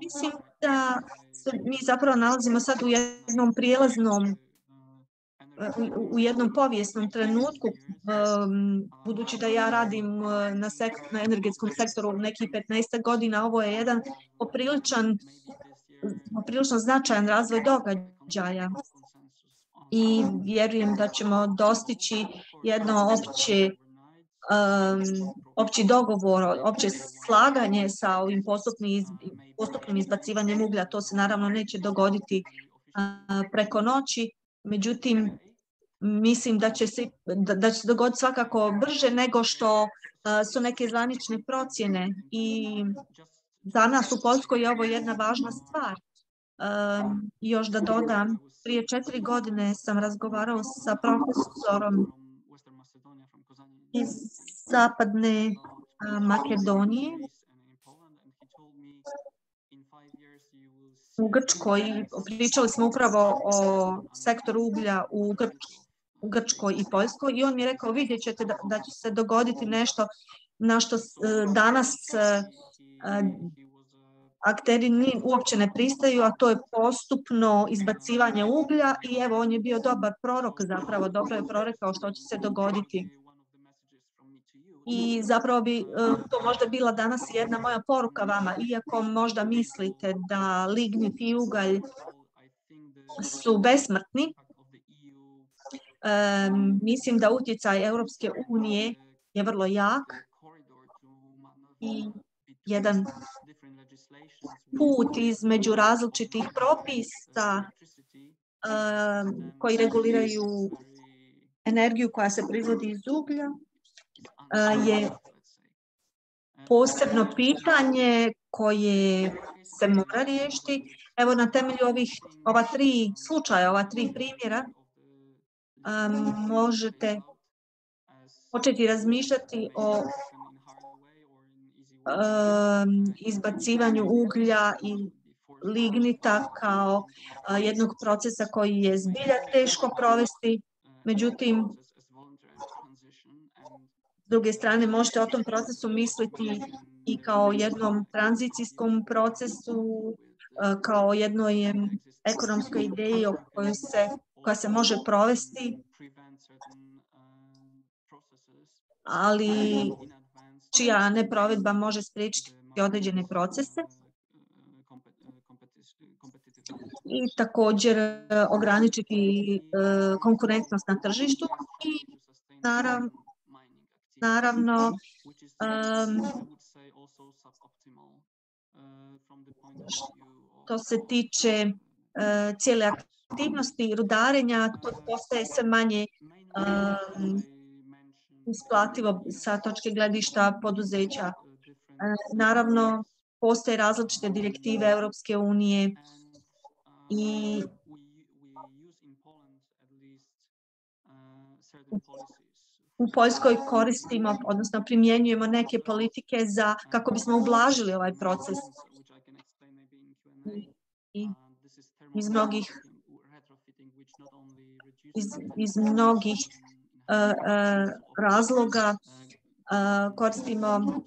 Mislim da se mi zapravo nalazimo sad u jednom prijelaznom u- jednom povijesnom trenutku, budući da ja radim na, na energetskom sektoru nekih 15 godina, ovo je jedan popriličan, poprilično značajan razvoj događaja. I vjerujem da ćemo dostići jedno opće um, opći dogovor, opće slaganje sa ovim postupnim, postupnim izbacivanjem uglja. To se naravno neće dogoditi preko noći, međutim mislim da će se, da, da će dogoditi svakako brže nego što a, su neke zvanične procjene i za nas u Poljskoj je ovo jedna važna stvar. Um, još da dodam, prije četiri godine sam razgovarao sa profesorom iz zapadne a, Makedonije u Grčkoj. Pričali smo upravo o sektoru uglja u, Grč- u Grčkoj i Poljskoj i on mi je rekao vidjet ćete da, da će se dogoditi nešto na što e, danas e, e, akteri ni, uopće ne pristaju, a to je postupno izbacivanje uglja i evo on je bio dobar prorok zapravo, dobro je prorekao što će se dogoditi. I zapravo bi e, to možda bila danas jedna moja poruka vama, iako možda mislite da lignit i ugalj su besmrtni, e, mislim da utjecaj Europske unije je vrlo jak i jedan put između različitih propisa um, koji reguliraju energiju koja se proizvodi iz uglja je posebno pitanje koje se mora riješiti. Evo na temelju ovih ova tri slučaja, ova tri primjera um, možete početi razmišljati o um, izbacivanju uglja i lignita kao jednog procesa koji je zbilja teško provesti. Međutim, druge strane možete o tom procesu misliti i kao jednom tranzicijskom procesu, a, kao jednoj ekonomskoj ideji o se, koja se može provesti, ali čija neprovedba može spriječiti određene procese. I također e, ograničiti e, konkurentnost na tržištu. I naravno, naravno em, što se tiče e, cijele aktivnosti rudarenja, to postaje sve manje em, isplativo sa točke gledišta poduzeća. Naravno, postoje različite direktive Europske unije i u Poljskoj koristimo, odnosno primjenjujemo neke politike za kako bismo ublažili ovaj proces. I iz mnogih iz, iz mnogih e, e, razloga e, koristimo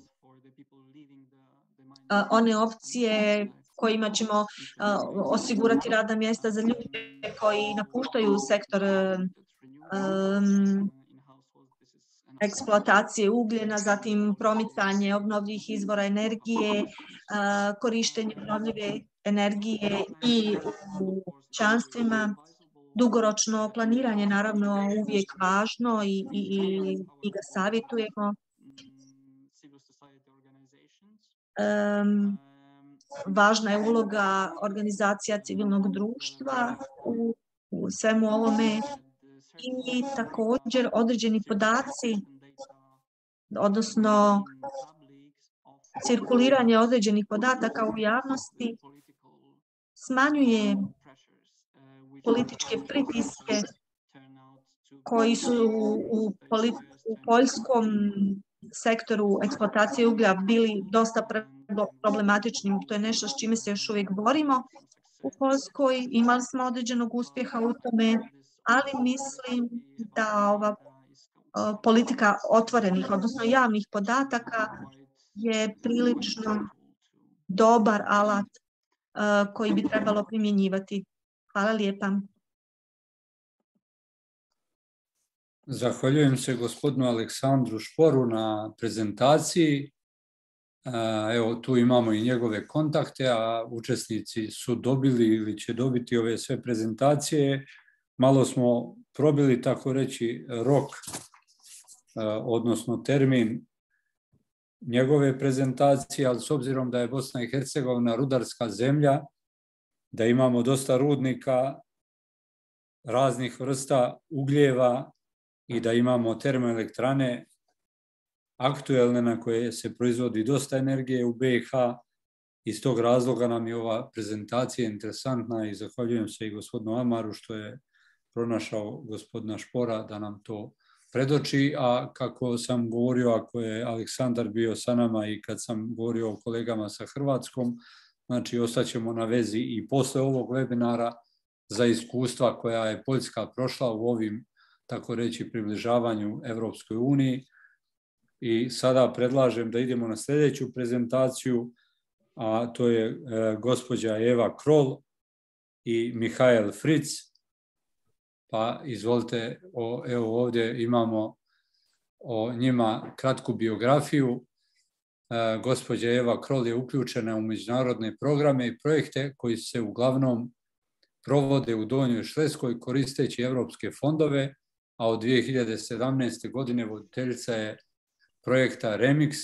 one opcije kojima ćemo osigurati radna mjesta za ljude koji napuštaju sektor em, eksploatacije ugljena, zatim promicanje obnovljivih izvora energije, a, korištenje obnovljive energije i u kućanstvima. Dugoročno planiranje naravno uvijek važno i, i, ga savjetujemo. Važna je uloga organizacija civilnog društva u, u svemu ovome i također određeni podaci, odnosno cirkuliranje određenih podataka u javnosti smanjuje političke pritiske koji su u, u poljskom sektoru eksploatacije uglja bili dosta problematičnim. To je nešto s čime se još uvijek borimo u Poljskoj. Imali smo određenog uspjeha u tome, ali mislim da ova politika otvorenih, odnosno javnih podataka je prilično dobar alat koji bi trebalo primjenjivati. Hvala lijepa. Zahvaljujem se gospodinu Aleksandru Šporu na prezentaciji. Evo, tu imamo i njegove kontakte, a učesnici su dobili ili će dobiti ove sve prezentacije. Malo smo probili, tako reći, rok, odnosno termin njegove prezentacije, ali s obzirom da je Bosna i Hercegovina rudarska zemlja, da imamo dosta rudnika raznih vrsta ugljeva i da imamo termoelektrane aktuelne na koje se proizvodi dosta energije u BiH. Iz tog razloga nam je ova prezentacija interesantna i zahvaljujem se i gospodinu Amaru što je pronašao gospodina Špora da nam to predoči, a kako sam govorio, ako je Aleksandar bio sa nama i kad sam govorio o kolegama sa Hrvatskom, znači ostaćemo na vezi i posle ovog webinara za iskustva koja je Poljska prošla u ovim, tako reći, približavanju Evropskoj uniji. I sada predlažem da idemo na sljedeću prezentaciju, a to je e, gospođa Eva Krol i Mihael Fritz. Pa izvolite, o, evo ovdje imamo o njima kratku biografiju. E, gospođa Eva Krol je uključena u međunarodne programe i projekte koji se uglavnom provode u Donjoj Švedskoj koristeći evropske fondove, a od 2017. godine voditeljica je projekta Remix,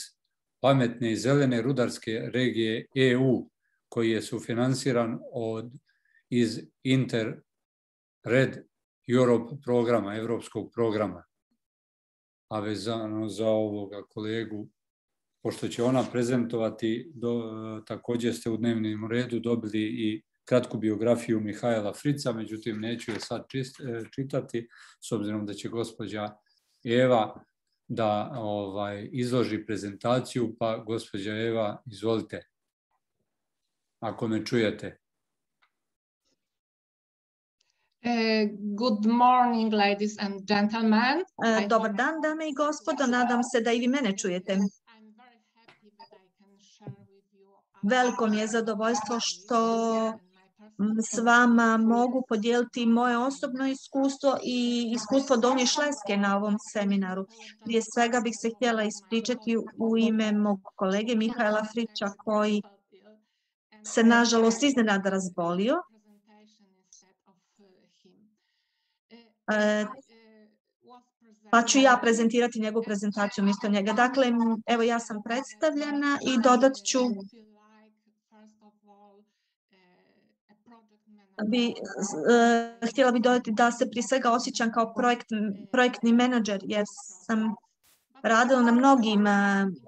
pametne i zelene rudarske regije EU, koji je sufinansiran od, iz Inter-Red Europe programa, evropskog programa. A vezano za ovoga kolegu pošto će ona prezentovati, do, također ste u dnevnom redu dobili i kratku biografiju Mihajla Frica, međutim neću je sad e, čitati, s obzirom da će gospođa Eva da ovaj, izloži prezentaciju, pa gospođa Eva, izvolite, ako me čujete. Uh, good morning, ladies and gentlemen. Uh, dobar dan, dame i gospodo. Nadam se da i vi mene čujete. Veliko mi je zadovoljstvo što s vama mogu podijeliti moje osobno iskustvo i iskustvo Donje Šleske na ovom seminaru. Prije svega bih se htjela ispričati u ime mog kolege Mihajla Friča koji se nažalost iznenada razbolio. Pa ću ja prezentirati njegovu prezentaciju umjesto njega. Dakle, evo ja sam predstavljena i dodat ću bi, uh, htjela bi dodati da se prije svega osjećam kao projekt, projektni menadžer jer sam radila na mnogim uh,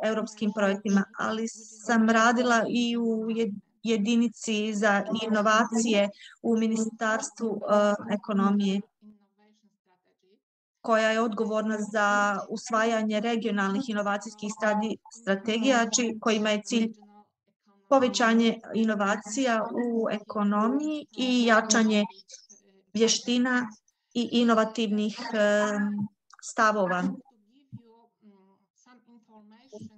europskim projektima, ali sam radila i u jedinici za inovacije u Ministarstvu uh, ekonomije koja je odgovorna za usvajanje regionalnih inovacijskih strategija, kojima je cilj povećanje inovacija u ekonomiji i jačanje vještina i inovativnih stavova.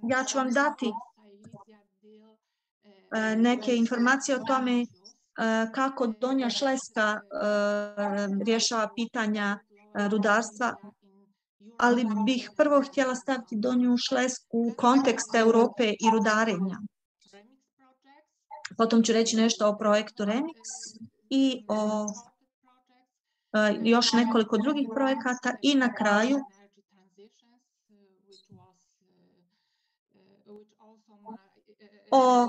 Ja ću vam dati e, neke informacije o tome e, kako Donja Šleska e, rješava pitanja rudarstva ali bih prvo htjela staviti Donju Šlesku u kontekst Europe i rudarenja. Potom ću reći nešto o projektu Remix i o e, još nekoliko drugih projekata i na kraju o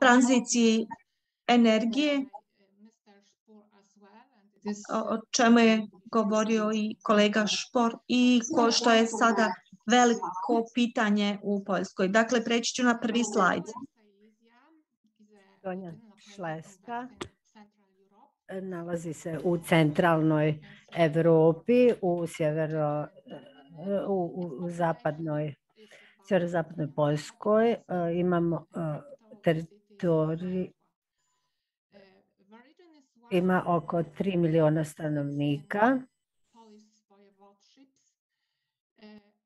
tranziciji energije, o čemu je govorio i kolega Špor i ko što je sada veliko pitanje u Poljskoj. Dakle, preći ću na prvi slajd. Donja Šleska nalazi se u centralnoj Europi, u sjevero, u, u zapadnoj sjeverozapadnoj Poljskoj. E, imamo e, teritorij ima oko 3 miliona stanovnika.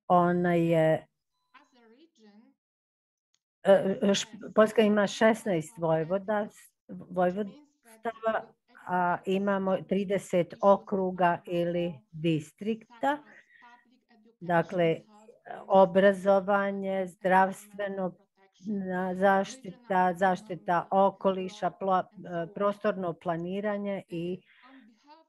Ona je e, Poljska ima 16 vojvoda, vojvodstava, a imamo 30 okruga ili distrikta. Dakle, obrazovanje, zdravstveno zaštita, zaštita okoliša, e, prostorno planiranje i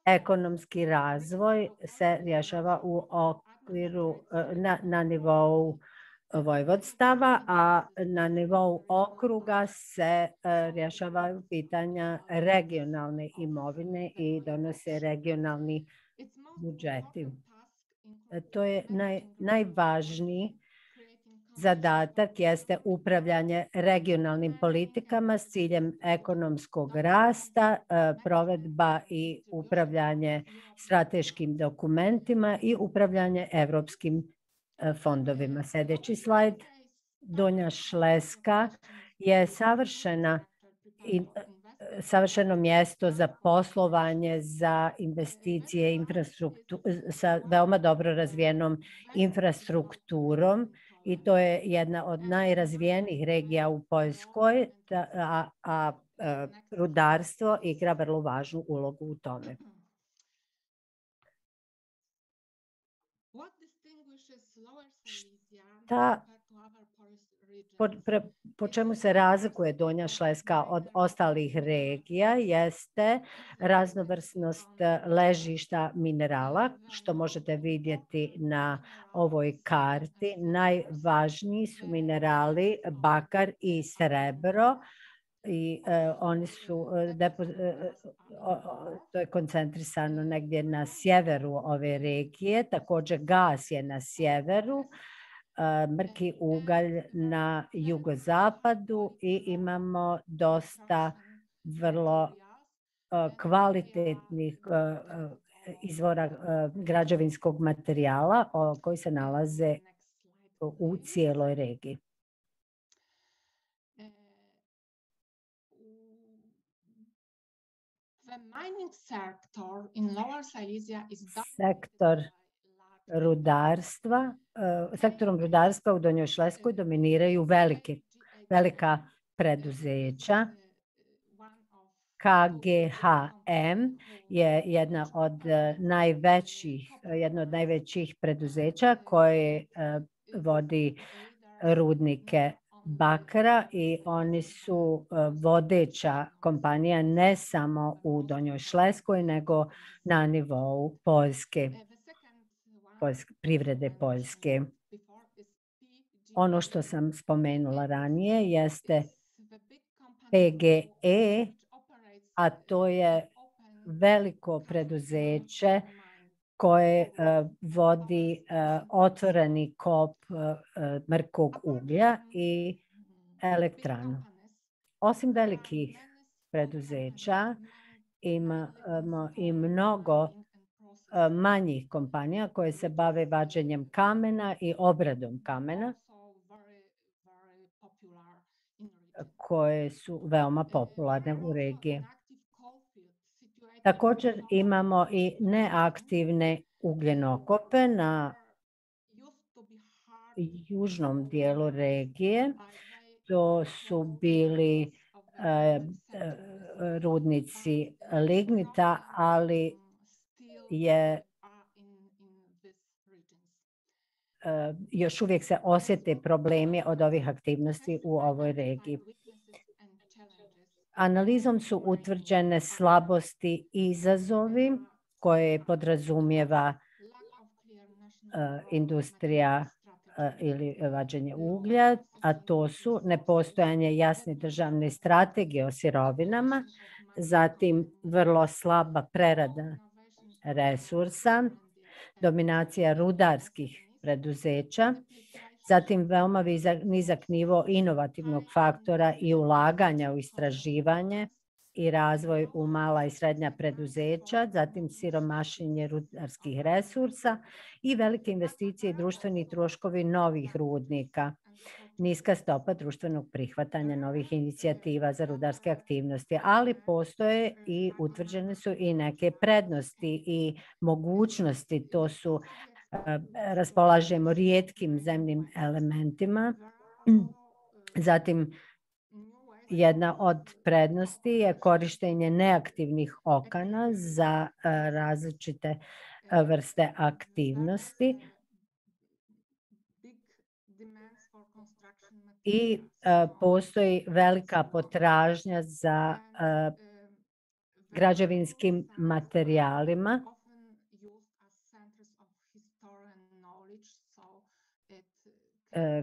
ekonomski razvoj se rješava u okviru e, na, na nivou vojvodstava, a na nivou okruga se e, rješavaju pitanja regionalne imovine i donose regionalni budžeti. To je naj, najvažniji zadatak jeste upravljanje regionalnim politikama s ciljem ekonomskog rasta, e, provedba i upravljanje strateškim dokumentima i upravljanje evropskim e, fondovima. Sljedeći slajd. Donja Šleska je savršena i e, savršeno mjesto za poslovanje, za investicije sa veoma dobro razvijenom infrastrukturom i to je jedna od najrazvijenijih regija u Poljskoj, a, a, e, rudarstvo igra vrlo važnu ulogu u tome. Šta po, po čemu se razlikuje Donja Šleska od ostalih regija jeste raznovrsnost ležišta minerala, što možete vidjeti na ovoj karti. Najvažniji su minerali bakar i srebro i e, oni su e, e, to je koncentrisano negdje na sjeveru ove regije, također gas je na sjeveru, mrki ugalj na jugozapadu i imamo dosta vrlo kvalitetnih izvora građevinskog materijala koji se nalaze u cijeloj regiji. Sektor rudarstva, e, sektorom rudarstva u Donjoj Šleskoj dominiraju velike, velika preduzeća. KGHM je jedna od e, najvećih, jedno od najvećih preduzeća koje e, vodi rudnike bakra i oni su vodeća kompanija ne samo u Donjoj Šleskoj nego na nivou Poljske privrede Poljske. Ono što sam spomenula ranije jeste PGE, a to je veliko preduzeće koje e, vodi e, otvoreni kop e, mrkog uglja i elektranu. Osim velikih preduzeća imamo i mnogo manjih kompanija koje se bave vađenjem kamena i obradom kamena koje su veoma popularne u regiji. Također imamo i neaktivne ugljenokope na južnom dijelu regije. To su bili e, e, rudnici lignita, ali je još uvijek se osjete problemi od ovih aktivnosti u ovoj regiji. Analizom su utvrđene slabosti i izazovi koje podrazumijeva industrija ili vađenje uglja, a to su nepostojanje jasne državne strategije o sirovinama, zatim vrlo slaba prerada resursa, dominacija rudarskih preduzeća, zatim veoma nizak nivo inovativnog faktora i ulaganja u istraživanje i razvoj u mala i srednja preduzeća, zatim siromašenje rudarskih resursa i velike investicije i društveni troškovi novih rudnika, niska stopa društvenog prihvatanja novih inicijativa za rudarske aktivnosti, ali postoje i utvrđene su i neke prednosti i mogućnosti, to su raspolažemo rijetkim zemnim elementima. Zatim, jedna od prednosti je korištenje neaktivnih okana za različite vrste aktivnosti. I postoji velika potražnja za građevinskim materijalima.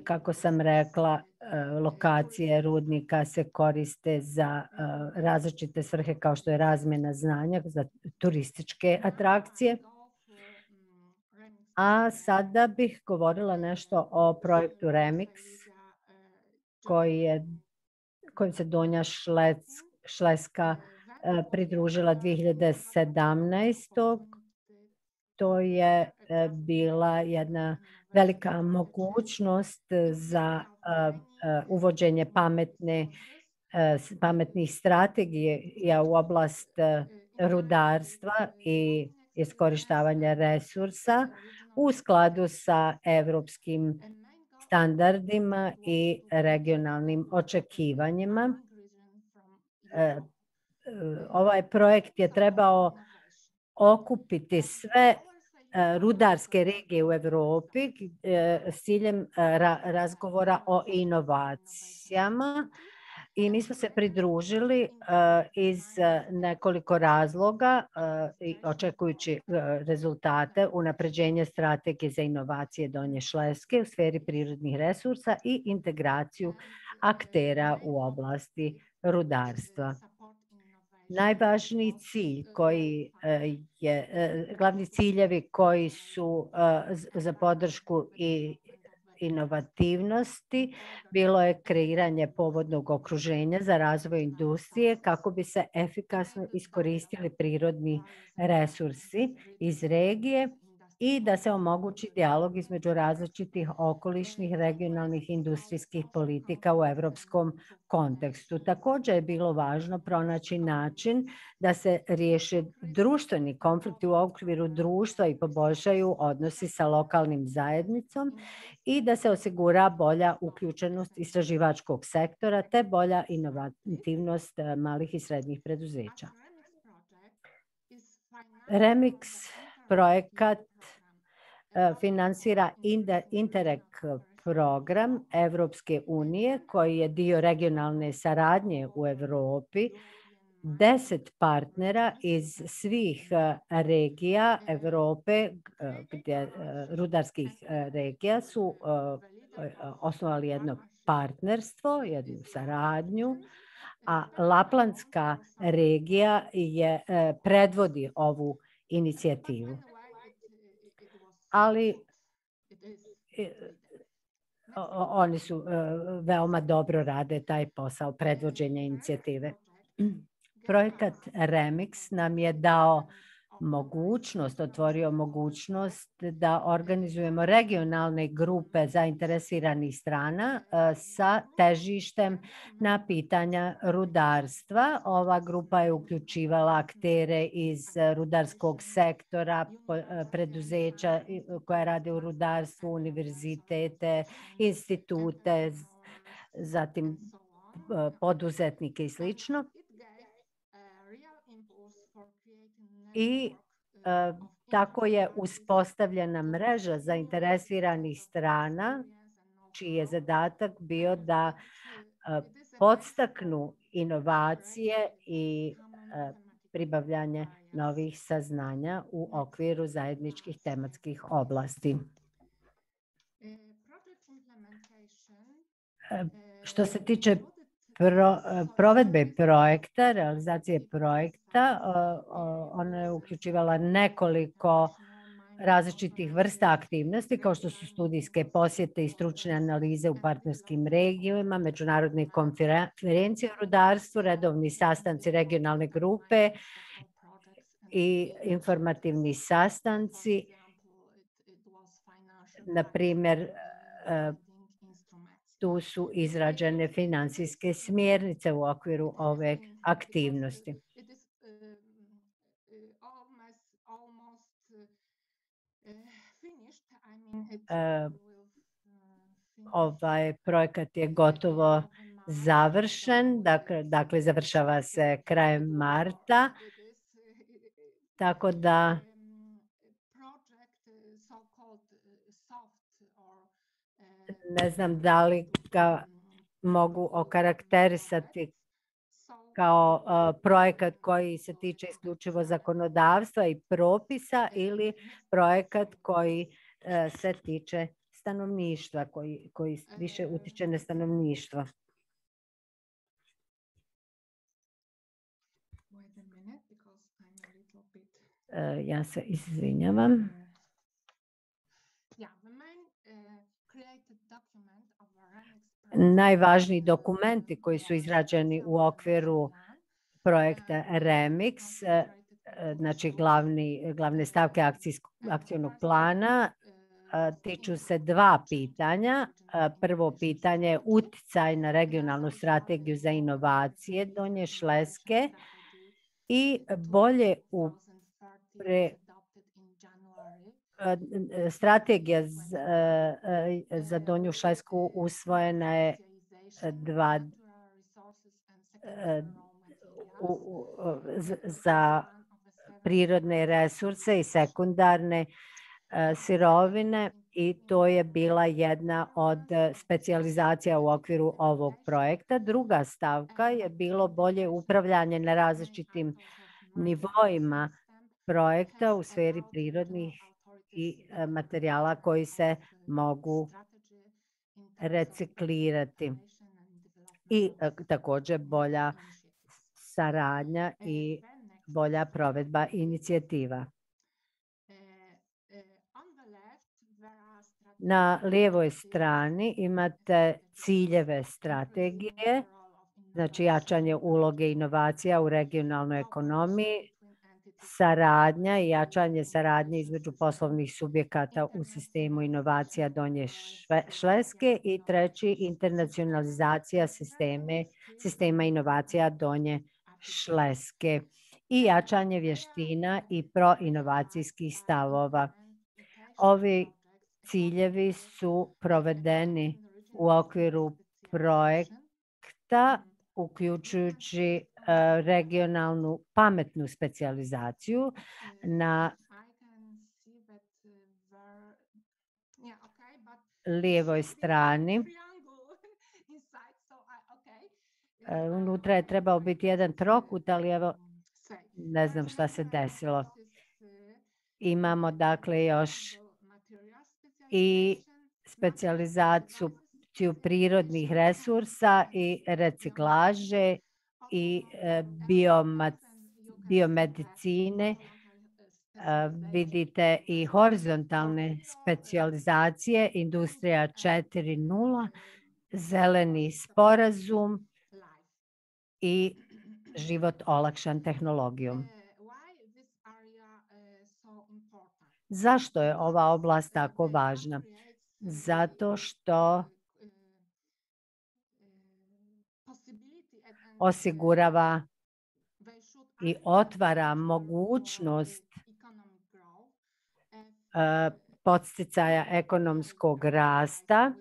Kako sam rekla, lokacije rudnika se koriste za različite svrhe kao što je razmjena znanja za turističke atrakcije. A sada bih govorila nešto o projektu Remix koji je, kojim se Donja Šleska pridružila 2017. To je bila jedna velika mogućnost za uvođenje pametne, pametnih strategija u oblast rudarstva i iskorištavanja resursa u skladu sa evropskim standardima i regionalnim očekivanjima. Ovaj projekt je trebao okupiti sve rudarske regije u Europi s ciljem razgovora o inovacijama i mi smo se pridružili iz nekoliko razloga očekujući rezultate unapređenja strategije za inovacije Donje Šleske u sferi prirodnih resursa i integraciju aktera u oblasti rudarstva. Najvažniji cilj koji je, glavni ciljevi koji su za podršku i inovativnosti bilo je kreiranje povodnog okruženja za razvoj industrije kako bi se efikasno iskoristili prirodni resursi iz regije i da se omogući dijalog između različitih okolišnih regionalnih industrijskih politika u evropskom kontekstu. Također je bilo važno pronaći način da se riješe društveni konflikti u okviru društva i poboljšaju odnosi sa lokalnim zajednicom i da se osigura bolja uključenost istraživačkog sektora te bolja inovativnost malih i srednjih preduzeća. Remix projekat finansira Interreg program Evropske unije koji je dio regionalne saradnje u Europi. Deset partnera iz svih regija Europe, rudarskih regija su osnovali jedno partnerstvo, jednu saradnju, a Laplandska regija predvodi ovu inicijativu. Ali oni su veoma dobro rade taj posao predvođenja inicijative. Projekat Remix nam je dao mogućnost, otvorio mogućnost da organizujemo regionalne grupe zainteresiranih strana sa težištem na pitanja rudarstva. Ova grupa je uključivala aktere iz rudarskog sektora, preduzeća koja rade u rudarstvu, univerzitete, institute, zatim poduzetnike i slično. I Tako je uspostavljena mreža zainteresiranih strana čiji je zadatak bio da e, podstaknu inovacije i e, pribavljanje novih saznanja u okviru zajedničkih tematskih oblasti. E, što se tiče provedbe projekta, realizacije projekta, ona je uključivala nekoliko različitih vrsta aktivnosti kao što su studijske posjete i stručne analize u partnerskim regijama, međunarodne konferencije o rudarstvu, redovni sastanci regionalne grupe i informativni sastanci. Na primjer, e, tu su izrađene financijske smjernice u okviru ove aktivnosti. E, ovaj projekat je gotovo završen, dakle, dakle završava se krajem marta, tako da ne znam da li ga mogu okarakterisati kao uh, projekat koji se tiče isključivo zakonodavstva i propisa ili projekat koji E, se tiče stanovništva, koji, koji više utiče na stanovništvo. E, ja se izvinjavam. Najvažniji dokumenti koji su izrađeni u okviru projekta REMIX, e, znači glavni, glavne stavke akcijskog plana tiču se dva pitanja. Prvo pitanje je uticaj na regionalnu strategiju za inovacije Donje Šleske i bolje u strategija za Donju Šlesku usvojena je dva za prirodne resurse i sekundarne E, sirovine i to je bila jedna od e, specijalizacija u okviru ovog projekta. Druga stavka je bilo bolje upravljanje na različitim nivoima projekta u sferi prirodnih i e, materijala koji se mogu reciklirati. I također bolja saradnja i bolja provedba inicijativa. Na lijevoj strani imate ciljeve strategije, znači jačanje uloge inovacija u regionalnoj ekonomiji, saradnja i jačanje saradnje između poslovnih subjekata u sistemu inovacija Donje Šleske i treći internacionalizacija sisteme, sistema inovacija Donje Šleske i jačanje vještina i proinovacijskih stavova. Ovi ciljevi su provedeni u okviru projekta, uključujući regionalnu pametnu specijalizaciju na lijevoj strani. E, unutra je trebao biti jedan trokut, ali evo ne znam šta se desilo. Imamo dakle još i specijalizaciju prirodnih resursa i reciklaže i e, biomedicine. E, vidite i horizontalne specijalizacije, industrija 4.0, zeleni sporazum i život olakšan tehnologijom. Zašto je ova oblast tako važna? Zato što osigurava i otvara mogućnost e, podsticaja ekonomskog rasta.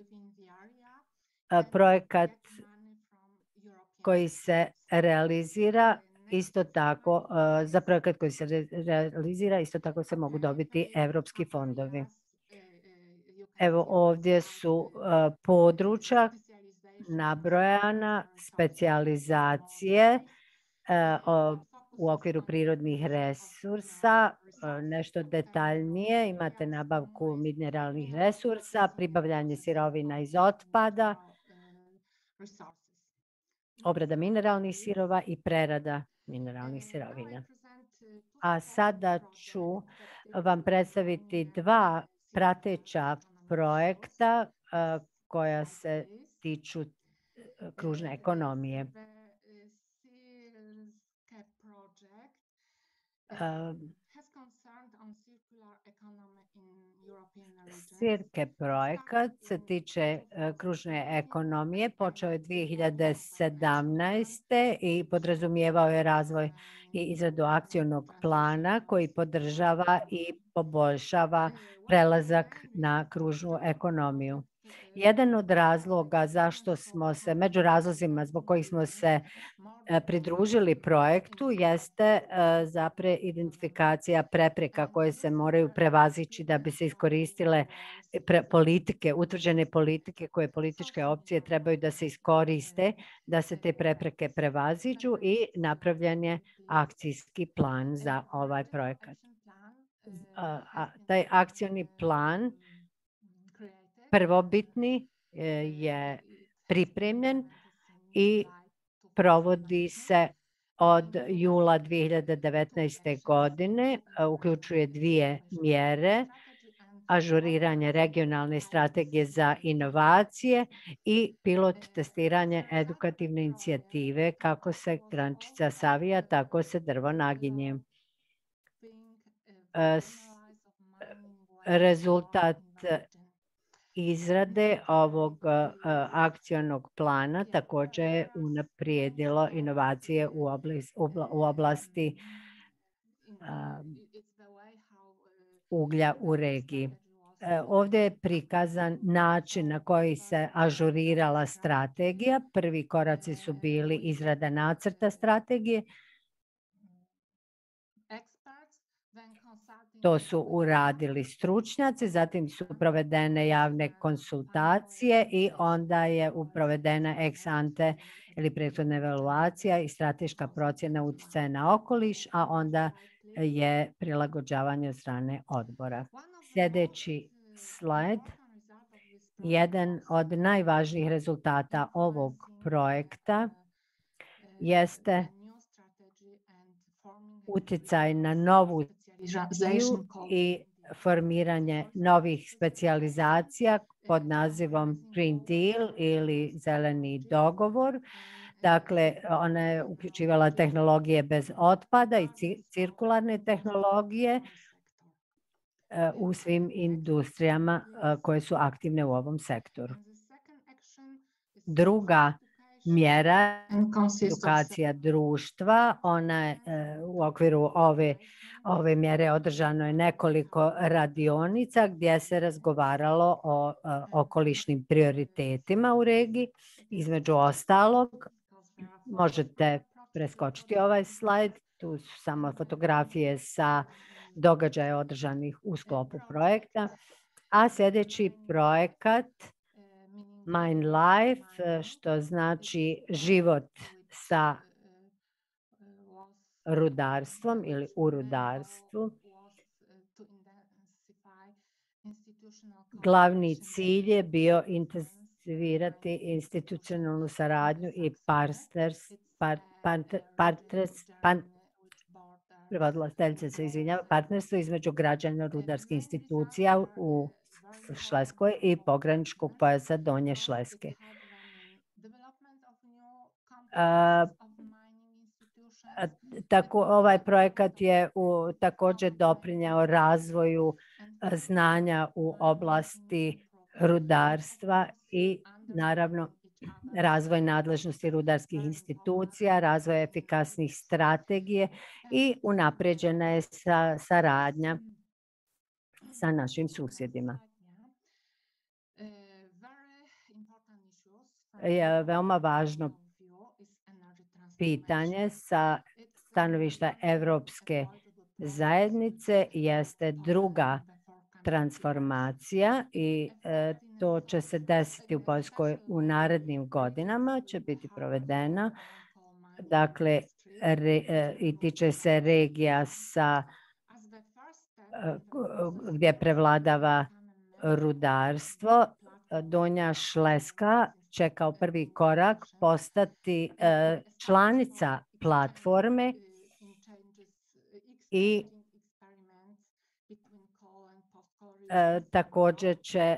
E, projekat koji se realizira isto tako e, za projekat koji se re- realizira, isto tako se mogu dobiti evropski fondovi. Evo ovdje su područja nabrojana, specijalizacije e, u okviru prirodnih resursa, e, nešto detaljnije, imate nabavku mineralnih resursa, pribavljanje sirovina iz otpada, obrada mineralnih sirova i prerada mineralnih sirovina. A sada ću vam predstaviti dva prateća projekta e, koja se tiču kružne ekonomije. Um, Sirke projekat se tiče kružne ekonomije, počeo je 2017. i podrazumijevao je razvoj i izradu akcionog plana koji podržava i poboljšava prelazak na kružnu ekonomiju. Jedan od razloga zašto smo se, među razlozima zbog kojih smo se e, pridružili projektu jeste e, zapre identifikacija prepreka koje se moraju prevazići da bi se iskoristile pre- politike, utvrđene politike koje političke opcije trebaju da se iskoriste, da se te prepreke prevaziđu i napravljen je akcijski plan za ovaj projekat. Taj akcioni plan prvobitni e, je pripremljen i provodi se od jula 2019. godine, e, uključuje dvije mjere, ažuriranje regionalne strategije za inovacije i pilot testiranje edukativne inicijative kako se grančica savija, tako se drvo naginje. E, s- Rezultat izrade ovog e, akcionog plana također je unaprijedilo inovacije u ubla- u oblasti uglja u regiji. E, Ovdje je prikazan način na koji se ažurirala strategija. Prvi koraci su bili izrada nacrta strategije. To su uradili stručnjaci, zatim su provedene javne konsultacije i onda je u- provedena ex ante ili prethodna evaluacija i strateška procjena utjecaja na okoliš, a onda je prilagođavanje od strane odbora. Sljedeći slajd. Jedan od najvažnijih rezultata ovog projekta jeste utjecaj na novu i formiranje novih specijalizacija pod nazivom Green Deal ili zeleni dogovor. Dakle, ona je uključivala tehnologije bez otpada i ci- cirkularne tehnologije e, u svim industrijama e, koje su aktivne u ovom sektoru. Druga mjera edukacija društva. Ona je e, u okviru ove, ove mjere održano je nekoliko radionica gdje se razgovaralo o e, okolišnim prioritetima u regiji. Između ostalog, možete preskočiti ovaj slajd. Tu su samo fotografije sa događaja održanih u sklopu projekta. A sljedeći projekat Mind Life, e, što znači život sa rudarstvom ili u rudarstvu. Glavni cilj je bio intenzivirati institucionalnu saradnju i partnerstvo između građana rudarskih institucija u Šleskoj i pograničkog pojasa Donje Šleske. Tako, ovaj projekat je u, također doprinjao razvoju znanja u oblasti rudarstva i naravno razvoj nadležnosti rudarskih institucija, razvoj efikasnih strategije i unapređena je sa, saradnja sa našim susjedima. Je veoma važno pitanje sa stanovišta Evropske zajednice jeste druga transformacija i e, to će se desiti u Poljskoj u narednim godinama, će biti provedena. Dakle, e, i tiče se regija sa e, gdje prevladava rudarstvo. Donja Šleska će kao prvi korak postati članica platforme i E, također će e,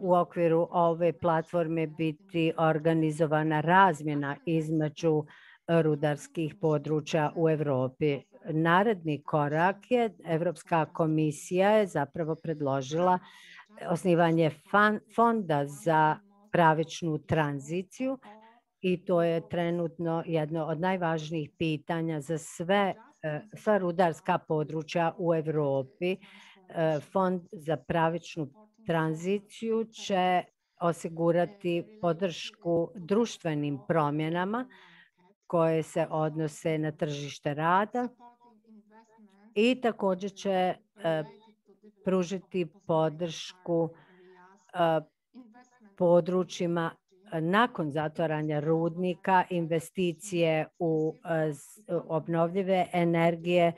u okviru ove platforme biti organizovana razmjena između rudarskih područja u Europi. Naredni korak je Europska komisija je zapravo predložila osnivanje fonda za pravičnu tranziciju i to je trenutno jedno od najvažnijih pitanja za sve e, sva rudarska područja u Europi. E, Fond za pravičnu tranziciju će osigurati podršku društvenim promjenama koje se odnose na tržište rada i također će e, pružiti podršku područjima nakon zatvaranja rudnika, investicije u obnovljive energije,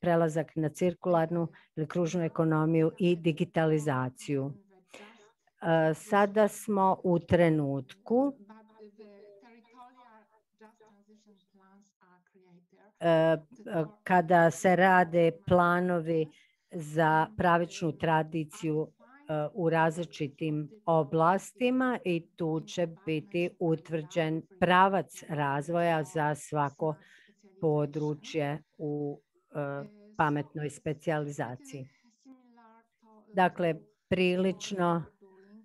prelazak na cirkularnu ili kružnu ekonomiju i digitalizaciju. Sada smo u trenutku kada se rade planovi za pravičnu tradiciju u različitim oblastima i tu će biti utvrđen pravac razvoja za svako područje u e, pametnoj specijalizaciji. Dakle, prilično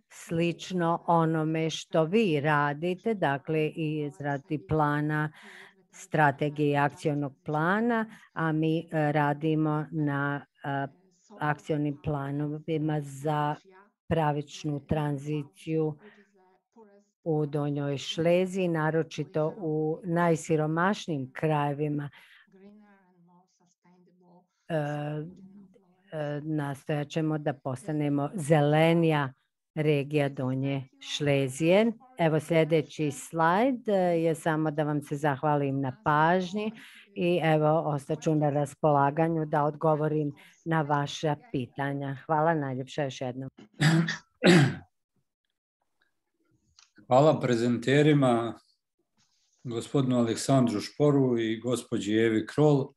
slično onome što vi radite, dakle i izradi plana strategije i akcijnog plana, a mi e, radimo na akcijnim planovima za pravičnu tranziciju u Donjoj Šlezi, naročito u najsiromašnijim krajevima. E, e, nastojat ćemo da postanemo zelenija regija Donje Šlezije. Evo sljedeći slajd je samo da vam se zahvalim na pažnji i evo ostaću na raspolaganju da odgovorim na vaša pitanja. Hvala najljepša još jednom. Hvala prezenterima, gospodinu Aleksandru Šporu i gospođi Evi Krol.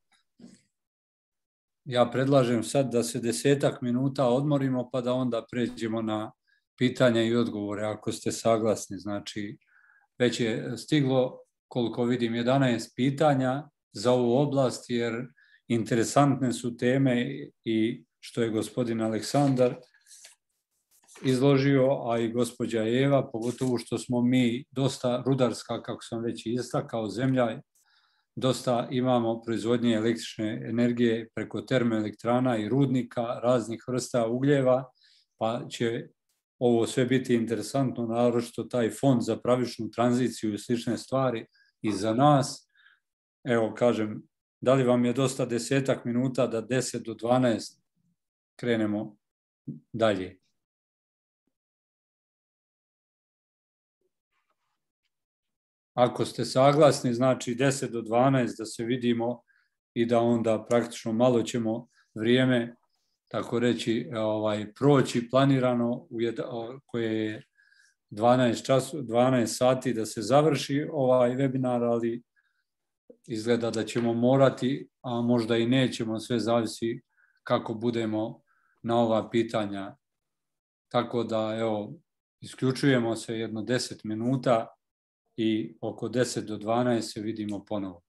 Ja predlažem sad da se desetak minuta odmorimo pa da onda pređemo na pitanja i odgovore ako ste saglasni. Znači, već je stiglo, koliko vidim, 11 pitanja za ovu oblast jer interesantne su teme i što je gospodin Aleksandar izložio, a i gospođa Eva, pogotovo što smo mi dosta rudarska, kako sam već istakao, zemlja, dosta imamo proizvodnje električne energije preko termoelektrana i rudnika, raznih vrsta ugljeva, pa će ovo sve biti interesantno, naročito taj fond za pravičnu tranziciju i slične stvari i za nas. Evo, kažem, da li vam je dosta desetak minuta da 10 do 12 krenemo dalje? Ako ste saglasni, znači 10 do 12 da se vidimo i da onda praktično malo ćemo vrijeme, tako reći, ovaj, proći planirano u koje je 12, čas, 12 sati da se završi ovaj webinar, ali izgleda da ćemo morati, a možda i nećemo, sve zavisi kako budemo na ova pitanja. Tako da, evo, isključujemo se jedno 10 minuta i oko 10 do 12 se vidimo ponovo.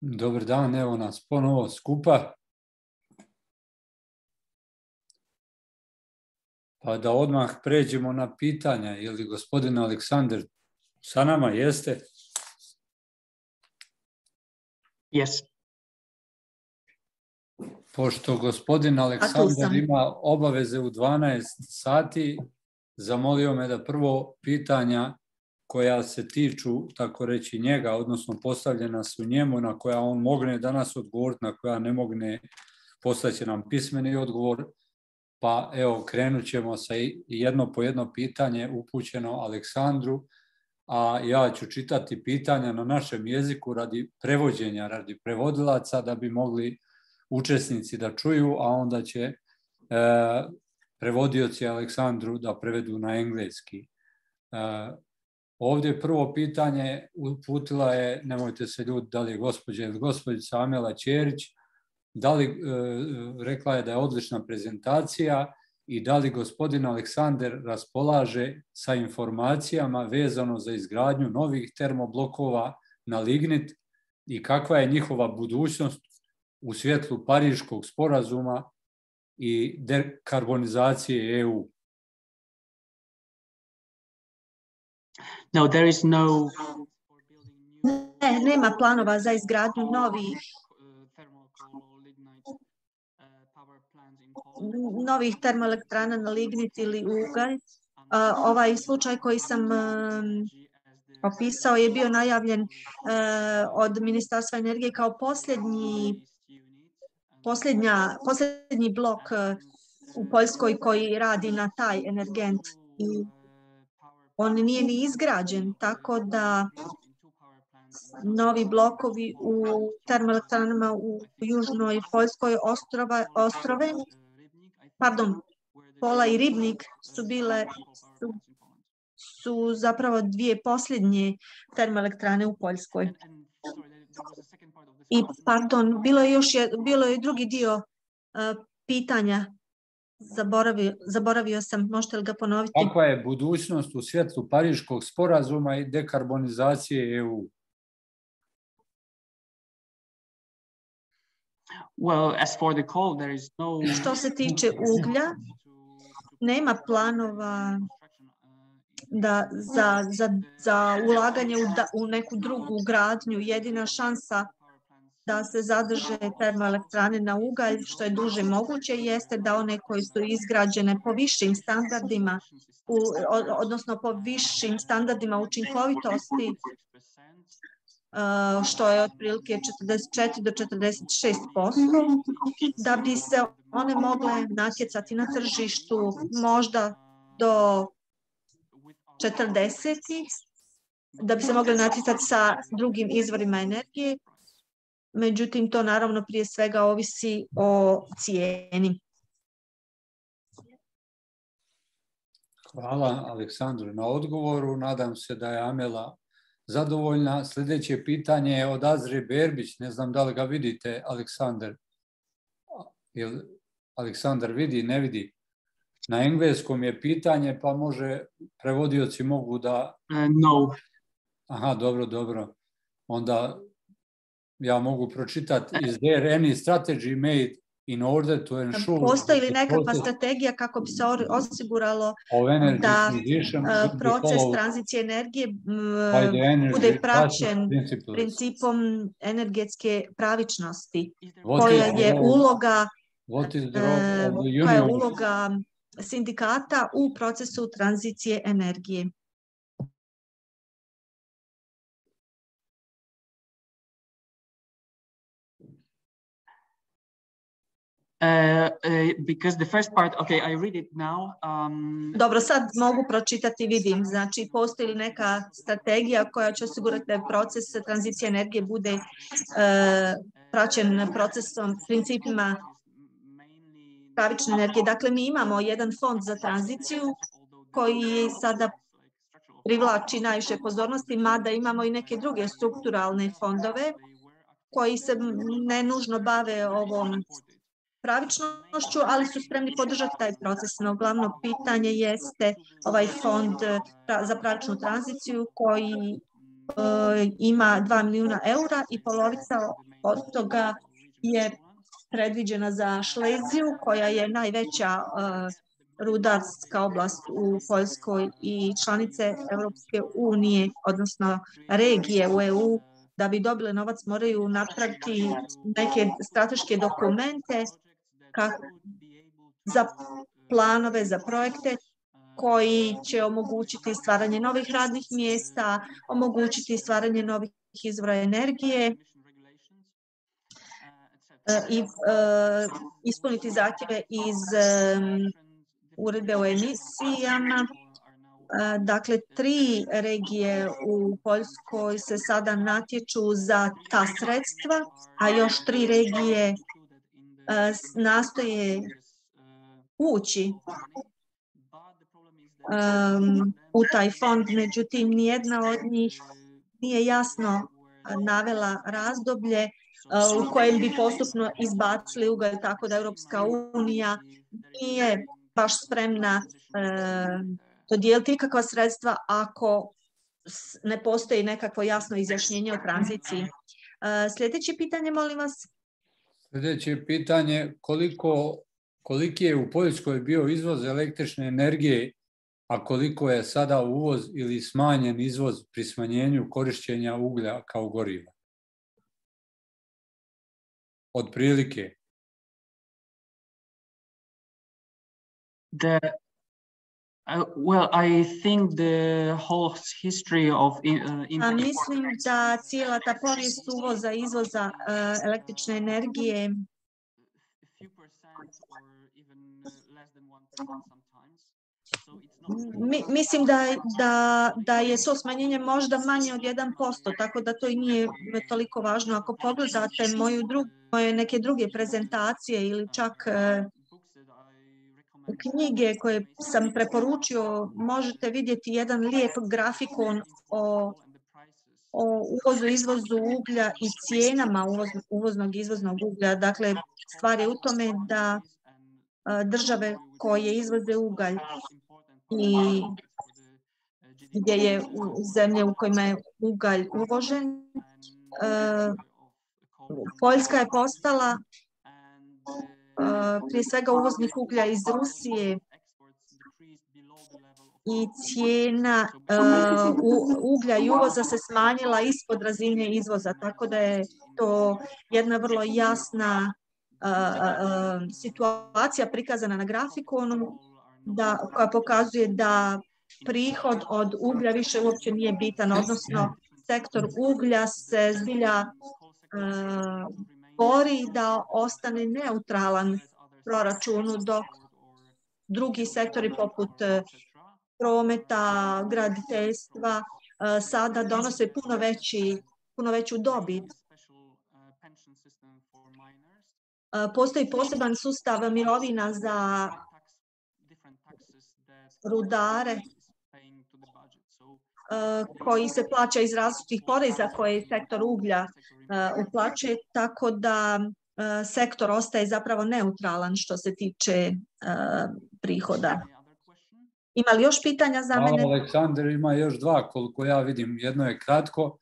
Dobar dan, evo nas ponovo skupa. Pa da odmah pređemo na pitanja. Je li gospodin Aleksandar sa nama jeste? Yes. Pošto gospodin Aleksandar ima obaveze u 12 sati, zamolio me da prvo pitanja koja se tiču, tako reći, njega, odnosno postavljena su njemu, na koja on mogne danas odgovoriti, na koja ne mogne, postaće nam pismeni odgovor. Pa evo, krenut ćemo sa jedno po jedno pitanje upućeno Aleksandru, a ja ću čitati pitanja na našem jeziku radi prevođenja, radi prevodilaca, da bi mogli učesnici da čuju, a onda će e, prevodioci Aleksandru da prevedu na engleski. E, ovdje prvo pitanje uputila je, nemojte se ljudi da li je gospođa ili gospođica Amela Ćerić, da li, e, rekla je da je odlična prezentacija i da li gospodin Aleksander raspolaže sa informacijama vezano za izgradnju novih termoblokova na lignit i kakva je njihova budućnost u svjetlu Pariškog sporazuma i dekarbonizacije EU. No, there is no Ne, nema planova za izgradnju novih novih termoelektrana na lignit ili ugalj. Ovaj slučaj koji sam opisao je bio najavljen e, od Ministarstva energije kao posljednji posljednja, posljednji blok e, u Poljskoj koji radi na taj energent i on nije ni izgrađen, tako da novi blokovi u termoelektranama u južnoj Poljskoj ostrova, ostrove, pardon, Pola i Ribnik su bile su, su zapravo dvije posljednje termoelektrane u Poljskoj. I pardon, bilo je još je, bilo je drugi dio e, pitanja. Zaboravio, zaboravio sam, možete li ga ponoviti? Kakva je budućnost u svjetlu Pariškog sporazuma i dekarbonizacije EU? well as for the coal there is no Što se tiče uglja, nema planova da za, za, za ulaganje u, da, u neku drugu gradnju. Jedina šansa da se zadrže termoelektrane na ugalj što je duže moguće jeste da one koje su izgrađene po višim standardima, odnosno po višim standardima učinkovitosti, uh, što je otprilike 44 do 46 da bi se one mogle natjecati na tržištu možda do 40 da bi se mogle natjecati sa drugim izvorima energije. Međutim, to naravno prije svega ovisi o cijeni. Hvala Aleksandru na odgovoru. Nadam se da je Amela zadovoljna. Sljedeće pitanje je od Azre Berbić. Ne znam da li ga vidite, Aleksandar. Jel Aleksandar vidi, ne vidi? Na engleskom je pitanje, pa može, prevodioci mogu da... uh, no Aha, dobro, dobro. Onda ja mogu pročitati. Is there any strategy made in order to ensure... Postoji li that the nekakva process strategija kako bi se osiguralo da be proces tranzicije energije bude justice praćen principom energetske pravičnosti? What Koja is the je uloga What is the role of the koja je union? uloga sindikata u procesu tranzicije energije? Because the first part okay i read it now um Dobro, sad mogu pročitati, vidim. Znači, postoji li neka strategija koja će osigurati da proces tranzicije energije bude e, praćen procesom, principima pravične energije. Dakle, mi imamo jedan fond za tranziciju koji sada privlači najviše pozornosti, mada imamo i neke druge strukturalne fondove koji se ne nužno bave ovom pravičnošću, ali su spremni podržati taj proces. No, glavno pitanje jeste ovaj fond pra- za pravičnu tranziciju koji eh, ima 2 milijuna eura i polovica od toga je predviđena za Šleziju, koja je najveća rudarska oblast u Poljskoj i članice Europske unije, odnosno regije u EU, da bi dobile novac moraju napraviti neke strateške dokumente za planove, za projekte koji će omogućiti stvaranje novih radnih mjesta, omogućiti stvaranje novih izvora energije i e, ispuniti zahtjeve iz uredbe o emisijama. E, dakle, tri regije u Poljskoj se sada natječu za ta sredstva, a još tri regije nastoje ući u taj fond, međutim nijedna od njih nije jasno navela razdoblje u kojem bi postupno izbacili ugalj, tako da Europska unija nije baš spremna dodijeliti ikakva sredstva ako ne postoji nekakvo jasno izjašnjenje o tranziciji. Sljedeće pitanje, molim vas. Sljedeće pitanje, koliko, koliki je u Poljskoj bio izvoz električne energije a koliko je sada uvoz ili smanjen izvoz pri smanjenju korišćenja uglja kao goriva? Otprilike. The uh, well, I think the whole history of uh, A mislim da cijela ta povijest uvoza i izvoza uh, električne energije mislim da, da, da je to smanjenje možda manje od 1%, tako da to i nije toliko važno. Ako pogledate moju dru, moje neke druge prezentacije ili čak e, knjige koje sam preporučio, možete vidjeti jedan lijep grafikon o, o uvozu izvozu uglja i cijenama uvoznog i izvoznog uglja. Dakle, stvar je u tome da države koje izvoze ugalj i gdje je zemlje u kojima je ugalj uvožen. Poljska je postala prije svega uvoznik uglja iz Rusije i cijena e, uglja i uvoza se smanjila ispod razine izvoza, tako da je to jedna vrlo jasna situacija prikazana na grafikonu da, koja pokazuje da prihod od uglja više uopće nije bitan, odnosno sektor uglja se zbilja uh, bori da ostane neutralan proračunu, dok drugi sektori poput e, prometa, graditeljstva uh, sada donose puno, veći, puno veću dobit. Postoji poseban sustav mirovina za rudare e, koji se plaća iz različitih poreza koje sektor uglja e, uplaćuje, tako da e, sektor ostaje zapravo neutralan što se tiče prihoda. Ima li još pitanja za mene? Aleksandar ima još dva koliko ja vidim. Jedno je kratko.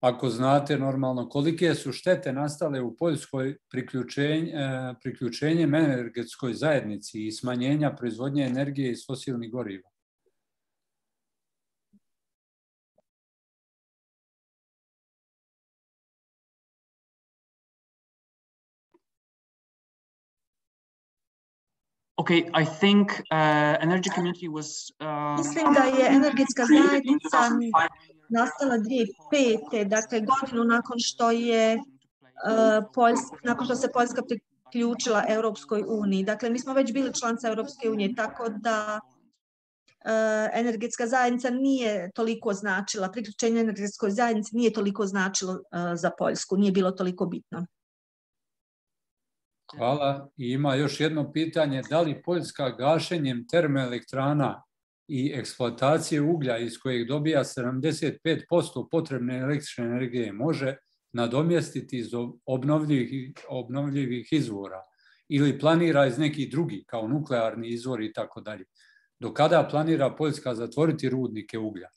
Ako znate normalno kolike su štete nastale u Poljskoj priključenj, priključenjem energetskoj zajednici i smanjenja proizvodnje energije iz fosilnih goriva? Okay, I think uh, energy community was... Um... Mislim da je energetska zajednica nastala 2005. Dakle, godinu nakon što je uh, Poljska, nakon što se Poljska priključila Europskoj uniji. Dakle, mi smo već bili članca Europske unije, tako da uh, energetska zajednica nije toliko značila, priključenje energetskoj zajednici nije toliko značilo uh, za Poljsku, nije bilo toliko bitno. Hvala. I ima još jedno pitanje, da li Poljska gašenjem termoelektrana i eksploatacije uglja iz kojeg dobija 75% potrebne električne energije može nadomjestiti iz obnovljivih, obnovljivih izvora ili planira iz nekih drugih, kao nuklearni izvor i tako dalje. Do kada planira Poljska zatvoriti rudnike uglja?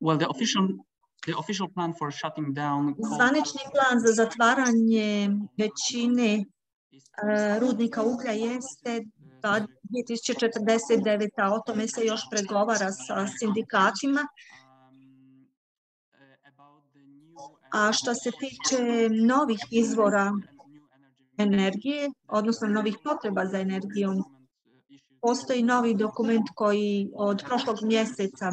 Well, the official the official plan for shutting down Zvanični plan za zatvaranje većine e, rudnika uglja jeste da 2049. a o tome se još pregovara sa sindikatima. A što se tiče novih izvora energije, odnosno novih potreba za energijom, postoji novi dokument koji od prošlog mjeseca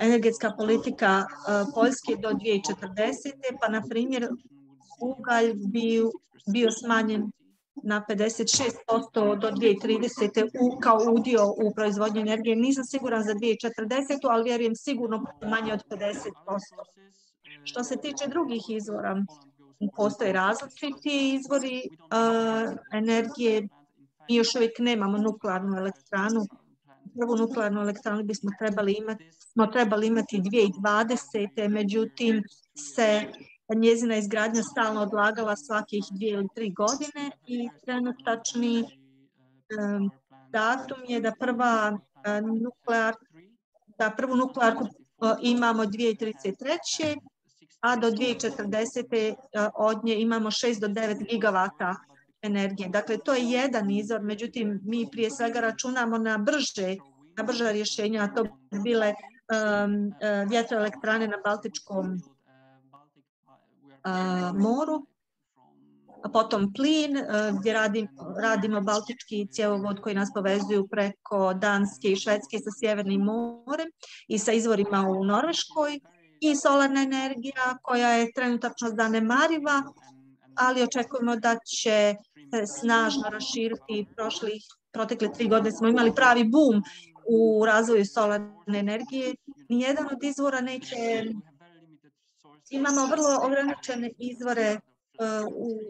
energetska politika uh, Poljske do 2040. Pa, na primjer, ugalj bi bio smanjen na 56% do 2030. U, kao udio u proizvodnju energije. Nisam siguran za 2040. ali vjerujem sigurno manje od 50%. Što se tiče drugih izvora, postoje različiti izvori uh, energije. Mi još uvijek nemamo nuklearnu elektranu. Prvu nuklearnu elektranu bismo trebali imati, smo trebali imati 2020. Međutim, se njezina izgradnja stalno odlagala svakih dvije ili tri godine i trenutačni um, datum je da prva uh, nuklear, da prvu nuklearku uh, imamo 2033 a do 2040. od nje imamo 6 do 9 gigavata energije. Dakle, to je jedan izvor, međutim, mi prije svega računamo na brže, na brža rješenja, a to bi bile um, vjetroelektrane na Baltičkom uh, moru, a potom plin, uh, gdje radim, radimo Baltički cjevovod koji nas povezuju preko Danske i Švedske sa Sjevernim morem i sa izvorima u Norveškoj i solarna energija koja je trenutačno zanemariva, ali očekujemo da će snažno raširiti. Prošlih, protekle tri godine smo imali pravi boom u razvoju solarne energije. Nijedan od izvora neće... Imamo vrlo ograničene izvore uh, u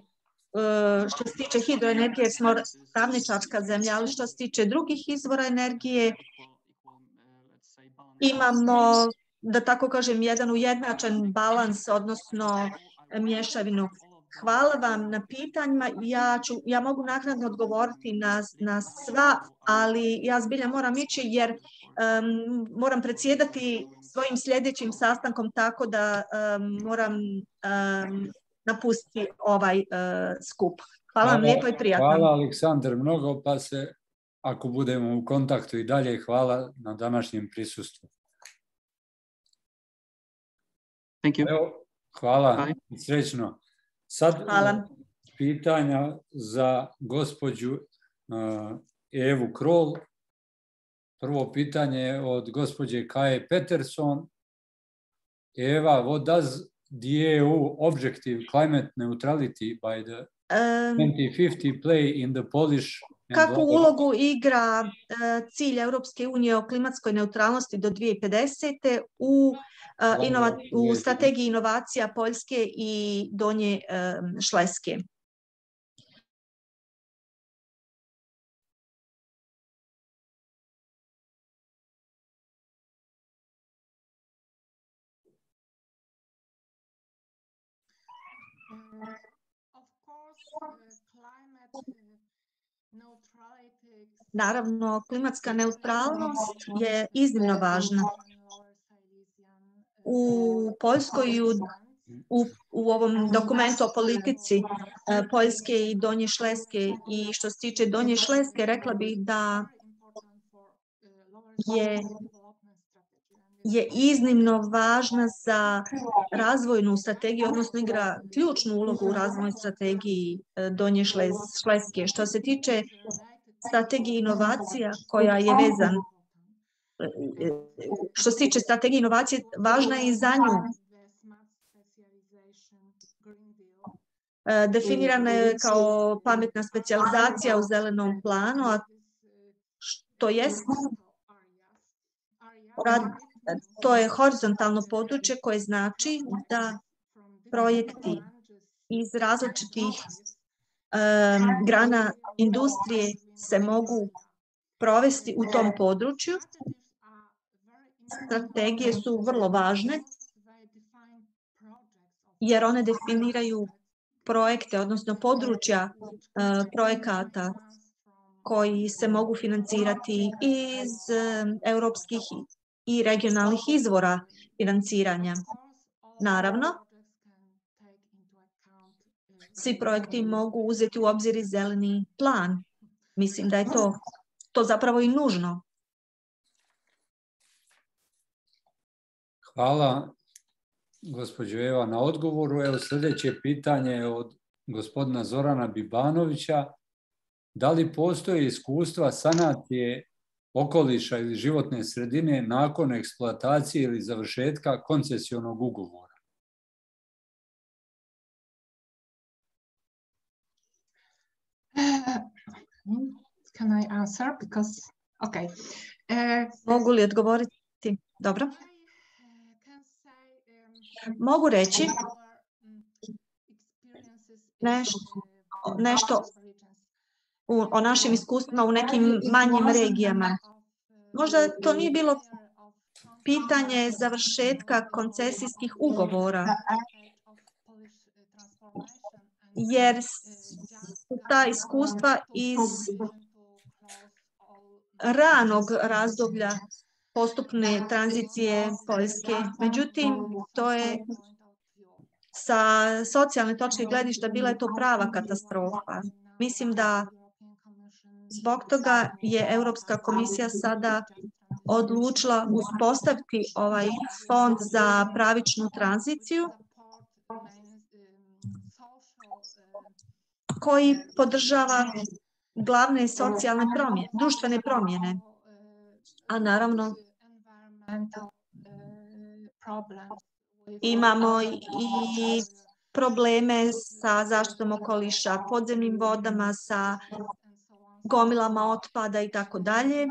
uh, što se tiče hidroenergije, smo ravničarska zemlja, ali što se tiče drugih izvora energije, imamo da tako kažem, jedan ujednačen balans, odnosno mješavinu. Hvala vam na pitanjima. Ja, ću, ja mogu naknadno odgovoriti na, na sva, ali ja zbilja moram ići jer um, moram predsjedati svojim sljedećim sastankom tako da um, moram um, napustiti ovaj uh, skup. Hvala, hvala vam lijepo i prijatno. Hvala Aleksandar mnogo, pa se ako budemo u kontaktu i dalje, hvala na današnjem prisustvu. Thank you. Evo, hvala, Bye. srećno. Sad Hvala. pitanja za gospođu uh, Evu Krol. Prvo pitanje je od gospođe Kaje Peterson. Eva, what does the EU objective climate neutrality by the Um, 2050 play in the Polish Kakvu ulogu igra e, cilj Europske unije o klimatskoj neutralnosti do 2050. u, e, inova, u strategiji inovacija Poljske i Donje Šleske? Naravno, klimatska neutralnost je iznimno važna. U Poljskoj i u, u, u ovom dokumentu o politici e, Poljske i Donje Šleske i što se tiče Donje Šleske, rekla bih da je je iznimno važna za razvojnu strategiju, odnosno igra ključnu ulogu u razvojnoj strategiji e, Donje Šles- Šleske. Što se tiče strategije inovacija koja je vezan e, što se tiče strategije inovacije, važna je i za nju. E, Definirana je kao pametna specijalizacija u zelenom planu, a što jest to je horizontalno područje koje znači da projekti iz različitih um, grana industrije se mogu provesti u tom području. Strategije su vrlo važne jer one definiraju projekte, odnosno područja uh, projekata koji se mogu financirati iz um, europskih i regionalnih izvora financiranja. Naravno, svi projekti mogu uzeti u obzir i zeleni plan. Mislim da je to, to zapravo i nužno. Hvala gospođo Eva na odgovoru. Evo sljedeće pitanje je od gospodina Zorana Bibanovića. Da li postoje iskustva sanacije okoliša ili životne sredine nakon eksploatacije ili završetka koncesionog ugovora? Can I answer? Because, okay. Uh, Mogu li odgovoriti? Dobro. Mogu reći nešto, nešto u, o našim iskustvima u nekim manjim regijama. Možda to nije bilo pitanje završetka koncesijskih ugovora, jer su ta iskustva iz ranog razdoblja postupne tranzicije Poljske. Međutim, to je sa socijalne točke gledišta bila je to prava katastrofa. Mislim da zbog toga je Europska komisija sada odlučila uspostaviti ovaj fond za pravičnu tranziciju koji podržava glavne socijalne promjene, društvene promjene. A naravno imamo i probleme sa zaštitom okoliša, podzemnim vodama, sa gomilama otpada i tako dalje.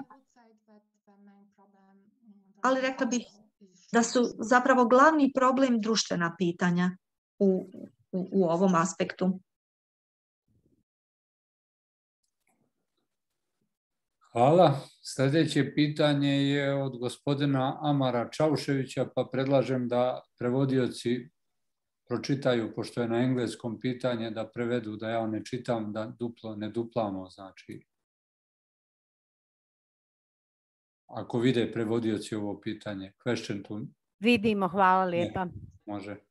Ali rekla bih da su zapravo glavni problem društvena pitanja u, u, u ovom aspektu. Hvala. Sljedeće pitanje je od gospodina Amara Čauševića, pa predlažem da prevodioci pročitaju, pošto je na engleskom pitanje, da prevedu, da ja ne čitam, da duplo ne duplamo, znači. Ako vide prevodioci ovo pitanje. Question to... Vidimo, hvala lijepa. Može.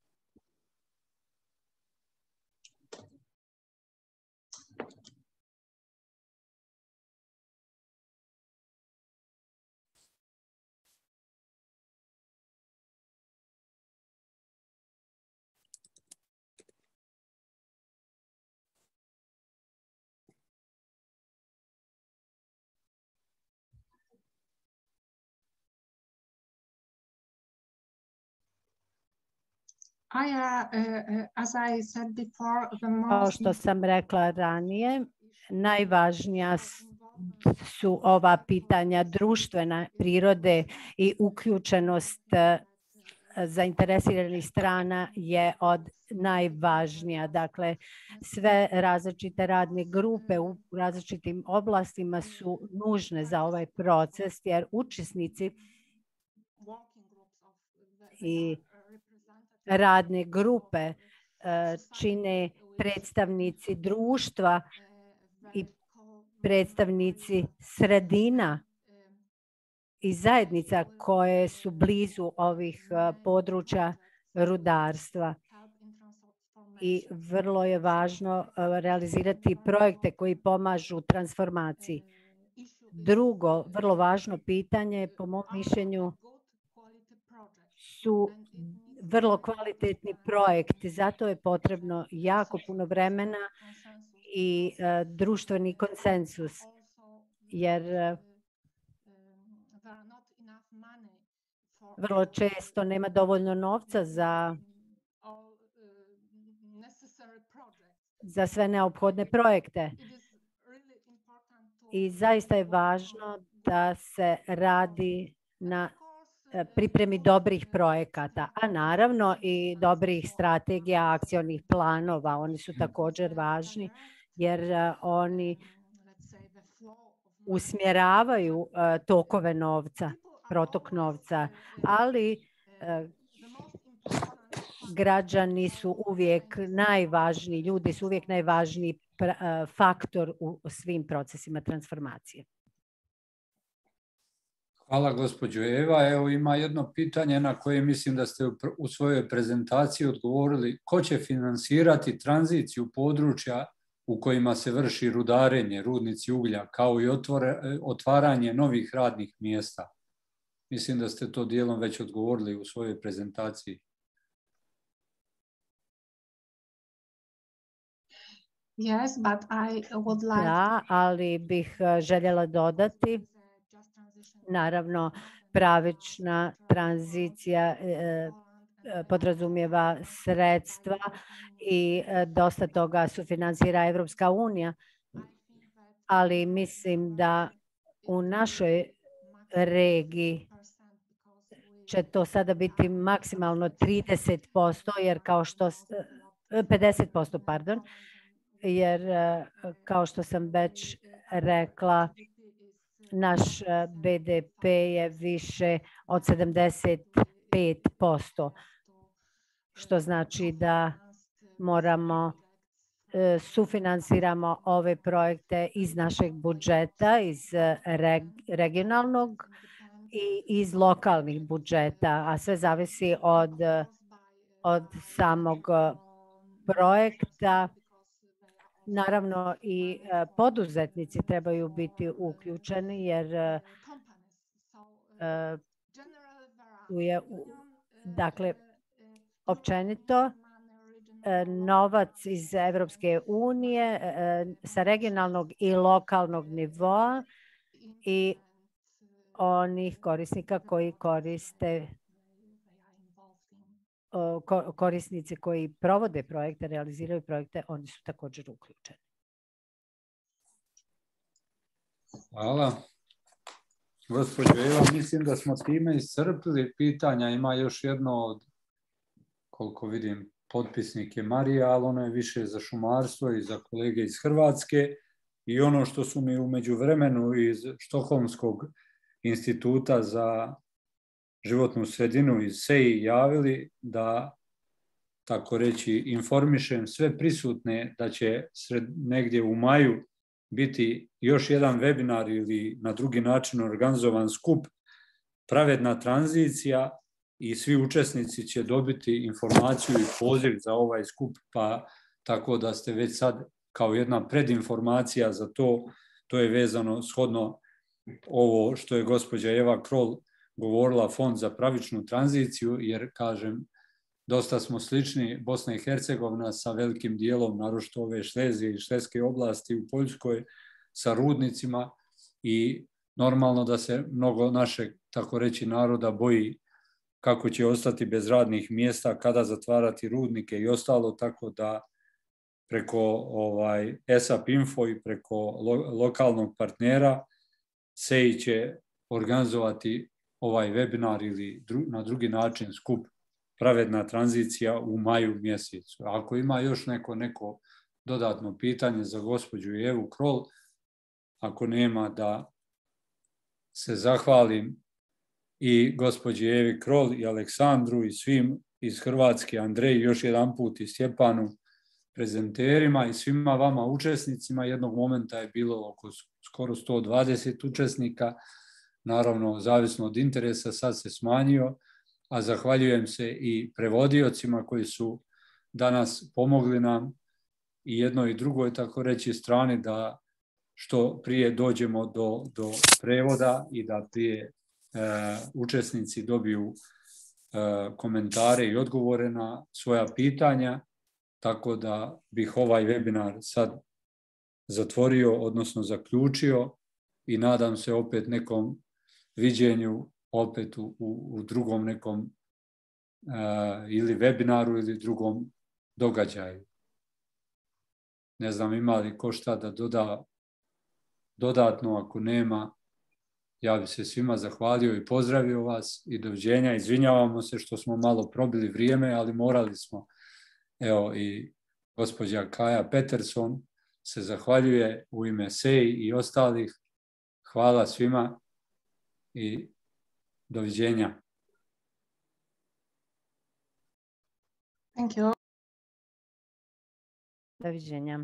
Kao most što sam rekla ranije, najvažnija su ova pitanja društvene prirode i uključenost e, zainteresiranih strana je od najvažnija. Dakle, sve različite radne grupe u različitim oblastima su nužne za ovaj proces jer učesnici i radne grupe e, čine predstavnici društva i predstavnici sredina i zajednica koje su blizu ovih e, područja rudarstva. I vrlo je važno e, realizirati projekte koji pomažu transformaciji. Drugo, vrlo važno pitanje, po mom mišljenju, su vrlo kvalitetni projekti. Zato je potrebno jako puno vremena i e, društveni konsensus. Jer e, vrlo često nema dovoljno novca za za sve neophodne projekte. I zaista je važno da se radi na pripremi dobrih projekata, a naravno i dobrih strategija, akcionih planova. Oni su također važni jer e, oni usmjeravaju e, tokove novca, protok novca, ali e, građani su uvijek najvažniji, ljudi su uvijek najvažniji e, faktor u svim procesima transformacije. Hvala gospođo Eva. Evo ima jedno pitanje na koje mislim da ste u svojoj prezentaciji odgovorili. Ko će finansirati tranziciju područja u kojima se vrši rudarenje, rudnici uglja, kao i otvaranje novih radnih mjesta? Mislim da ste to dijelom već odgovorili u svojoj prezentaciji. Yes, but I would like Da, ali bih e, željela dodati, naravno, pravična tranzicija e, e, podrazumijeva sredstva i e, dosta toga sufinancira Evropska unija, ali mislim da u našoj regiji će to sada biti maksimalno 30%, jer kao što, s- e, 50%, pardon, jer kao što sam već rekla, naš e, BDP je više od 75%, što znači da moramo e, sufinansiramo ove projekte iz našeg budžeta, iz e, reg- regionalnog i iz lokalnih budžeta, a sve zavisi od, od samog projekta. Naravno i e, poduzetnici trebaju biti uključeni jer e, e, tu je, dakle, općenito novac iz Europske unije sa regionalnog i lokalnog nivoa i onih korisnika koji koriste korisnici koji provode projekte, realiziraju projekte, oni su također uključeni. Hvala. Gospođo Eva, mislim da smo time iscrpili pitanja. Ima još jedno od, koliko vidim, potpisnik je Marija, ali ono je više za šumarstvo i za kolege iz Hrvatske. I ono što su mi u međuvremenu iz Štokholmskog instituta za životnu sredinu iz SEI javili da tako reći informišem sve prisutne da će sred, negdje u maju biti još jedan webinar ili na drugi način organizovan skup pravedna tranzicija i svi učesnici će dobiti informaciju i poziv za ovaj skup, pa tako da ste već sad kao jedna predinformacija za to, to je vezano shodno ovo što je gospođa Eva Krol govorila Fond za pravičnu tranziciju, jer kažem, dosta smo slični Bosna i Hercegovina sa velikim dijelom, naročito ove Šlezije i Šleske oblasti u Poljskoj, sa rudnicima i normalno da se mnogo našeg, tako reći, naroda boji kako će ostati bez radnih mjesta, kada zatvarati rudnike i ostalo, tako da preko ovaj ESAP Info i preko lo, lokalnog partnera SEI će organizovati ovaj webinar ili na drugi način skup pravedna tranzicija u maju mjesecu. Ako ima još neko, neko dodatno pitanje za gospođu Evu Krol, ako nema da se zahvalim i gospođi Evi Krol i Aleksandru i svim iz Hrvatske, Andreji još jedan put i Stjepanu, prezenterima i svima vama učesnicima. Jednog momenta je bilo oko skoro 120 učesnika, naravno zavisno od interesa sad se smanjio, a zahvaljujem se i prevodiocima koji su danas pomogli nam i jednoj i drugoj, tako reći, strani da što prije dođemo do, do prevoda i da prije e, učesnici dobiju e, komentare i odgovore na svoja pitanja, tako da bih ovaj webinar sad zatvorio, odnosno zaključio i nadam se opet nekom viđenju opet u, u, drugom nekom uh, ili webinaru ili drugom događaju. Ne znam ima li ko šta da doda dodatno, ako nema, ja bi se svima zahvalio i pozdravio vas i doviđenja. Izvinjavamo se što smo malo probili vrijeme, ali morali smo. Evo i gospođa Kaja Peterson se zahvaljuje u ime SEI i ostalih. Hvala svima i doviđenja. Thank you. Doviđenja.